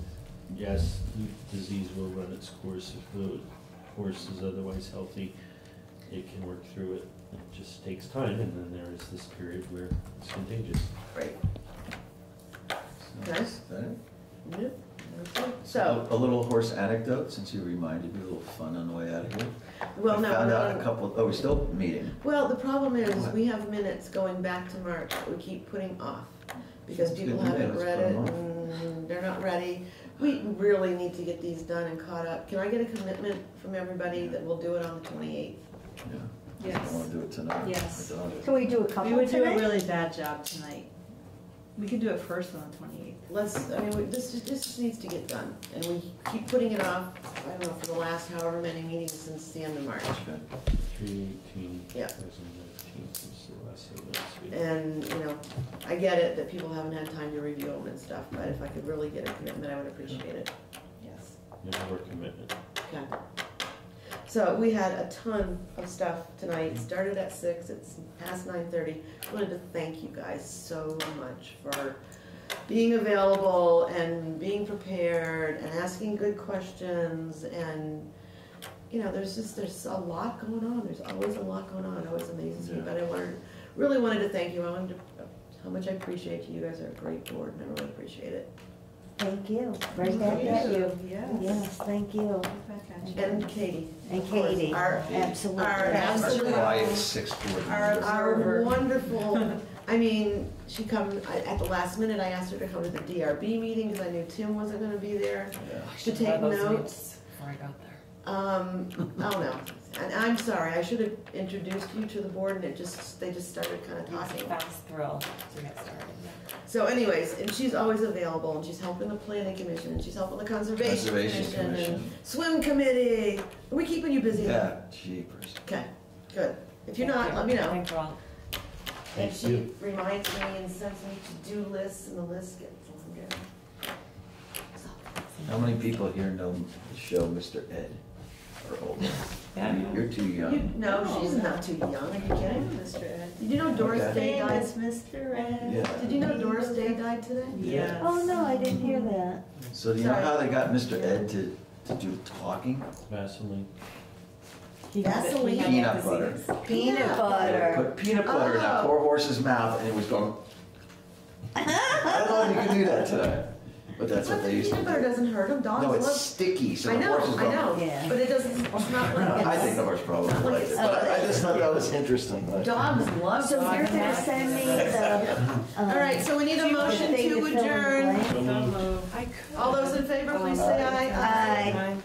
yes, the disease will run its course. If the horse is otherwise healthy, it can work through it. It just takes time, and then there is this period where it's contagious. Right. So, Okay. is that it? Yep. Okay. So, A a little horse anecdote, since you reminded me, a little fun on the way out of here. well, no, I found out uh, a no, couple, oh, we're still meeting. well, the problem is, we have minutes going back to March that we keep putting off because people haven't read it and they're not ready. We really need to get these done and caught up. Can I get a commitment from everybody that we'll do it on the 28th? Yeah. Yes. I want to do it tonight. Yes. Can we do a couple We would do a really bad job tonight. We could do it first on the 28th. Let's, I mean, we- this, just this needs to get done, and we keep putting it off, I don't know, for the last however many meetings since the end of March. Okay. Three eighteen. Yeah. And, you know, I get it that people haven't had time to review them and stuff, but if I could really get a commitment, I would appreciate it. Yes. Never commitment. Okay. So we had a ton of stuff tonight, started at six, it's past nine thirty. Wanted to thank you guys so much for being available and being prepared and asking good questions and, you know, there's just, there's a lot going on, there's always a lot going on, it always amazes me, Yeah. but I wanted, really wanted to thank you, I wanted to, how much I appreciate you, you guys are a great board and I really appreciate it. Thank you, right back at you. Yes. Yes, thank you. Right back at you. And Katie. And of course, Katie, Our, absolutely. our absolute. Quiet six board Our, members. our Observer. wonderful, I mean, she come, I- at the last minute, I asked her to come to the DRB meeting, because I knew Tim wasn't gonna be there, Yeah. to take notes. Before I got there. Um, oh no, and I'm sorry, I should have introduced you to the board, and it just, they just started kinda It was a talking. fast thrill to get started. So anyways, and she's always available, and she's helping the planning commission, and she's helping the conservation Conservation commission, and Commission. swim committee, are we keeping you busy? Yeah, jeepers. Okay, good, if you're Thank not, you. let me know. Thank you all. And Thank she you. reminds me and sends me to-do lists, and the list gets longer. So, How many people here know the show Mr. Ed or older? Yeah. You're too You, young. no, she's not too young, are you kidding? Mr. Ed. Did you know Doris Okay. Day died? Mr. Ed. Yeah. Did you know Doris Day died today? Yes. Oh, no, I didn't hear that. So do you know how they got Mr. Ed to, to do talking? Vaseline. Vaseline. Peanut butter. Peanut They butter. Put peanut butter in that Oh. poor horse's mouth and it was going. I don't know if you can do that today, but that's what But they the used to peanut butter do. doesn't hurt them, dogs No, it's love. sticky, so I the know, horse is I going. know, Yeah. but it doesn't, it's not like I think the horse probably Not like liked it, it's- but I just thought that was interesting. like- dogs love. So you're dogs. gonna send me the, um. All right, so we need a motion to fill in the adjourn. I could. All those in favor, please say aye. Aye.